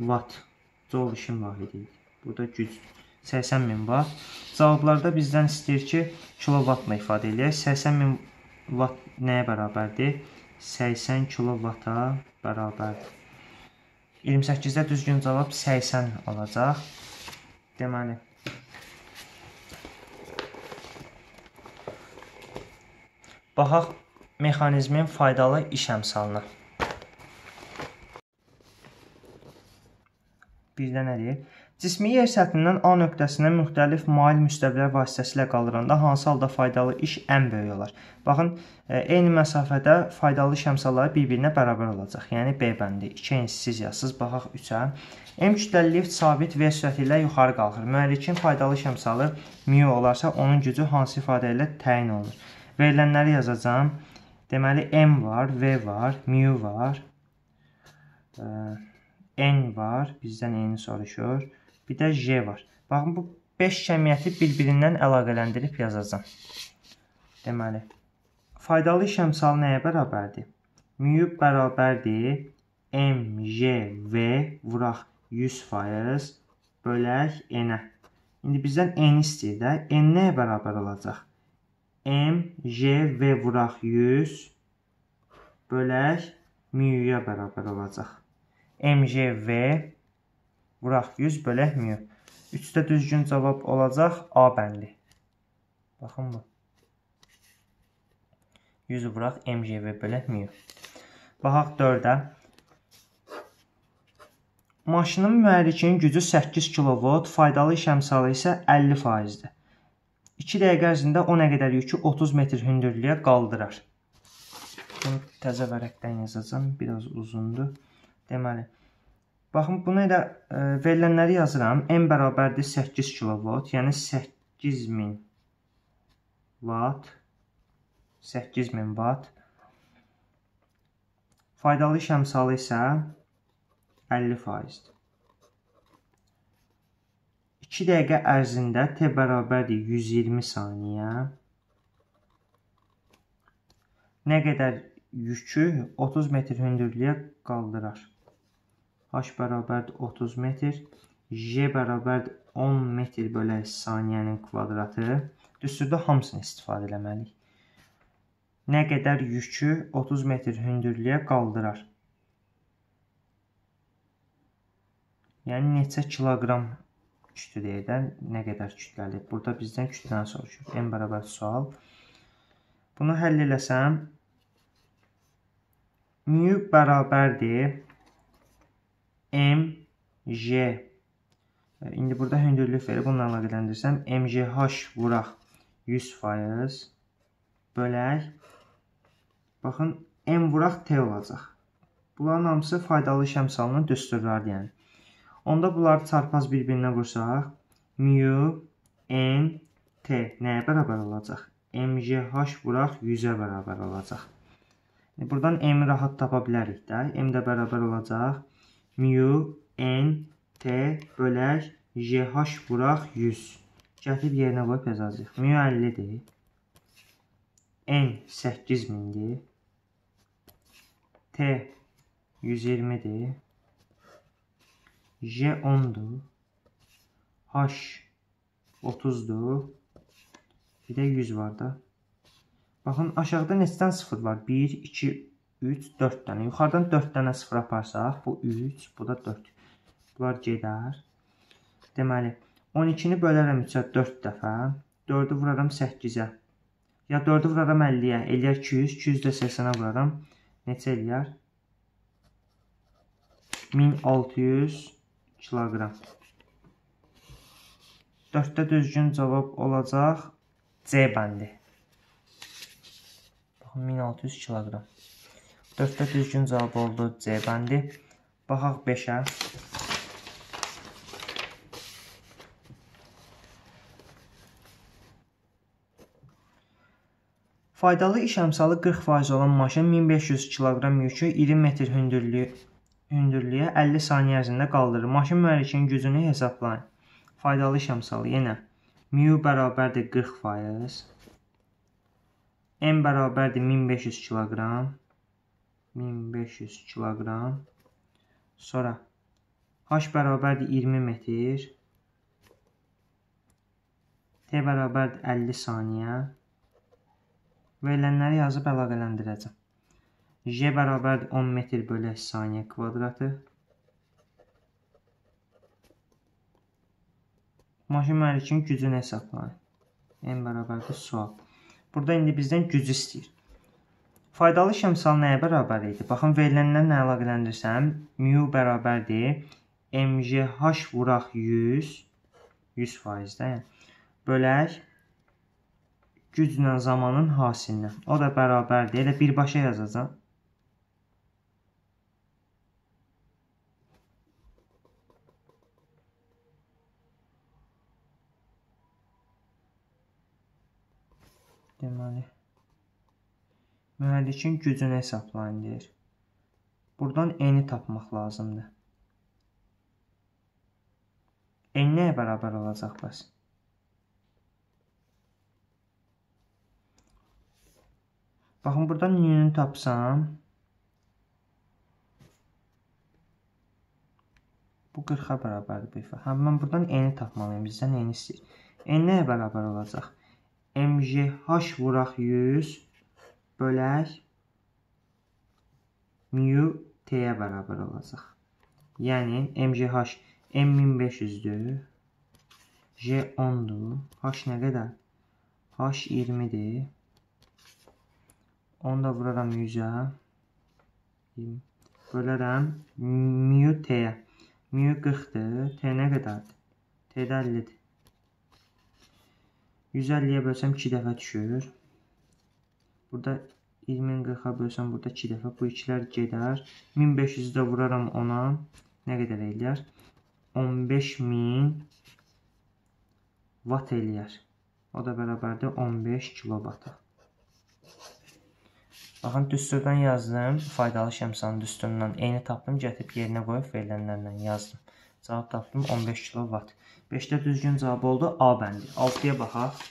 A: watt. Joule işin vahidi idi. Burada güc 80 min watt. Cavablarda bizdən istəyir ki, kilovatla ifadə eləyək. 80 min watt nəyə bərabərdir? 80 kilovata bərabərdir. 28-də düzgün cavab 80 olacaq. Deməli, Baxaq mexanizmin faydalı iş əmsalına. Birdə nə deyir? Cismi yer səthindən A nöqtəsinə müxtəlif mail müstəvilər vasitəsilə qaldıranda hansı halda faydalı iş ən böyük olar? Baxın, e, eyni məsafədə faydalı iş əmsalları bir-birinə bərabər olacaq. Yəni B bəndi 2 siz yazsız, baxaq 3-ə. M kütləli lift sabit V sürəti ilə yuxarı qalxır. Mühərrikin faydalı iş əmsalı mu olarsa, onun gücü hansı ifadə ilə təyin olunur? Verilənləri yazacağam. Deməli M var, V var, mu var. E, N var, bizdən N-i soruşur. Bir də J var. Baxın bu 5 cəmiyyəti bir-birindən əlaqələndirib yazacağam. Deməli, faydalı iş əmsalı nəyə bərabərdir? Mu bərabərdir MJV vuraq 100% bölək N-ə. İndi bizdən N istəyir də. N nəyə bərabər olacaq? MJV vuraq 100 bölək mu-ya bərabər olacaq. MJV Vuraq 100 bölək 1000. 3-də düzgün cavab olacaq A bəndi. Baxın bu. 100 vuraq MGV bölək 1000. Baxaq 4-ə. Maşının mühərrikinin gücü 8 kV, faydalı iş əmsalı isə 50%-dir. 2 dəqiqə ərzində o nə qədər yükü 30 metr hündürlüyə qaldırar. Bunu təzə vərəqdən yazacağam, biraz uzundur. Deməli, Baxın, bunu elə e, verilənləri yazıram. M bərabərdir 8 kilovat, yəni 8000 vat. 8000 vat. Faydalı iş əmsalı isə 50%-dir. 2 dəqiqə ərzində T bərabərdir 120 saniyə. Nə qədər yükü 30 metr hündürlüyə qaldırar. H bərabərdir 30 metr. J bərabərdir 10 metr bölək saniyənin kvadratı. Düsturda hamısını istifadə eləməliyik. Nə qədər yükü 30 metr hündürlüyə qaldırar. Yəni neçə kiloqram kütlü deyir də, nə qədər kütləli. Burada bizdən kütləni soruşur. M bərabər sual. Bunu həll eləsəm, mu bərabərdir M, J. İndi burada hündürlük verir. Bununla əlaqələndirsəm, MGH vuraq 100% bölək. Baxın, M vuraq T olacaq. Bunların hamısı faydalı iş əmsalının düsturlarıdır, yəni. Onda bunları çarpaz bir-birinə vursaq, mu n t nəyə bərabər olacaq? MGH vuraq 100-ə bərabər olacaq. Buradan m rahat tapa bilərik də. m də bərabər olacaq mu n t bölək gh vuraq 100. Gətirib yerinə qoyub yazacağıq. Mu 50-dir. N 8000-dir. T 120-dir. J 10-dur. H 30-dur. Bir də 100 var da. Baxın, aşağıda neçədən 0 var? 1, 2, 3, 4 dənə. Yuxarıdan 4 dənə 0 aparsaq, bu 3, bu da 4. Bunlar gedər. Deməli, 12-ni bölərəm 3-ə 4 dəfə. 4-ü vuraram 8-ə. Ya 4-ü vuraram 50-yə, eləyər 200, 200 də 80-ə vuraram. Neçə eləyər? 1600 kiloqram. 4-də düzgün cavab olacaq C bəndi. Baxın 1600 kiloqram. 4-də düzgün cavab oldu C bəndi. Baxaq 5-ə. Faydalı iş əmsalı 40% olan maşın 1500 kiloqram yükü 20 metr hündürlüyü hündürlüyə 50 saniyə ərzində qaldırır. Maşın mühərrikinin gücünü hesablayın. Faydalı iş əmsalı yenə mu bərabərdir 40%. M bərabərdir 1500 kiloqram. 1500 kiloqram. Sonra H bərabərdir 20 metr. T bərabərdir 50 saniyə. Verilənləri yazıb əlaqələndirəcəm. J bərabərdir 10 metr bölək saniyə kvadratı. Maşın mühərrikinin gücünü hesablayın. M bərabərdir sual. Burada indi bizdən güc istəyir. Faydalı şəmsal nəyə bərabər idi? Baxın, verilənlərlə əlaqələndirsəm, mu bərabərdir MGH vuraq 100 100% də. Bölək güclə zamanın hasilinə. O da bərabərdir. Elə birbaşa yazacağam. Deməli, mühərrikin gücünü hesablayın deyir. Buradan n-i tapmaq lazımdır. n nəyə bərabər olacaq bəs? Baxın, buradan n-ni tapsam, bu 40-a bərabərdir bu ifa. Hə, mən buradan n-i tapmalıyım, bizdən n-i istəyir. n nəyə bərabər olacaq? MGH vuraq 100 bölək mu t-yə bərabər olacaq. Yəni MGH M1500-dür. J 10-dur. H nə qədər? H 20-dir. Onu da vuraram 100-ə. Bölərəm mu t-yə. Mu 40-dır. T nə qədərdir? T də 50-dir. 150-yə bölsəm 2 dəfə düşür. Burada 20-ni 40-a bölsəm burada 2 dəfə. Bu 2-lər gedər. 1500-ü də vuraram ona. Nə qədər eləyər? 15000 watt eləyər. O da bərabərdir 15 kilowata. Baxın, düsturdan yazdım. Faydalı şəmsanın düsturundan eyni tapdım. Gətirib yerinə qoyub verilənlərlə yazdım. Cavab tapdım 15 kilovat. 5-də düzgün cavab oldu A bəndi. 6-ya baxaq.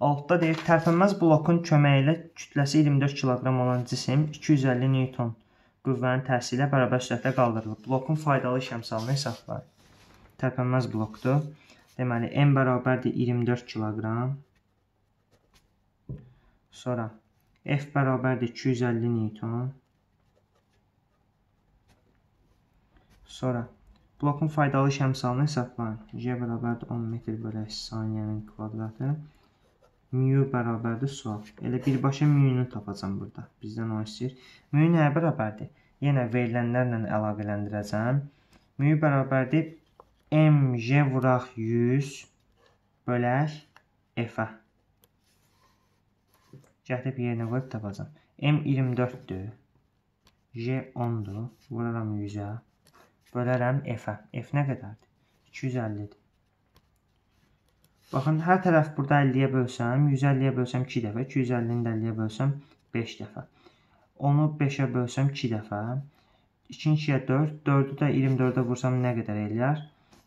A: 6-da deyir, tərpənməz blokun köməyi ilə kütləsi 24 kiloqram olan cisim 250 newton qüvvənin təsiri ilə bərabər sürətlə qaldırılıb. Blokun faydalı iş əmsalını hesablayın. Tərpənməz blokdur. Deməli, M bərabərdir 24 kiloqram. Sonra F bərabərdir 250 newton. Sonra blokun faydalı iş əmsalını hesablayın. J bərabərdir 10 metr bölək saniyənin kvadratı. Mu bərabərdir sual. Elə birbaşa mu-nu tapacam burada. Bizdən o istəyir. Mu nəyə bərabərdir? Yenə verilənlərlə əlaqələndirəcəm. Mu bərabərdir mj vuraq 100 bölək f-ə. Gətirib yerinə qoyub tapacam. M 24-dür. J 10-dur. Vuraram 100-ə. Bölərəm f-ə. F nə qədərdir? 250-dir. Baxın, hər tərəf burada 50-yə bölsəm, 150-yə bölsəm 2 dəfə, 250-ni də 50-yə bölsəm 5 dəfə. Onu 5-ə bölsəm 2 dəfə, 2-2-yə 4, 4-ü də 24-ə vursam nə qədər eləyər?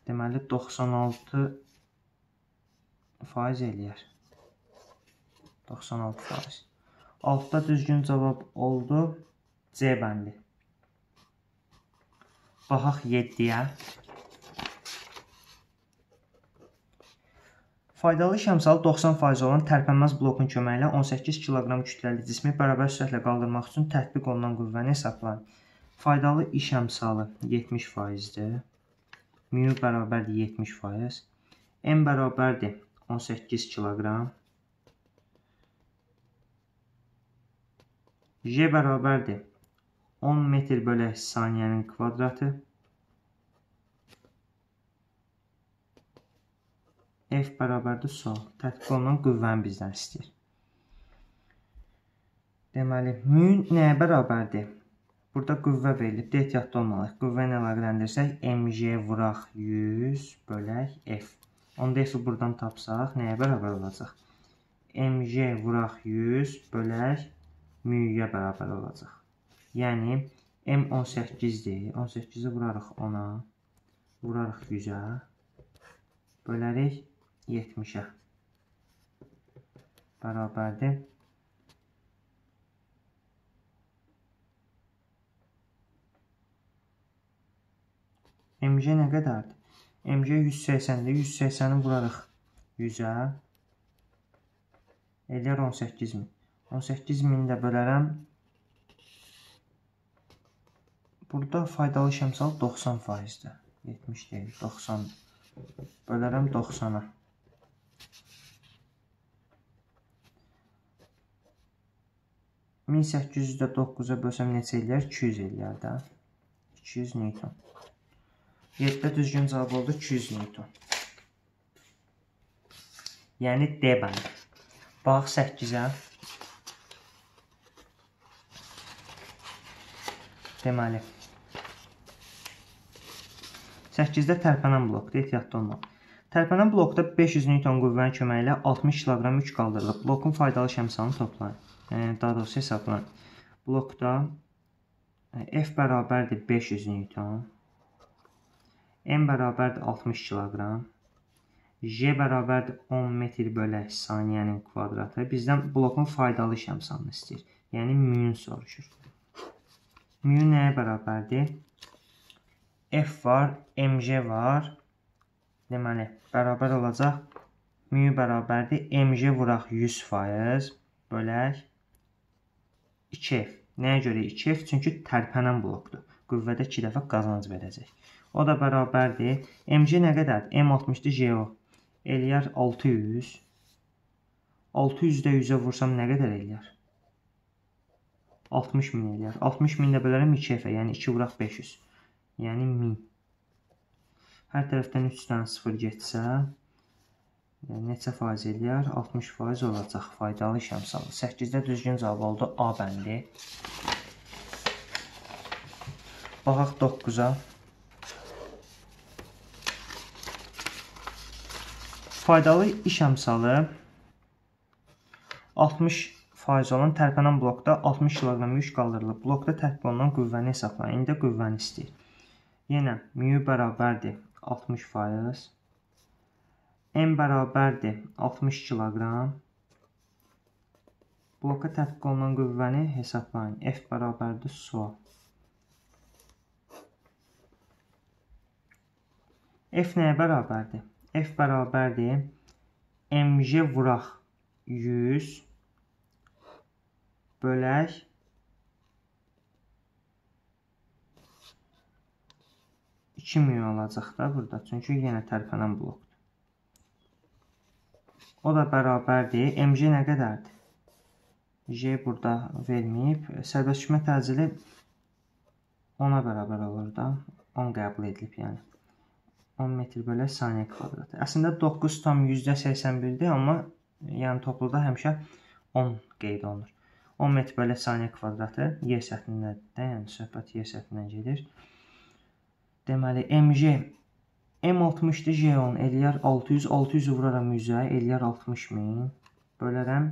A: Deməli, 96 faiz eləyər. 96 faiz. Altda düzgün cavab oldu C bəndi. Baxaq 7-yə. Faydalı şəmsalı 90% olan tərpənməz blokun köməyi ilə 18 kiloqram kütləli cismi bərabər sürətlə qaldırmaq üçün tətbiq olunan qüvvəni hesablayın. Faydalı iş əmsalı 70%-dir. Mu bərabərdir 70%. M bərabərdir 18 kiloqram. J bərabərdir 10 metr bölək saniyənin kvadratı F bərabərdir sual. Tətbiq olunan qüvvəni bizdən istəyir. Deməli, mu nəyə bərabərdir? Burada qüvvə verilib, ehtiyatlı olmalıyıq. Qüvvə ilə əlaqələndirsək, mg vuraq 100 bölək f. Onda f-i buradan tapsaq, nəyə bərabər olacaq? mg vuraq 100 bölək mu-yə bərabər olacaq. Yəni M 18-dir. 18-i vurarıq 10-a. Vurarıq 100-ə. Bölərik 70-ə. Bərabərdir. MG nə qədərdir? MG 180-dir. 180-i vurarıq 100-ə. Eləyər 18 min. 18 min də bölərəm Burada faydalı şəmsal 90%-dir. 70 deyil, 90. Bölərəm 90-a. Min səkkiz yüzdə 9-a bölsəm neçə eləyər? 200 eləyər də. 200 Newton. 7-də düzgün cavab oldu 200 Newton. Yəni D bəndi. Bax 8-ə. Deməli 8-də tərpənən blokdur, ehtiyatlı olmaq. Tərpənən blokda 500 Newton qüvvənin köməyi ilə 60 kq yük qaldırılıb. Blokun faydalı şəmsalını toplayın. Yəni daha doğrusu hesablayın. Blokda F bərabərdir 500 Newton. M bərabərdir 60 kq. J bərabərdir 10 metr bölək saniyənin kvadratı. Bizdən blokun faydalı şəmsalını istəyir. Yəni müyün soruşur. Mu nəyə bərabərdir? F var, mg var. Deməli, bərabər olacaq. Mu bərabərdir. mg vuraq 100% bölək 2f. Nəyə görə 2f? Çünki tərpənən blokdur. Qüvvədə 2 dəfə qazanc verəcək. O da bərabərdir. mg nə qədərdir? m60-dır, jo. Eləyər 600. 600-də 100-ə vursam nə qədər eləyər? 60 min eləyər. 60 min də bölərəm 2 f-ə, yəni 2 vuraq 500. Yəni 1000. Hər tərəfdən 3 dənə 0 getsə, yəni neçə faiz eləyər? 60 faiz olacaq. Faydalı iş əmsalı. 8-də düzgün cavab oldu A bəndi. Baxaq 9-a. Faydalı iş əmsalı 60 faiz olan tərpənən blokda 60 kq yük qaldırılıb. Blokda tətbiq olunan qüvvəni hesablayın. İndi qüvvəni istəyir. Yenə mu bərabərdir 60 faiz. M bərabərdir 60 kq. Bloka tətbiq olunan qüvvəni hesablayın. F bərabərdir sual. F nəyə bərabərdir? F bərabərdir mg vuraq 100 bölək iki mu olacaq da burada. Çünki yenə tərpənən blokdur. O da bərabərdir. MG nə qədərdir? J burada verməyib. Sərbəst düşmə təcili 10-a bərabər olur da. 10 qəbul edilib yəni. 10 metr bölək saniyə kvadratı. Əslində 9 tam %81-dir, amma yəni topluda həmişə 10 qeyd olunur. 10 metr bölü saniyə kvadratı yer səthindədir də, yəni söhbət yer səthindən gedir. Deməli, mg M60-dır, J10 eləyər 600, 600 vuraram 100-ə, eləyər 60 min. Bölərəm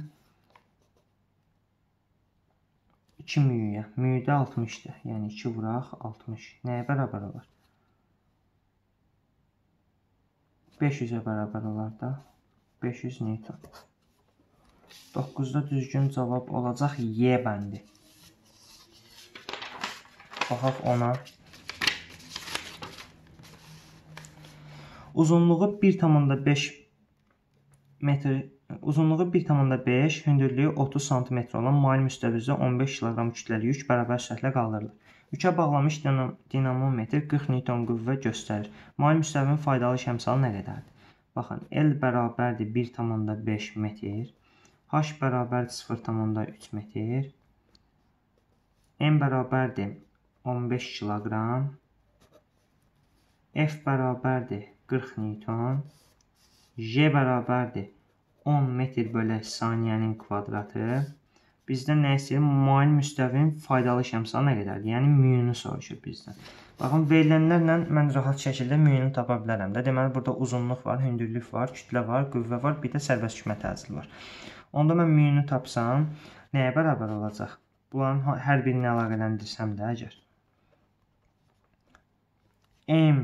A: 2 müyə. Müdə 60-dır, yəni 2 vuraq 60. Nəyə bərabər olar? 500-ə bərabər olar da. 500 Newton. 9-da düzgün cavab olacaq Y bəndi. Baxaq ona. Uzunluğu 1,5 metr uzunluğu 1,5, hündürlüyü 30 sm olan mail müstəvizə 15 kq kütləli yük bərabər sürətlə qaldırılır. Yükə bağlanmış dinamometr 40 Newton qüvvə göstərir. Mail müstəvinin faydalı şəmsalı nə qədərdir? Baxın, L bərabərdir 1,5 metr. H bərabərdir 0,3 metr. M bərabərdir 15 kiloqram. F bərabərdir 40 newton. J bərabərdir 10 metr bölək saniyənin kvadratı. Bizdən nə istəyir? Mail müstəvinin faydalı şəmsalı nə qədərdir? Yəni müyünü soruşur bizdən. Baxın, verilənlərlə mən rahat şəkildə müyünü tapa bilərəm də. Deməli, burada uzunluq var, hündürlük var, kütlə var, qüvvə var, bir də sərbəst kütlə təcili var. Onda mən müyünü tapsam, nəyə bərabər olacaq? Bunların hər birini əlaqələndirsəm də əgər. M,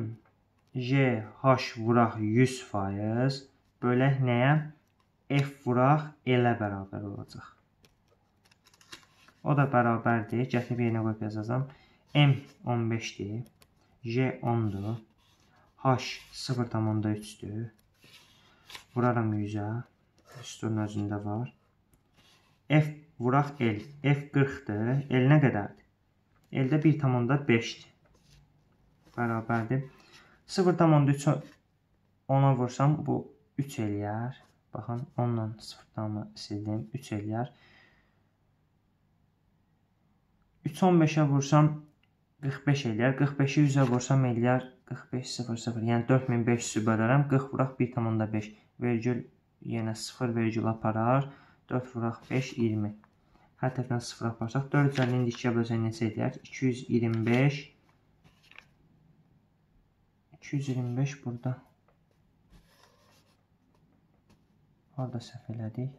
A: J, H vuraq 100% bölək nəyə? F vuraq L-ə bərabər olacaq. O da bərabərdir. Gətirib yerinə qoyub yazacağam. M 15-dir. J 10-dur. H 0,3-dür. Vuraram 100-ə sütunun özündə var. F vuraq L. F 40-dır. L nə qədərdir? L-də 1,5-dir. Bərabərdir. 0,3 ona vursam bu 3 eləyər. Baxın 10 ilə 0,5 sildim. 3 eləyər. 3 15-ə vursam 45 eləyər. 45-i 100-ə vursam eləyər 45 0 0. Yəni 4500-ü bölərəm. 40 vuraq 1.5. Vergül yenə 0 vergül aparar. 4 vuraq 5 20. Hər tərəfdən 0 aparsaq 450-ni 2-yə bölsək neçə eləyər? 225 225 burada. Harda səhv elədik?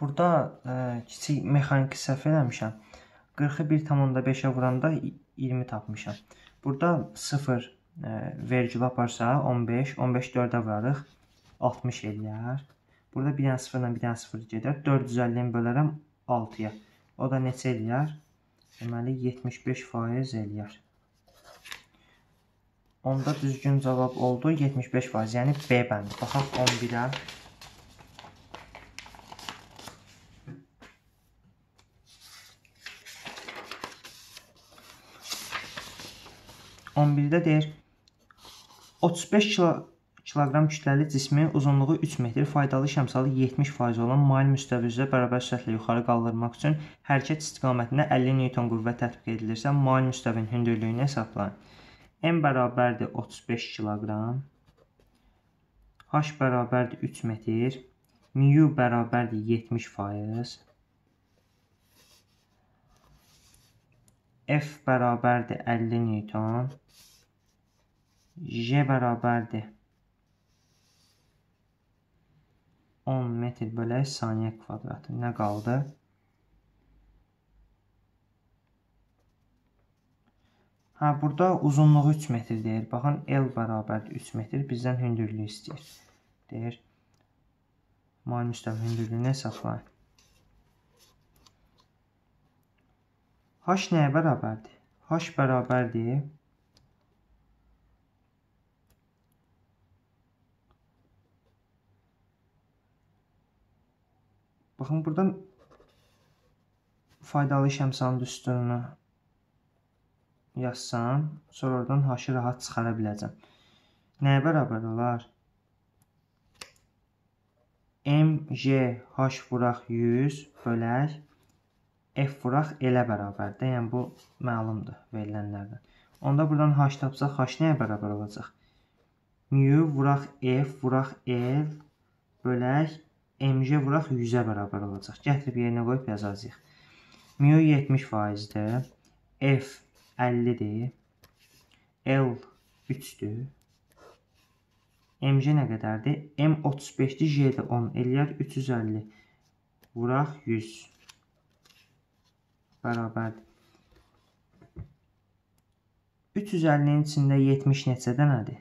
A: Burada ə, e, kiçik mexaniki səhv eləmişəm. 40-ı 1.5-ə vuranda 20 tapmışam. Burada 0 ə, vergül aparsa 15, 15 4-ə vurarıq 60 eləyər. Burada bir dənə 0 ilə bir dənə 0 gedər. 450-ni bölərəm 6-ya. O da neçə eləyər? Deməli 75% eləyər. Onda düzgün cavab oldu 75%, yəni B bəndi. Baxaq 11-ə. 11-də deyir 35 kilo kiloqram kütləli cismi uzunluğu 3 metr, faydalı şəmsalı 70% olan mail müstəvi üzrə bərabər sürətlə yuxarı qaldırmaq üçün hərəkət istiqamətində 50 Newton qüvvə tətbiq edilirsə, mail müstəvinin hündürlüyünü hesablayın. M bərabərdir 35 kiloqram. H bərabərdir 3 metr. Mu bərabərdir 70%. F bərabərdir 50 Newton. J bərabərdir 10 metr bölək saniyə kvadratı. Nə qaldı? Hə, burada uzunluğu 3 metr deyir. Baxın, L bərabərdir 3 metr. Bizdən hündürlüyü istəyir. Deyir. Mal müstəvi hündürlüyünü hesablayın. H nəyə bərabərdir? H bərabərdir Baxın, buradan faydalı iş əmsalının düsturunu yazsam, sonra oradan h-ı rahat çıxara biləcəm. Nəyə bərabər olar? M, J, H vuraq 100 bölək F vuraq elə bərabərdir. Yəni, bu məlumdur verilənlərdən. Onda buradan H tapsaq, H nəyə bərabər olacaq? Mu vuraq F vuraq L bölək mg vuraq 100-ə bərabər olacaq. Gətirib yerinə qoyub yazacağıq. Mu 70%-dir. F 50-dir. L 3-dür. mg nə qədərdir? M 35-dir, J də 10 eləyər 350. Vuraq 100 bərabərdir. 350-nin içində 70 neçə dənədir?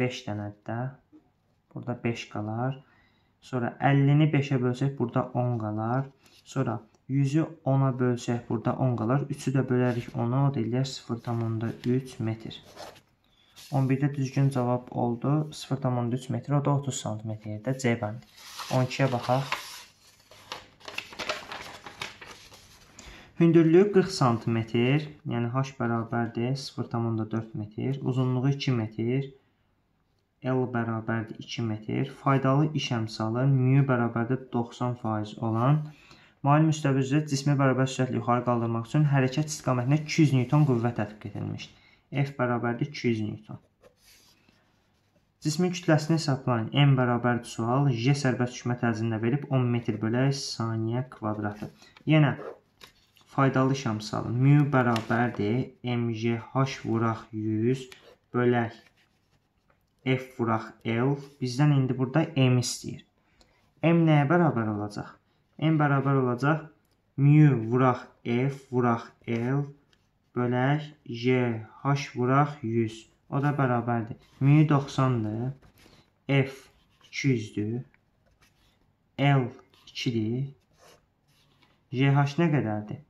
A: 5 dənədir də. Burada 5 qalar. Sonra 50-ni 5-ə bölsək burada 10 qalar. Sonra 100-ü 10-a bölsək burada 10 qalar. 3-ü də bölərik 10-a, o da eləyər 0,3 metr. 11-də düzgün cavab oldu 0,3 metr, o da 30 sm yerdə C bəndi. 12-yə baxaq. Hündürlüyü 40 sm, yəni h bərabərdir 0,4 metr, uzunluğu 2 metr, L bərabərdir 2 metr. Faydalı iş əmsalı mu bərabərdir 90% olan mail müstəvi üzrə cismi bərabər sürətlə yuxarı qaldırmaq üçün hərəkət istiqamətində 200 Newton qüvvə tətbiq edilmişdir. F bərabərdir 200 Newton. Cismin kütləsini hesablayın. M bərabərdir sual. J sərbəst düşmə tərzində verib 10 metr bölək saniyə kvadratı. Yenə faydalı iş əmsalı mu bərabərdir mgh vuraq 100 bölək F vuraq L. Bizdən indi burada M istəyir. M nəyə bərabər olacaq? M bərabər olacaq mu vuraq F vuraq L bölək J H vuraq 100. O da bərabərdir. Mu 90-dır. F 200-dür. L 2-dir. JH nə qədərdir?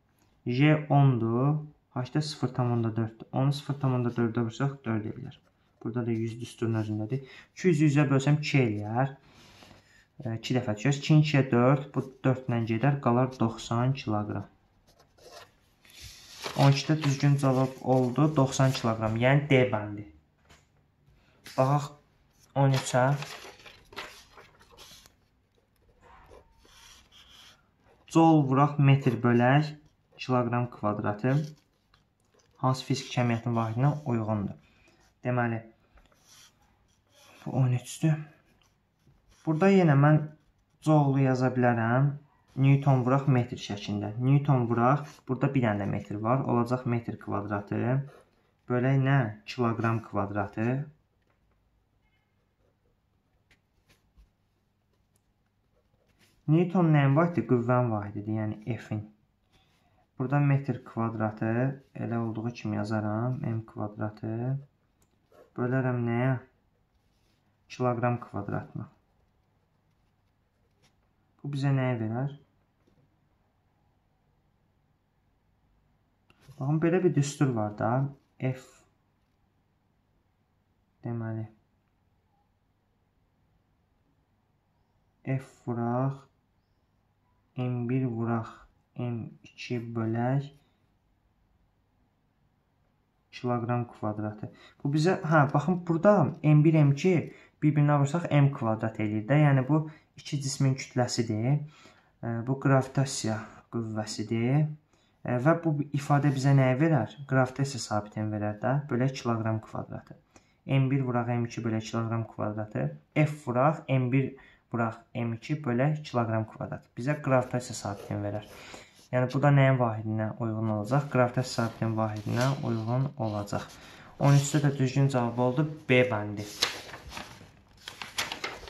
A: J 10-dur. H da 0,4-dür. 10-u 0,4-ə vursaq 4 eləyər. Burada da 100 düsturun özündədir. 200 100-ə bölsəm 2 eləyər. E, 2 dəfə düşəs. 2 2-yə 4. Bu 4 ilə gedər. Qalar 90 kiloqram. 12-də düzgün cavab oldu. 90 kiloqram. Yəni D bəndi. Baxaq 13-ə. Col vuraq metr bölək kiloqram kvadratı hansı fizik cəmiyyətinin vahidindən uyğundur? Deməli, bu 13-dür. Burada yenə mən Joule yaza bilərəm. Newton vuraq metr şəklində. Newton vuraq, burada bir dənə də metr var. Olacaq metr kvadratı. Bölək nə? Kiloqram kvadratı. Newton nəyin vahidi? Qüvvənin vahididir, yəni F-in. Burada metr kvadratı elə olduğu kimi yazaram. M kvadratı bölərəm nəyə? Kiloqram kvadratına. Bu bizə nəyi verər? Baxın, belə bir düstur var da. F deməli F vuraq M1 vuraq M2 bölək kiloqram kvadratı. Bu bizə, hə, baxın burada M1, M2 bir-birinə vursaq M kvadrat eləyir də. Yəni bu iki cismin kütləsidir. Bu qravitasiya qüvvəsidir. Və bu ifadə bizə nəyi verər? Qravitasiya sabitini verər də. Bölək kiloqram kvadratı. M1 vuraq M2 bölək kiloqram kvadratı. F vuraq M1 Vuraq M2 bölək kiloqram kvadrat. Bizə qravitasiya sabitini verər. Yəni bu da nəyin vahidinə uyğun olacaq? Qravitasiya sabitinin vahidinə uyğun olacaq. 13-də də düzgün cavab oldu B bəndi.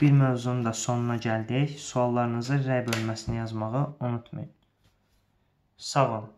A: Bir mövzunun da sonuna gəldik. Suallarınızı rəy bölməsini yazmağı unutmayın. Sağ olun.